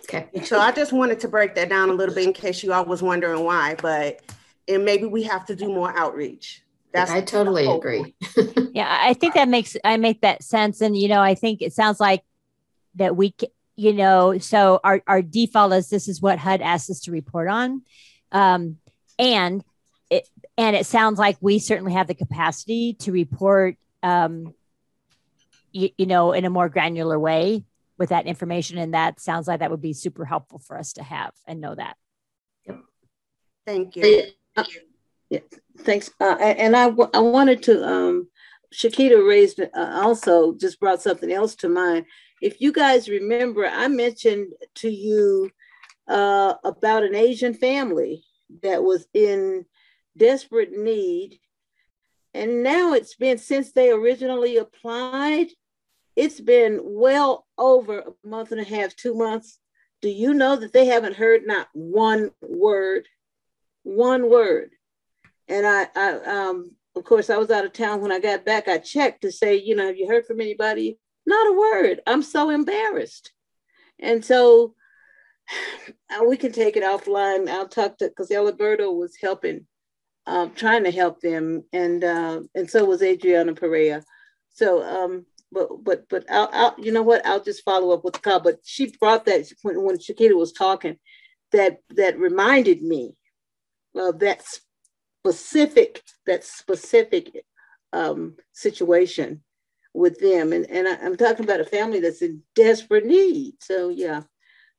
Okay. so i just wanted to break that down a little bit in case you all was wondering why but and maybe we have to do more outreach that's I totally agree. yeah, I think that makes I make that sense, and you know, I think it sounds like that we, ca- you know, so our our default is this is what HUD asks us to report on, um, and it and it sounds like we certainly have the capacity to report, um, you, you know, in a more granular way with that information. And that sounds like that would be super helpful for us to have and know that. Yep. Thank you. Uh, yeah, thanks. Uh, and I, I wanted to, um, Shakita raised uh, also just brought something else to mind. If you guys remember, I mentioned to you uh, about an Asian family that was in desperate need. And now it's been since they originally applied, it's been well over a month and a half, two months. Do you know that they haven't heard not one word? One word. And I, I um, of course, I was out of town when I got back. I checked to say, you know, have you heard from anybody? Not a word. I'm so embarrassed. And so we can take it offline. I'll talk to because Alberto was helping, um, trying to help them, and uh, and so was Adriana Perea. So, um, but but but I'll, I'll you know what? I'll just follow up with the call. But she brought that when, when Shakita was talking, that that reminded me of that specific that specific um, situation with them, and and I, I'm talking about a family that's in desperate need. So yeah.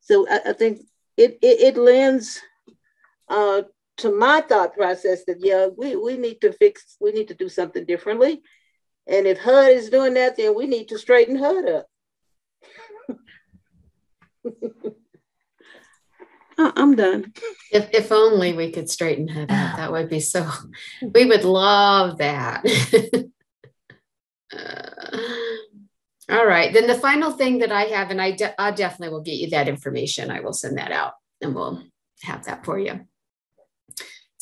So I, I think it, it, it lends uh, to my thought process that yeah, we, we need to fix, we need to do something differently. And if HUD is doing that, then we need to straighten HUD up. I'm done. If, if only we could straighten HUD up, that would be so, we would love that. uh, all right. Then the final thing that I have, and I, de- I definitely will get you that information. I will send that out and we'll have that for you.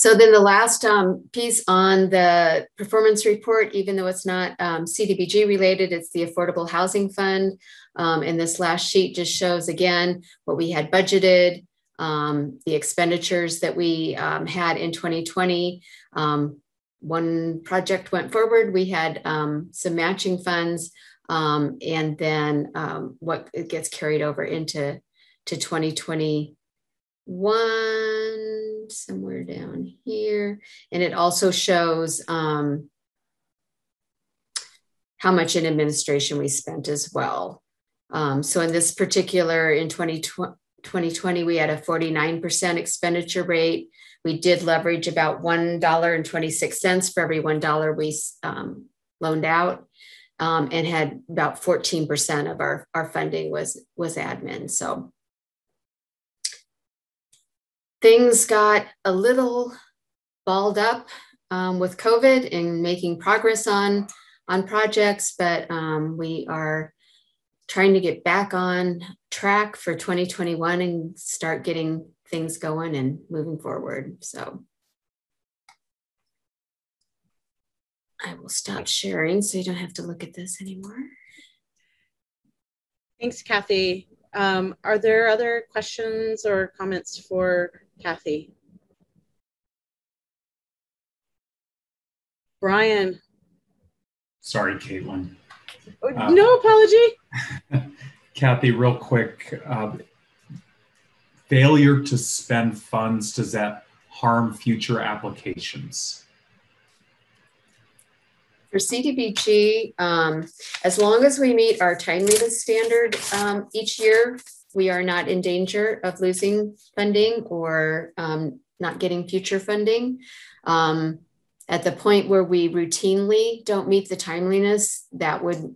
So then the last um, piece on the performance report, even though it's not um, CDBG related, it's the Affordable Housing Fund. Um, and this last sheet just shows again what we had budgeted, um, the expenditures that we um, had in 2020. Um, one project went forward. We had some matching funds um, and then um, what it gets carried over into to 2021 somewhere down here and it also shows um, how much in administration we spent as well um, so in this particular in 2020 2020 we had a 49% expenditure rate we did leverage about $1.26 for every $1 we um, loaned out um, and had about 14% of our, our funding was, was admin. So things got a little balled up um, with COVID and making progress on, on projects, but um, we are trying to get back on track for 2021 and start getting things going and moving forward. So I will stop sharing so you don't have to look at this anymore. Thanks, Kathy. Um, are there other questions or comments for Kathy? Brian. Sorry, Caitlin. Uh, no apology. Kathy, real quick. Uh, failure to spend funds, does that harm future applications? For CDBG, um, as long as we meet our timeliness standard um, each year, we are not in danger of losing funding or um, not getting future funding. Um, at the point where we routinely don't meet the timeliness, that would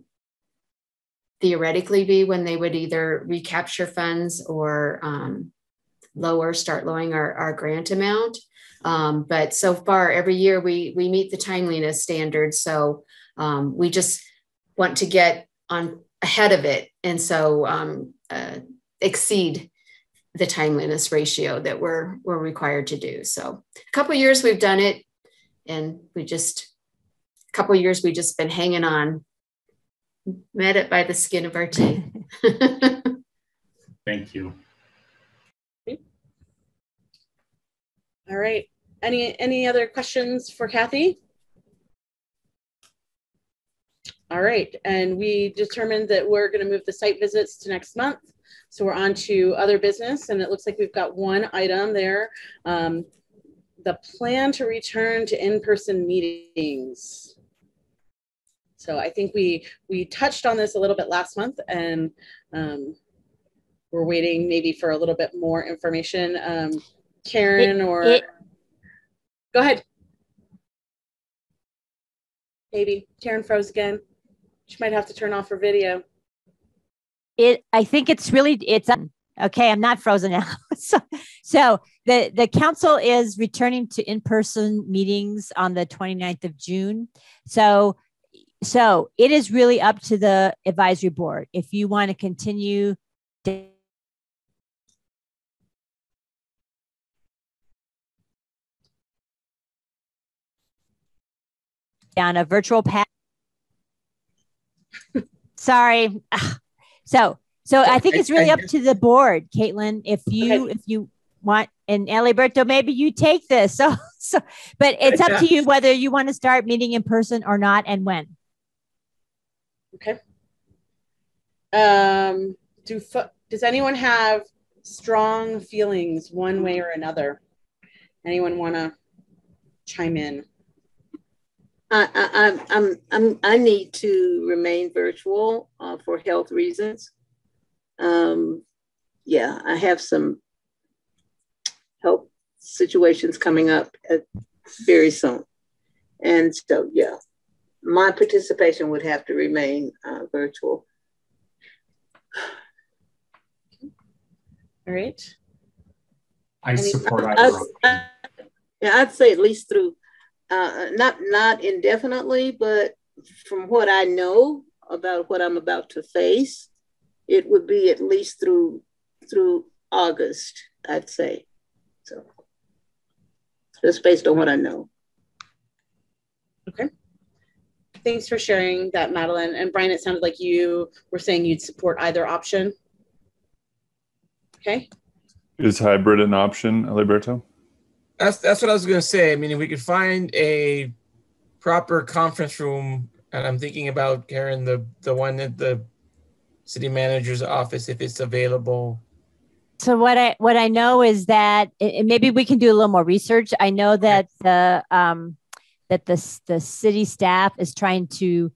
theoretically be when they would either recapture funds or um, lower, start lowering our, our grant amount. Um, but so far, every year we we meet the timeliness standards. So um, we just want to get on ahead of it, and so um, uh, exceed the timeliness ratio that we're we're required to do. So a couple years we've done it, and we just a couple years we just been hanging on, met it by the skin of our teeth. Thank you. All right. Any any other questions for Kathy? All right, and we determined that we're going to move the site visits to next month. So we're on to other business, and it looks like we've got one item there. Um, the plan to return to in-person meetings. so I think we we touched on this a little bit last month, and um, we're waiting maybe for a little bit more information. Um, Karen or it- go ahead. Maybe Karen froze again. She might have to turn off her video. it i think it's really it's okay i'm not frozen now. So, so the the council is returning to in-person meetings on the 29th of june. So so it is really up to the advisory board. If you want to continue to down a virtual path sorry. So so i think it's really up to the board caitlin if you if you want and Alberto, maybe you take this so so but it's up to you whether you want to start meeting in person or not and when Okay. Um, do fo- does anyone have strong feelings one way or another? Anyone want to chime in? I, I, I'm, I'm, I'm, I need to remain virtual uh, for health reasons. Um, yeah, I have some help situations coming up at, very soon. And so, yeah, my participation would have to remain uh, virtual. All right. I support I, I, yeah, I'd say at least through, uh, not not indefinitely, but from what I know about what I'm about to face, it would be at least through through August, I'd say. So, just based on what I know. Okay. Thanks for sharing that, Madeline. And Brian, it sounded like you were saying you'd support either option. Okay. Is hybrid an option, Alberto? That's that's what I was gonna say. I mean, if we could find a proper conference room, and I'm thinking about Karen, the the one at the city manager's office, if it's available. So what I what I know is that maybe we can do a little more research. I know that the um, that the the city staff is trying to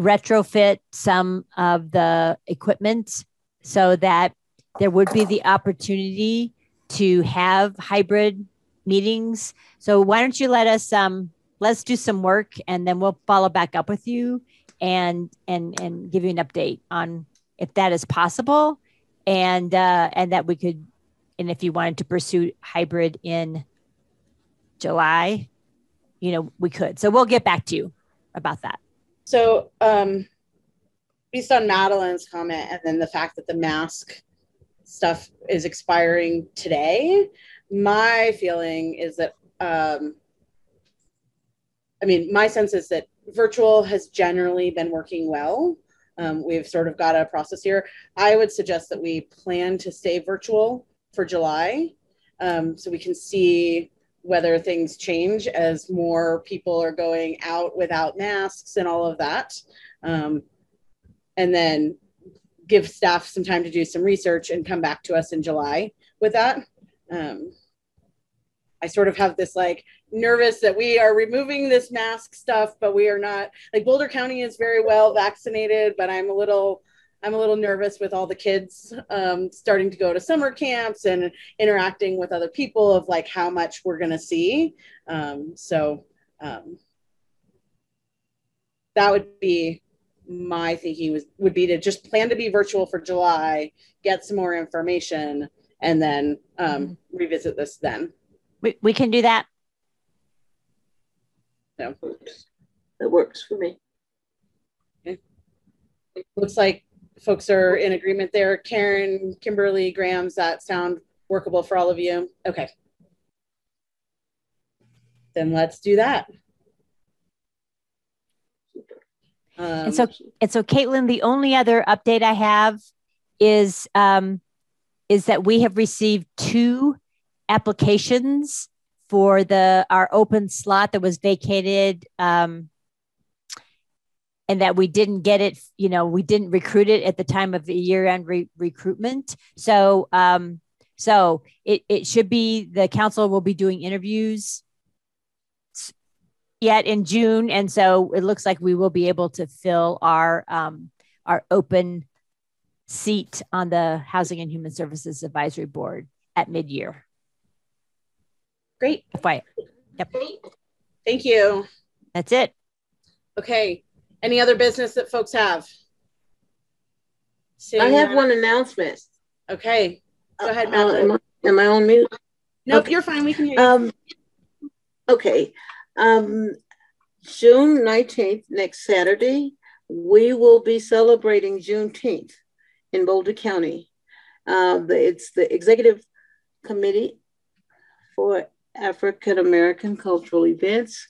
retrofit some of the equipment so that there would be the opportunity to have hybrid meetings. So why don't you let us um let's do some work and then we'll follow back up with you and and and give you an update on if that is possible and uh and that we could and if you wanted to pursue hybrid in July, you know, we could. So we'll get back to you about that. So, um, based on Madeline's comment and then the fact that the mask stuff is expiring today, my feeling is that, um, I mean, my sense is that virtual has generally been working well. Um, we've sort of got a process here. I would suggest that we plan to stay virtual for July um, so we can see whether things change as more people are going out without masks and all of that. Um, and then give staff some time to do some research and come back to us in July with that. Um, I sort of have this like nervous that we are removing this mask stuff, but we are not like Boulder County is very well vaccinated, but I'm a little I'm a little nervous with all the kids um, starting to go to summer camps and interacting with other people of like how much we're gonna see. Um, so um, that would be my thinking was would be to just plan to be virtual for July, get some more information, and then um, revisit this then. We, we can do that. So that works for me. Okay. Looks like folks are in agreement there. Karen, Kimberly, Graham's that sound workable for all of you? Okay. Then let's do that. Um, and so and so Caitlin, the only other update I have is um is that we have received two applications for the our open slot that was vacated um and that we didn't get it you know we didn't recruit it at the time of the year end re- recruitment so um so it, it should be the council will be doing interviews yet in June, and so it looks like we will be able to fill our um, our open seat on the Housing and Human Services Advisory Board at mid year. Great. FYI. Yep. Thank you. That's it. Okay. Any other business that folks have? I have one announcement. Okay. Go ahead, Uh, am, I, am I on mute? Nope, Okay. you're fine. We can hear you. Um, okay. Um, June 19th, next Saturday, we will be celebrating Juneteenth in Boulder County. Uh, it's the Executive Committee for African American Cultural Events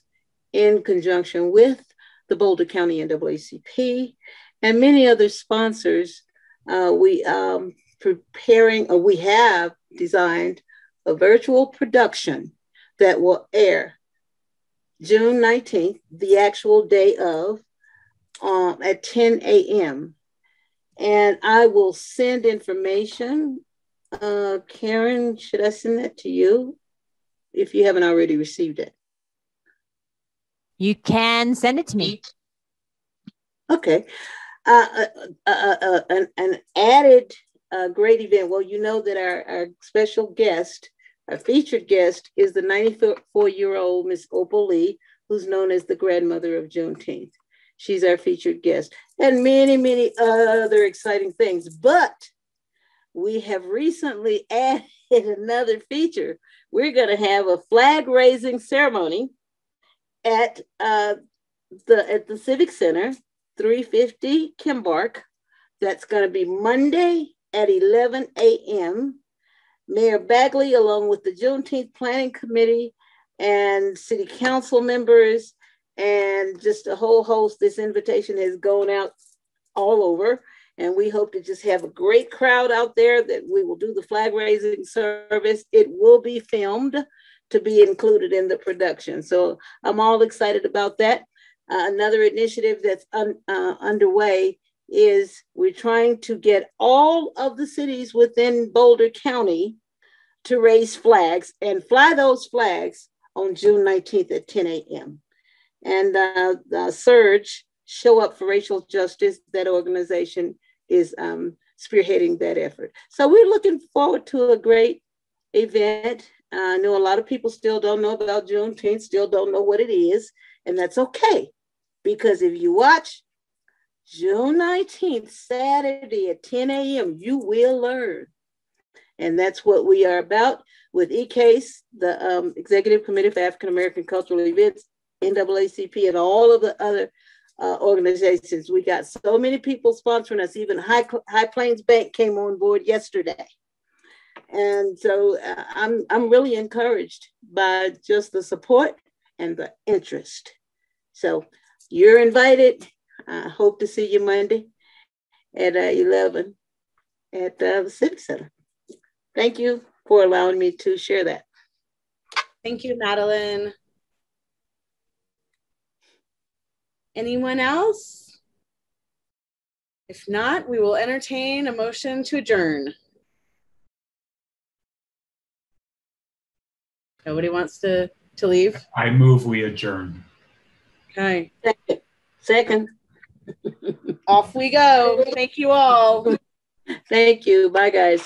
in conjunction with the Boulder County NAACP and many other sponsors. Uh, we um, preparing, or we have designed a virtual production that will air June 19th, the actual day of, um, at 10 a.m. And I will send information. Uh, Karen, should I send that to you if you haven't already received it? You can send it to me. Okay. Uh, uh, uh, uh, uh, an, an added uh, great event. Well, you know that our, our special guest, our featured guest, is the 94 year old Miss Opal Lee, who's known as the grandmother of Juneteenth. She's our featured guest, and many, many other exciting things. But we have recently added another feature. We're going to have a flag raising ceremony at uh, the at the Civic Center, 350 Kimbark. That's going to be Monday at 11 a.m. Mayor Bagley, along with the Juneteenth Planning Committee and City Council members, and just a whole host. This invitation has gone out all over, and we hope to just have a great crowd out there. That we will do the flag raising service. It will be filmed to be included in the production. So I'm all excited about that. Uh, another initiative that's un, uh, underway is we're trying to get all of the cities within Boulder County to raise flags and fly those flags on June 19th at 10 a.m. And uh, the SURJ, Show Up for Racial Justice, that organization is um, spearheading that effort. So we're looking forward to a great event. I know a lot of people still don't know about Juneteenth, still don't know what it is, and that's okay. Because if you watch June 19th, Saturday at 10 a.m., you will learn. And that's what we are about with ECASE, the um, Executive Committee for African American Cultural Events, NAACP, and all of the other uh, organizations. We got so many people sponsoring us. Even High, High Plains Bank came on board yesterday. And so uh, I'm, I'm really encouraged by just the support and the interest. So you're invited. I hope to see you Monday at uh, 11 at the Civic Center. Thank you for allowing me to share that. Thank you, Madeline. Anyone else? If not, we will entertain a motion to adjourn. Nobody wants to, to leave? I move we adjourn. Okay. Second. Second. Off we go. Thank you all. Thank you. Bye, guys.